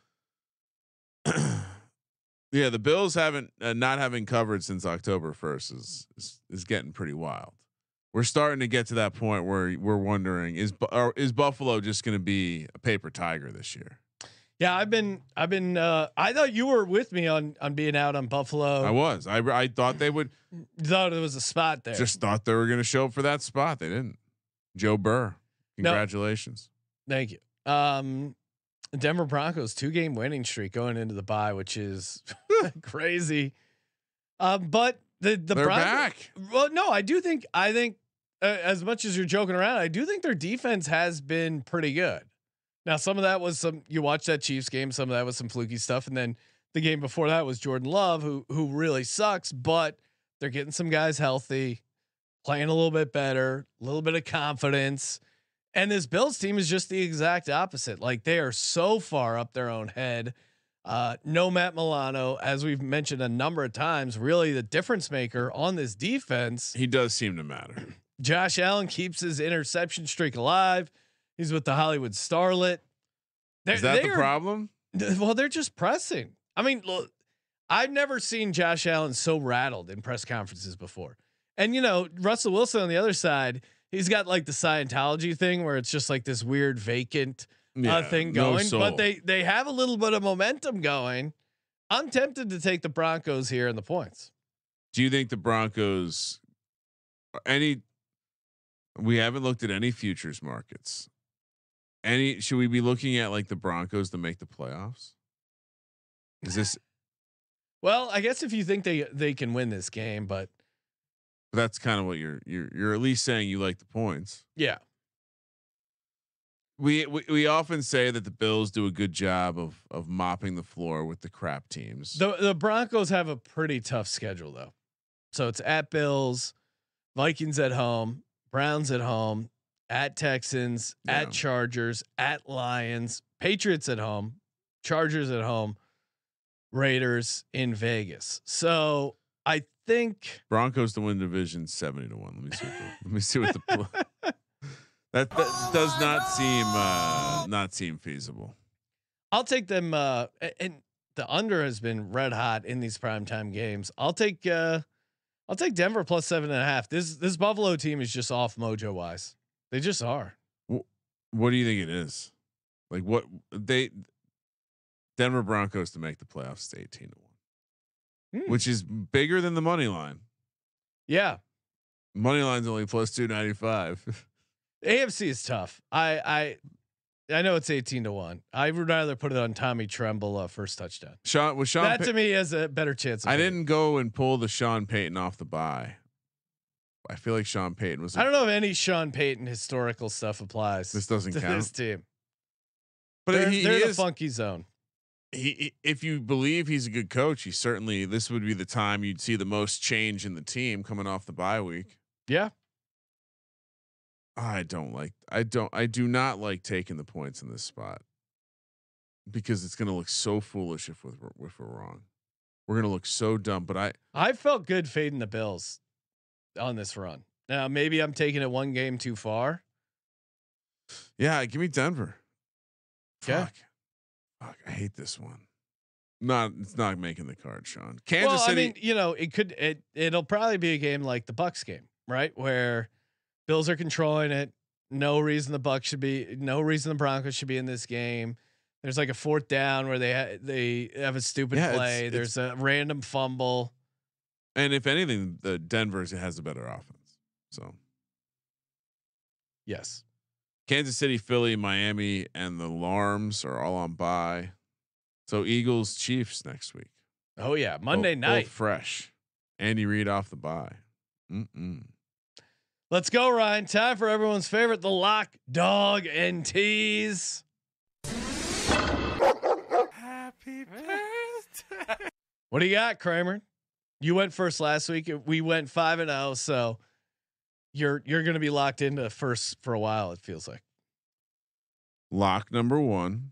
yeah, the Bills haven't uh, not having covered since October 1st is, is is getting pretty wild. We're starting to get to that point where we're wondering is is Buffalo just going to be a paper tiger this year? Yeah, I've been I've been uh I thought you were with me on on being out on Buffalo. I was. I I thought they would thought there was a spot there. just thought they were going to show up for that spot. They didn't. Joe Burr, No. congratulations. Thank you. Um Denver Broncos two game winning streak going into the bye, which is crazy. Um, but the the They're Broncos, back. Well, no, I do think I think uh, as much as you're joking around, I do think their defense has been pretty good. Now, some of that was some you watched that Chiefs game, some of that was some fluky stuff, and then the game before that was Jordan Love, who who really sucks, but they're getting some guys healthy, playing a little bit better, a little bit of confidence. And this Bills team is just the exact opposite. Like they are so far up their own head. Uh, no Matt Milano, as we've mentioned a number of times, really the difference maker on this defense. He does seem to matter. Josh Allen keeps his interception streak alive. He's with the Hollywood Starlet. They're, Is that the they're- problem? Well, they're just pressing. I mean, look, I've never seen Josh Allen so rattled in press conferences before. And you know, Russell Wilson on the other side, he's got like the Scientology thing where it's just like this weird vacant uh, thing going. soul. but they they have a little bit of momentum going. I'm tempted to take the Broncos here in the points. Do you think the Broncos any we haven't looked at any futures markets. Any should we be looking at like the Broncos to make the playoffs? Is this Well, I guess if you think they they can win this game, but that's kind of what you're you're you're at least saying you like the points. yeah, we, we we often say that the Bills do a good job of of mopping the floor with the crap teams. The the Broncos have a pretty tough schedule though. So it's at Bills, Vikings at home, Browns at home, at Texans, Yeah. at Chargers, at Lions, Patriots at home, Chargers at home, Raiders in Vegas. So I think Broncos to win division seventy to one. Let me see. What the, let me see what the pl- that, that does not seem uh, not seem feasible. I'll take them uh and the under has been red hot in these primetime games. I'll take uh I'll take Denver plus seven and a half. This this Buffalo team is just off mojo wise. They just are. What do you think it is? Like what they Denver Broncos to make the playoffs to eighteen to one, Hmm. which is bigger than the money line. Yeah. Money line's only plus two ninety five. AFC is tough. I I I know it's 18 to 1. I would rather put it on Tommy Tremble uh, first touchdown. Sean was Sean. that to me has a better chance. Of I didn't go and pull the Sean Payton off the bye. I feel like Sean Payton was. I don't know if any Sean Payton historical stuff applies This doesn't to count. this team. but they're he, they're he the is. funky zone. he, he- if you believe he's a good coach, he certainly this would be the time you'd see the most change in the team coming off the bye week. Yeah. I don't like I don't I do not like taking the points in this spot because it's going to look so foolish if we're if we're wrong. We're going to look so dumb, but I I felt good fading the Bills on this run. Now maybe I'm taking it one game too far. yeah, give me Denver. Okay. Fuck. Fuck, I hate this one. Not it's not making the card, Sean. Kansas well, City I mean, you know, it could it it'll probably be a game like the Bucks game, right? Where Bills are controlling it. No reason the Bucks should be. No reason the Broncos should be in this game. There's like a fourth down where they ha- they have a stupid Yeah, play. it's- There's a random fumble. And if anything, the Denver has a better offense. So Yes. Kansas City, Philly, Miami, and the Larms are all on bye. So Eagles, Chiefs next week. Oh yeah, Monday Both- both night. fresh. Andy Reid off the bye. Mm-mm. Let's go, Ryan. Time for everyone's favorite, the lock, dog, and tease. Happy birthday. What do you got, Kramer? You went first last week. We went five and zero, so you're you're going to be locked into first for a while. It feels like. Lock number one.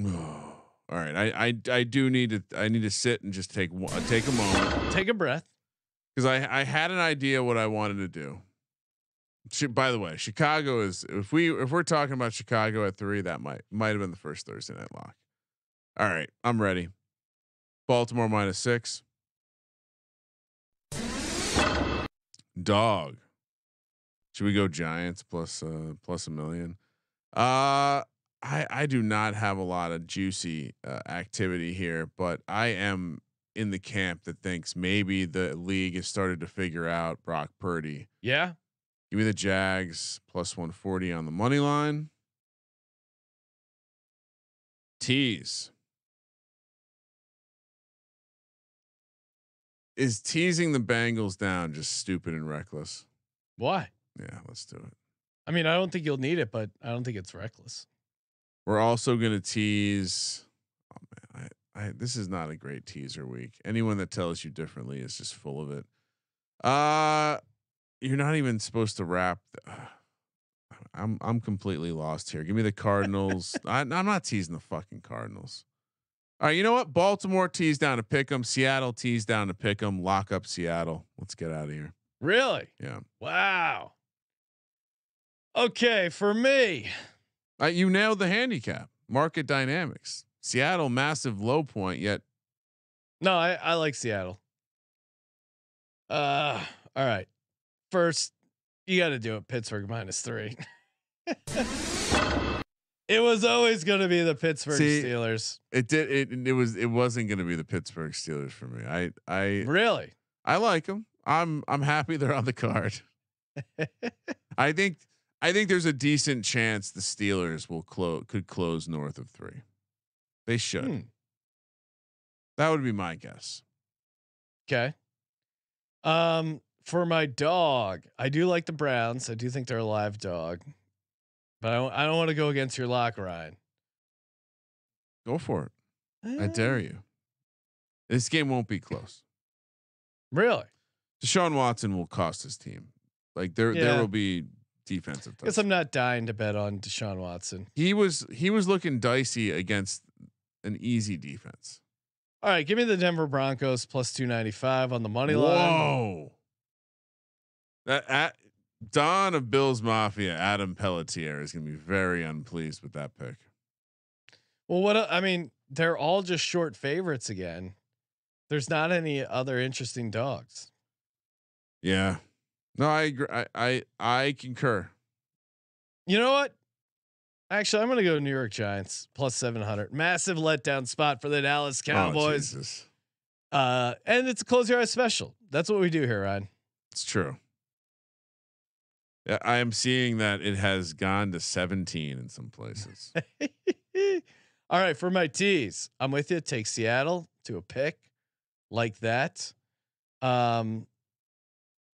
Oh, all right. I, I I do need to I need to sit and just take one, take a moment Take a breath. because I I had an idea what I wanted to do. By the way, Chicago is if we if we're talking about Chicago at three, that might might have been the first Thursday night lock. All right, I'm ready. Baltimore minus six. Dog. Should we go Giants plus uh plus a million? Uh I I do not have a lot of juicy uh, activity here, but I am in the camp that thinks maybe the league has started to figure out Brock Purdy. Yeah. Give me the Jags plus 140 on the money line. Tease. Is teasing the Bengals down just stupid and reckless? Why? Yeah, let's do it. I mean, I don't think you'll need it, but I don't think it's reckless. We're also going to tease. Oh man, I, I this is not a great teaser week. Anyone that tells you differently is just full of it. Uh you're not even supposed to wrap. th- I'm I'm completely lost here. Give me the Cardinals. I, I'm not teasing the fucking Cardinals. All right, you know what? Baltimore tease down to pick 'em. Seattle tease down to pick 'em. Lock up Seattle. Let's get out of here. Really? Yeah, Wow. Okay, for me, uh, you nailed the handicap. Market dynamics. Seattle massive low point, yet no, I, I like Seattle. Uh, all right. First, you got to do it. Pittsburgh minus three. it was always going to be the Pittsburgh See, Steelers. It did. It it was. It wasn't going to be the Pittsburgh Steelers for me. I I Really? I like them. I'm I'm happy they're on the card. I think I think there's a decent chance the Steelers will close could close north of three. They should. Hmm. That would be my guess. Okay. Um, for my dog, I do like the Browns. I do think they're a live dog. But I don't, I don't want to go against your lock, Ryan. Go for it. I eh. dare you. This game won't be close. Really? Deshaun Watson will cost his team. Like there, Yeah. there will be defensive. Guess. I'm not dying to bet on Deshaun Watson. He was he was looking dicey against an easy defense. All right, give me the Denver Broncos plus 295 on the money line. Whoa. That at, Don of Bills Mafia, Adam Pelletier is going to be very unpleased with that pick. Well, what I mean, they're all just short favorites again. There's not any other interesting dogs. Yeah. No, I agree. I I, I concur. You know what? Actually, I'm going to go New York Giants plus 700. Massive letdown spot for the Dallas Oh, Cowboys. Jesus. uh, and it's a close your eyes special. That's what we do here, Ryan. It's true. I am seeing that it has gone to 17 in some places. All right, for my teas, I'm with you. Take Seattle to a pick like that. Um,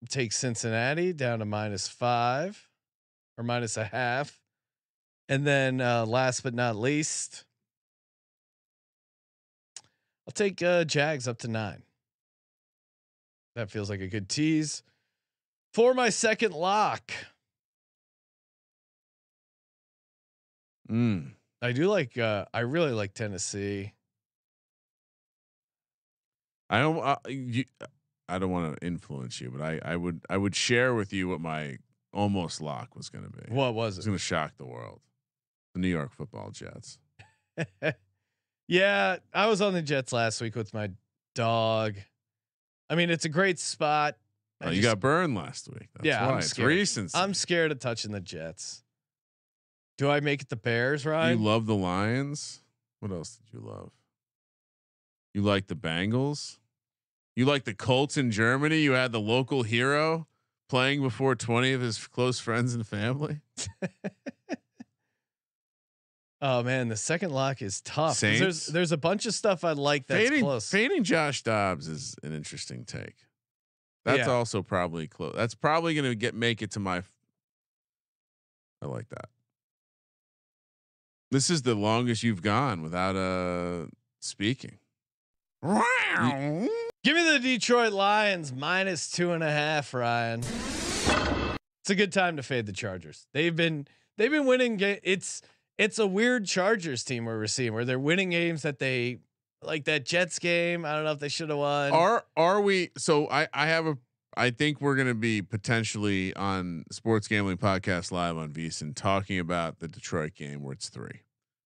take Cincinnati down to minus five or minus a half. And then uh, last but not least, I'll take uh, Jags up to nine. That feels like a good tease. For my second lock, Mm. I do like, uh, I really like Tennessee. I don't. Uh, you, I don't want to influence you, but I, I would. I would share with you what my almost lock was going to be. What was it? It's going to shock the world. The New York Football Jets. yeah, I was on the Jets last week with my dog. I mean, it's a great spot. Oh, you just- got burned last week. That's Yeah, I'm it's scared. recency. I'm scared of touching the Jets. Do I make it the Bears, right? you love the Lions. What else did you love? You like the Bengals. You like the Colts in Germany. You had the local hero playing before 20 of his close friends and family. oh man, the second lock is tough. There's there's a bunch of stuff I like that's fading, close. fading Josh Dobbs is an interesting take. That's Yeah. also probably close. That's probably going to get make it to my. I like that. This is the longest you've gone without uh speaking. Give me the Detroit Lions minus two and a half, Ryan. It's a good time to fade the Chargers. They've been they've been winning. Ga- it's it's a weird Chargers team where we're seeing where they're winning games that they like that Jets game. I don't know if they should have won. Are are we? So I I have a. I think we're going to be potentially on Sports Gambling Podcast Live on VSiN talking about the Detroit game where it's three.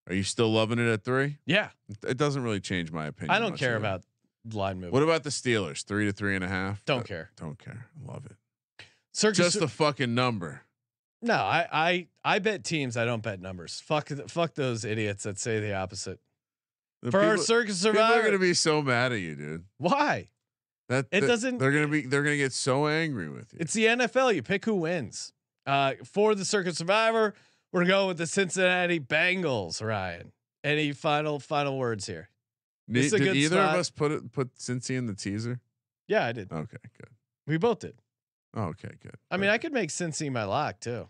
Are you still loving it at three? yeah, It doesn't really change my opinion. I don't care either. about line movement. What about the Steelers? Three to three and a half. don't Uh, care. Don't care. Love it. Circus. Just a fucking number. no, I I I bet teams. I don't bet numbers. Fuck fuck those idiots that say the opposite. The For our people- survivor. people are gonna be so mad at you, dude. why? That It that- doesn't- They're gonna be. They're gonna get so angry with you. It's the NFL. You pick who wins. Uh, for the Circa Survivor, we're going with the Cincinnati Bengals. Ryan, any final final words here? Ne- did either spot. of us put it put Cincy in the teaser? Yeah, I did. Okay, good. We both did. Okay, good. I mean, I could make Cincy my lock too,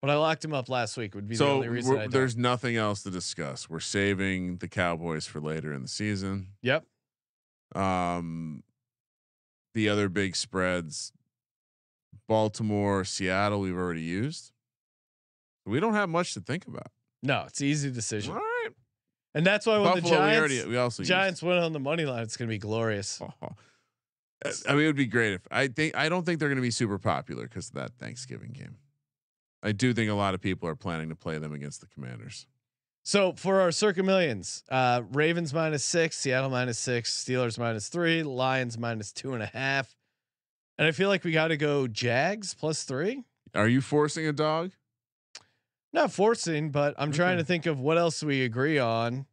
but I locked him up last week. Would be the only reason there's nothing else to discuss. We're saving the Cowboys for later in the season. Yep. Um, the other big spreads, Baltimore, Seattle, we've already used. We don't have much to think about. No, it's easy decision, right, and that's why when Buffalo, the we Giants already we also. Giants win on the money line, it's going to be glorious. Oh, I mean, it would be great if I think I don't think they're going to be super popular because of that Thanksgiving game. I do think a lot of people are planning to play them against the Commanders. So for our circa millions, uh, Ravens minus six, Seattle minus six, Steelers minus three, Lions minus two and a half. And I feel like we got to go Jags plus three. Are you forcing a dog? Not forcing, but I'm trying to think of what else we agree on.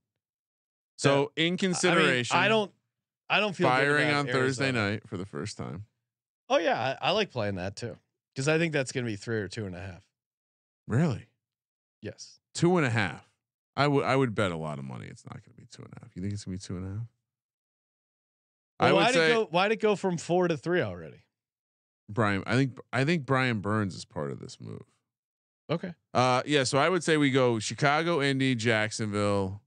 So in I mean, consideration, I, don't, I don't feel firing on Thursday night for the first time. Oh yeah, I, I like playing that too because I think that's going to be three or two and a half. Really, Yes. two and a half. I would I would bet a lot of money. It's not going to be two and a half. You think it's going to be two and a half? I would why did say it go? Why did it go from four to three already? Brian. I think I think Brian Burns is part of this move. Okay. Uh, yeah. So I would say we go Chicago, Indy, Jacksonville.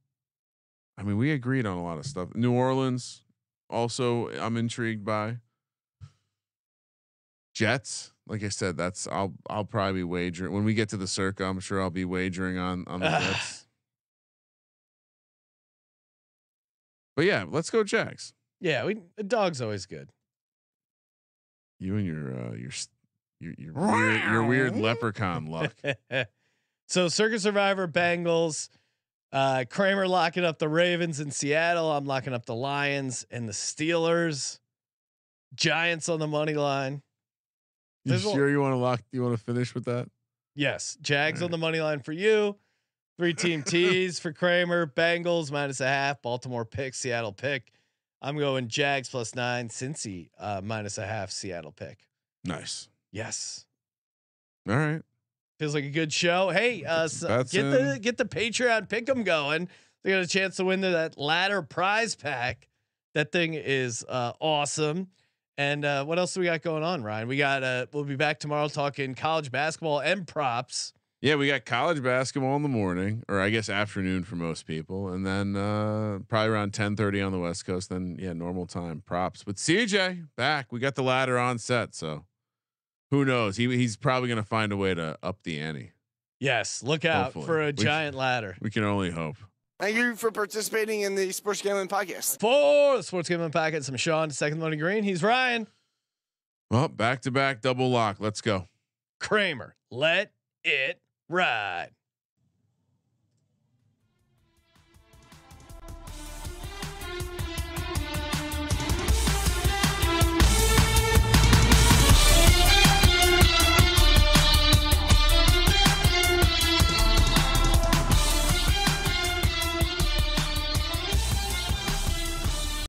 I mean, we agreed on a lot of stuff. New Orleans, also, I'm intrigued by. Jets, like I said, that's I'll I'll probably be wagering when we get to the circa. I'm sure I'll be wagering on on the Jets. But yeah, let's go Jags. Yeah, we a dog's always good. You and your uh, your your your weird, your weird leprechaun luck. so Circa Survivor Bengals, uh, Kramer locking up the Ravens in Seattle. I'm locking up the Lions and the Steelers. Giants on the money line. You There's a- sure you want to lock? You want to finish with that? Yes, Jags on the money line for you. Three team tees for Kramer. Bengals minus a half. Baltimore pick. Seattle pick. I'm going Jags plus nine. Cincy uh, minus a half. Seattle pick. Nice. Yes. All right. Feels like a good show. Hey, uh, Get so get the get the Patreon pick 'em going. They got a chance to win that ladder prize pack. That thing is uh, awesome. And uh, what else do we got going on, Ryan? We got uh, we'll be back tomorrow talking college basketball and props. Yeah, we got college basketball in the morning, or I guess afternoon for most people, and then uh, probably around ten thirty on the West Coast. Then yeah, normal time props. But CJ back, we got the ladder on set, so who knows? He he's probably gonna find a way to up the ante. Yes, look out Hopefully. for a We- giant ladder. We can only hope. Thank you for participating in the Sports Gambling Podcast. For the Sports Gambling Podcast, I'm Sean, second money green. He's Ryan Well, back to back double lock. Let's go. Kramer. Let it ride.